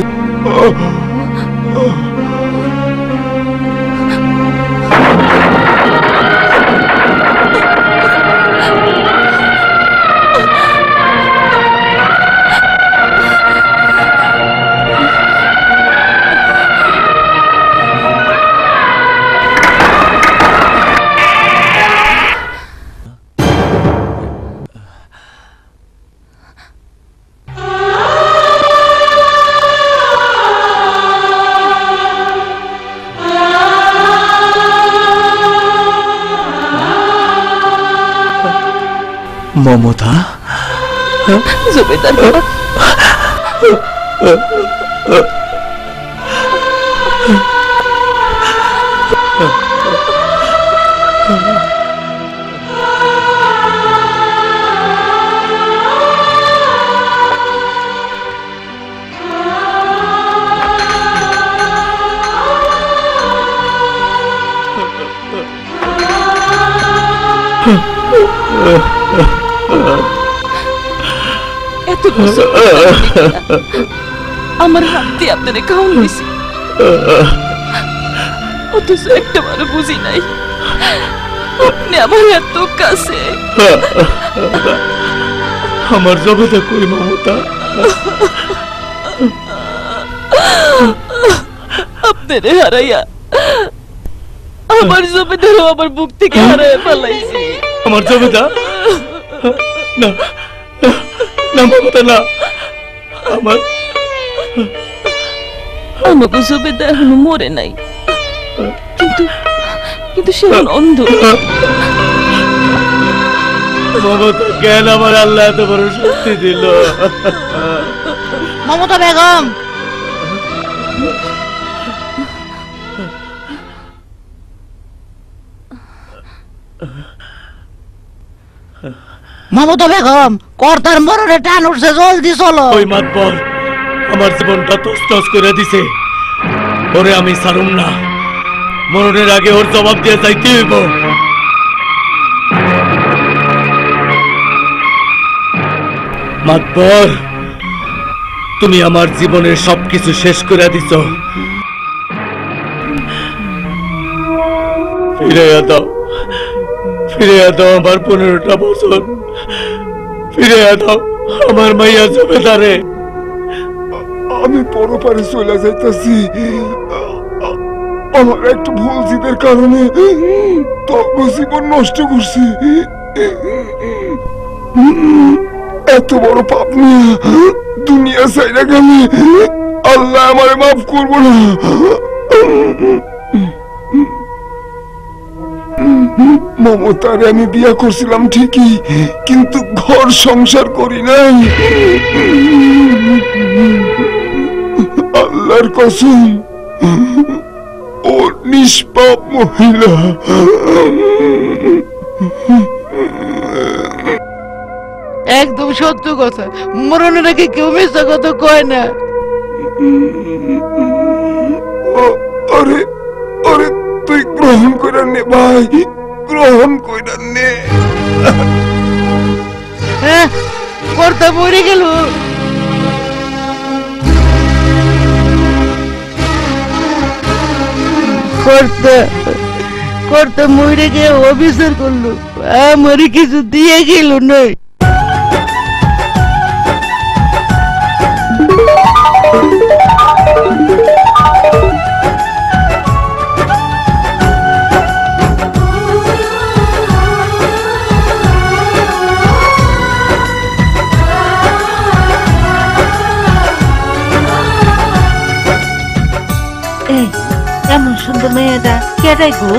ಅಂತ ನೋಡ আমার হাত দিয়ে আপনারে খাওয়ান দিছি অথচ একটা বারো বুঝি নাই। আপনি আমার এত কাছে। আমার জবেদা কই মমতা? আপনারে হারাইয়া আমার জমিদারও আমার বুক থেকে হারাইয়া ফেলাইছি। আমার জবেদা না না, না মমতা না। আমার আমাকে এখনও মরে নাই। কিন্তু কিন্তু সে অন্ধ মমতা কেন আমার আল্লাহ এত বড় শক্তি দিল? মমতা বেগম! মমতা বেগম কর্তার মরণে টান উঠছে জলদি চলো। ওই মাতবর আমার জীবনটা তস তস করে দিছে। ওরে আমি সারুম না। মরণের আগে ওর জবাব দিয়ে যাইতে হইব। মাতবর, তুমি আমার জীবনের সবকিছু শেষ করে দিছ। ফিরে দাও। ফিরে দাও আমার পনেরোটা বছর। ফিরে দাও আমার মাইয়া জমিদারে। আমি পরপারে চলে যাইতাছি। আমার একটা ভুল জিদের কারণে জীবন নষ্ট করছি। এত বড় পাপ নিয়ে দুনিয়া সাইরা গেলে আল্লাহ আমার মাফ করব না। মমতারে আমি বিয়া করছিলাম ঠিকই, কিন্তু ঘর সংসার করি নাই। আল্লাহর কসম নিষ্পাপ মহিলা। একদম সত্য কথা। মরণের আগে কেউ মিথ্যা কথা কয় না। আরে আরে তুই গ্রহণ করে নে ভাই গ্রহণ করে নে। হ্যাঁ কর্তা মরে গেল। কর্তা করতে মরে গিয়ে অফিসার করল। আমার কিছু দিয়ে গেল নয়। সুন্দর মেয়েটা কেটাই গো?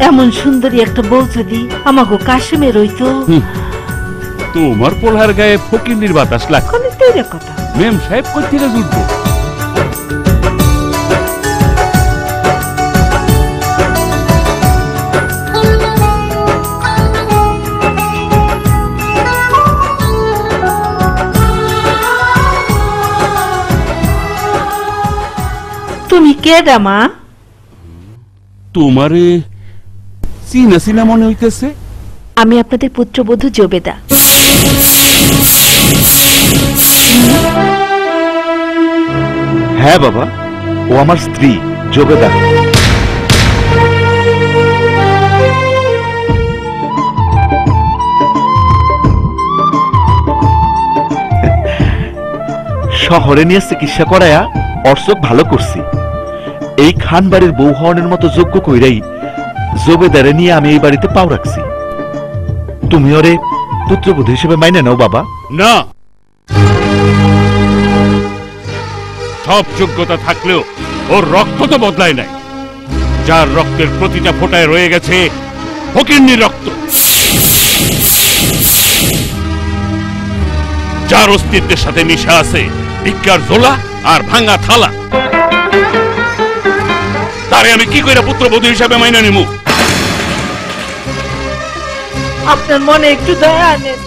এমন সুন্দরী একটা বউ যদি আমাকে কাশ্মীর হইতো তোমার পোলার গায়ে ফকির বাতাস কোন তেরে কথা? মেম সাহেব কই থেকে জুটবো? কেডা মা তোমারে চিনা চিনা মনে হইতেছে? আমি আপনাদের পুত্রবধূ জবেদা। হ্যাঁ বাবা ও আমার স্ত্রী জোবেদা। শহরে নিয়ে চিকিৎসা করায়া অর্চক ভালো করছি। এই খান বাড়ির বউ হওয়ানের মতো যোগ্য কইরাই জোবেদারে নিয়ে আমি এই বাড়িতে পাও রাখছি। তুমি ওরে পুত্রবধূ হিসেবে মাইনে নাও, বাবা। না। সব যোগ্যতা থাকলেও ওর রক্ত তো বদলায় নাই। যার রক্তের প্রতিটা ফোটায় রয়ে গেছে ফকিন্নির রক্ত। যার অস্তিত্বের সাথে মিশা আছে ভিক্ষার ঝোলা আর ভাঙা থালা। তারে আমি কি করে পুত্রবধূ হিসাবে মাইনা নিমু? আপনার মনে একটু দয়া আনেন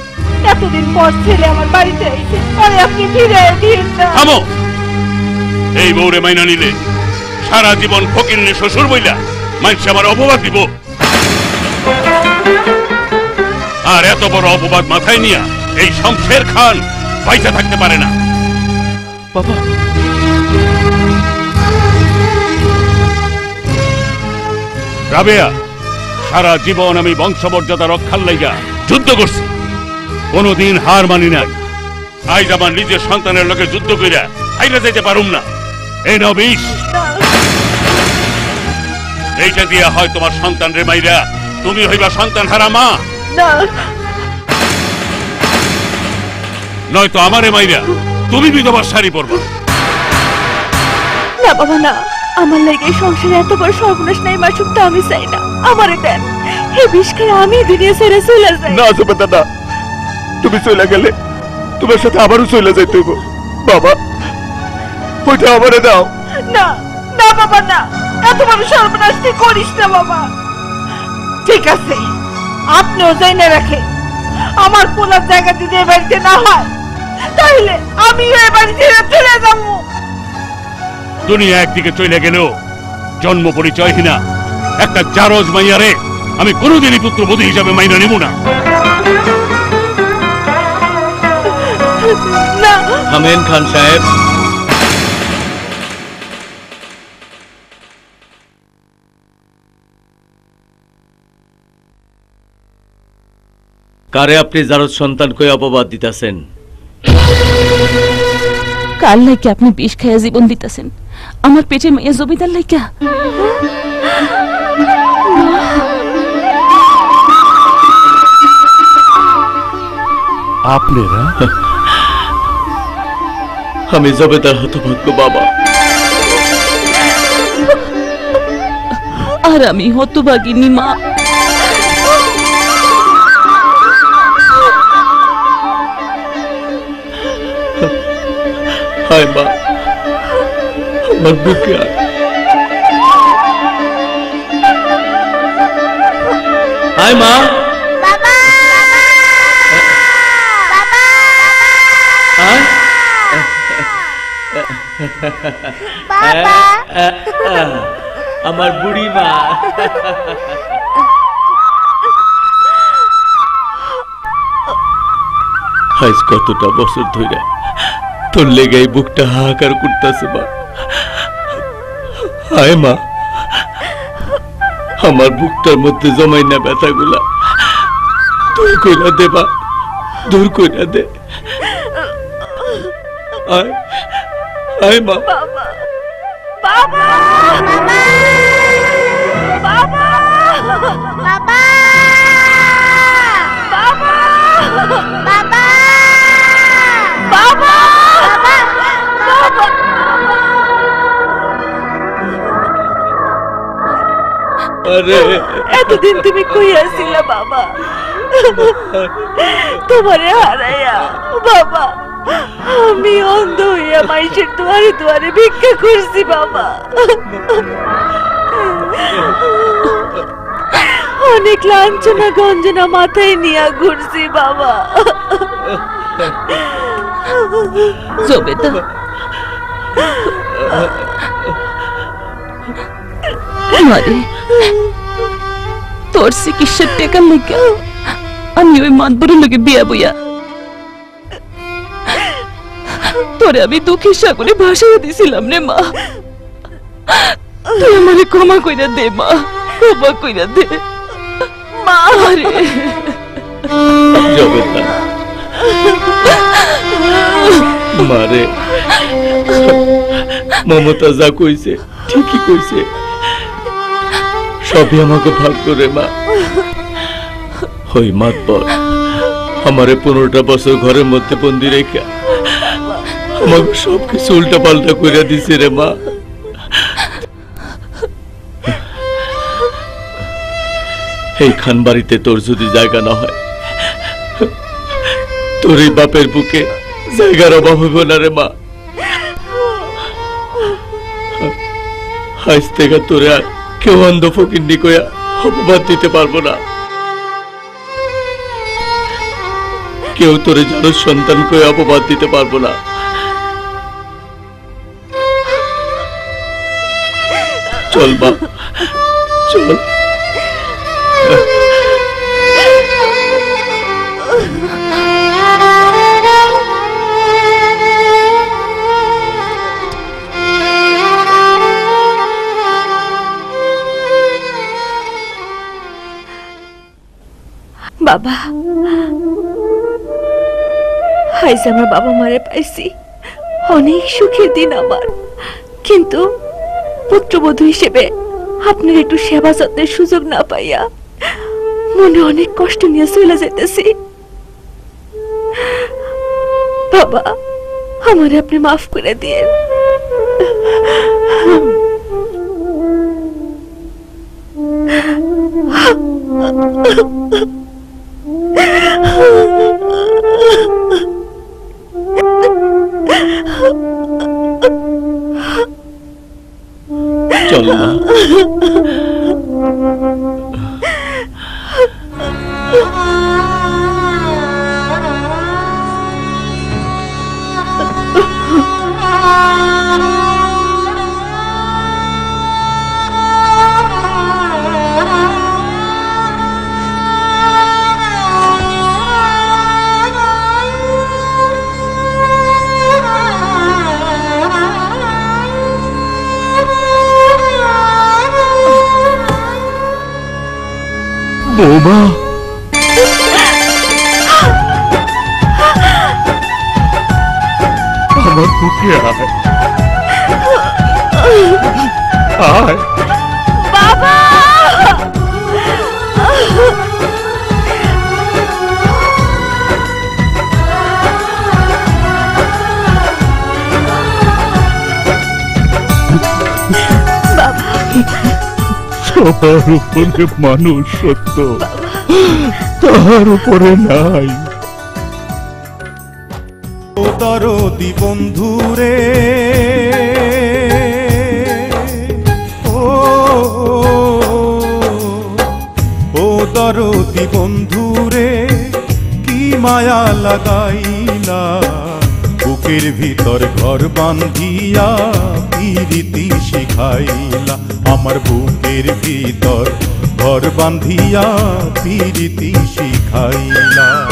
এতদিন পর ছেলে আমার বাড়িতে আইছে আরে আপনি ফিরে দিন না। থামো। এই বউরে মাইনা নিলে সারা জীবন ফকিরনি শ্বশুর বইলা মানুষ আমার অপবাদ দিব। আর এত বড় অপবাদ মাথায় নিয়া এই শমশের খান পয়সা থাকতে পারে না। বাবা রাবেয়া, সারা জীবন আমি বংশমর্যাদা রক্ষার লাইগা যুদ্ধ করছি। কোনোদিন হার মানি নাই। আজ আমার নিজের সন্তানের লোকে যুদ্ধ কইরা হাইরা যেতে পারুম না। এই নাও বিষ। এইটা দিয়া হয় তোমার সন্তান রে মাইরা। তুমি হইবা সন্তান হারা মা। নয়তো আমারে মাইরা তুমি বিধবার শাড়ি পরবা। না, বাবা, না। আমার লাগে সংসারে এত বড় সর্বনাশ নাই মাসুকটা আমি চাই না। আমারে দেন। এই বিষ খেয়ে আমি দুনিয়া ছেড়ে চলে যাই। না জোবেদা না তুমি চলে গেলে তোমার সাথে আবারও চলে যাইতে হইব। বাবা ওইটা আমারে দাও। না না বাবা না। এত বড় সর্বনাশ তুই করিস না বাবা। ঠিক আছে আপনিও জেনে রাখে আমার পোলার জায়গা যদি এ বাড়িতে না হয় তাহলে আমি এ বাড়ি ছেড়ে চলে যাব। দুনিয়া একদিকে চলে গেলেও জন্ম পরিচয়হীনা একটা জারজ মাইয়ারে আমি কোনোদিনই পুত্রবধূ হিসাবে মাইনা নেব না। না। হামেন খান সাহেব। কারে আপনি জারদ সন্তান কই অপবাদ দিতেছেন? কাল নাকি আপনি বিষ খাইয়া জীবন দিতেছেন? আমার পেটের মাইয়া জমিদার লাইকা আপনারা আমি জবেদার হতভাগ্য বাবা আর আমি হতভাগিনী মা হায় মা আমার বুড়ি মা আজ কতটা বছর ধরে তোর লেগাই বুকটা হাহাকার করতেছে মা। হায় মা, আমার বুকটার মধ্যে জমাই না ব্যথাগুলা। দূর কইরা দে বা দূর কইরা দে। আয় আয় মা। এতদিন তুমি কই আসিলা বাবা? তোমারে হারাইয়া বাবা আমি অন্ধ হইয়া মাইসের দুয়ারে দুয়ারে ভিক্ষা করছি বাবা। অনেক লাঞ্ছনা গঞ্জনা মাথায় নিয়ে ঘুরছি বাবা। জবেদা মারে তোর চিকিৎসার টেকার লেগে? আমি ওই মাতবরের লোকে বিয়া বইয়া তোরে আমি দুঃখের সাগরে ভাসাইয়া দিছিলাম রে মা। তুই আমারে ক্ষমা কইরা দে মা। ক্ষমা কইরা দে। মা। রে মারে। মমতা যা কইছে ঠিকই কইছে। সবই আমাকে ভাগ করে, মা। হই মাতবর আমারে পনেরোটা বছর ঘরের মধ্যে বন্দি রেখে আমাকে উল্টা পাল্টা করে দিছে রে, মা। এই খান বাড়িতে তোর যদি জায়গা না হয়, তোর এই বাপের বুকে জায়গার অভাব হইব না রে, মা। আজ থেকে তোরে আর কেউ অন্ধ ফকির নিকোয়া অপবাদ দিতে পারব না। কেউ তোরে জানো সন্তান কয়ে অপবাদ দিতে পারব না। চল বা চল। বাবা। আইজ আমার বাবা মারে পাইছি। অনেক সুখের দিন আমার। কিন্তু পুত্রবধূ হিসেবে আপনার একটু সেবা যত্নের সুযোগ না পাইয়া মনে অনেক কষ্ট নিয়ে চলে যাইতেছি। বাবা, আমারে আপনি মাফ করে দিয়ে চল な。বৌমা আমার বুকে আয় আয় বাবা সবার উপরে মানুষ তাহার উপরে নাই। দরদি বন্ধুরে ও ও দরদি বন্ধুরে কি মায়া লাগাইলা। বুকের ভিতর ঘর বান্ধিয়া, পিরিতি শিখাইলা। আমার বুকের ভিতর ঘর বান্ধিয়া পিরিতি শিখাইলা।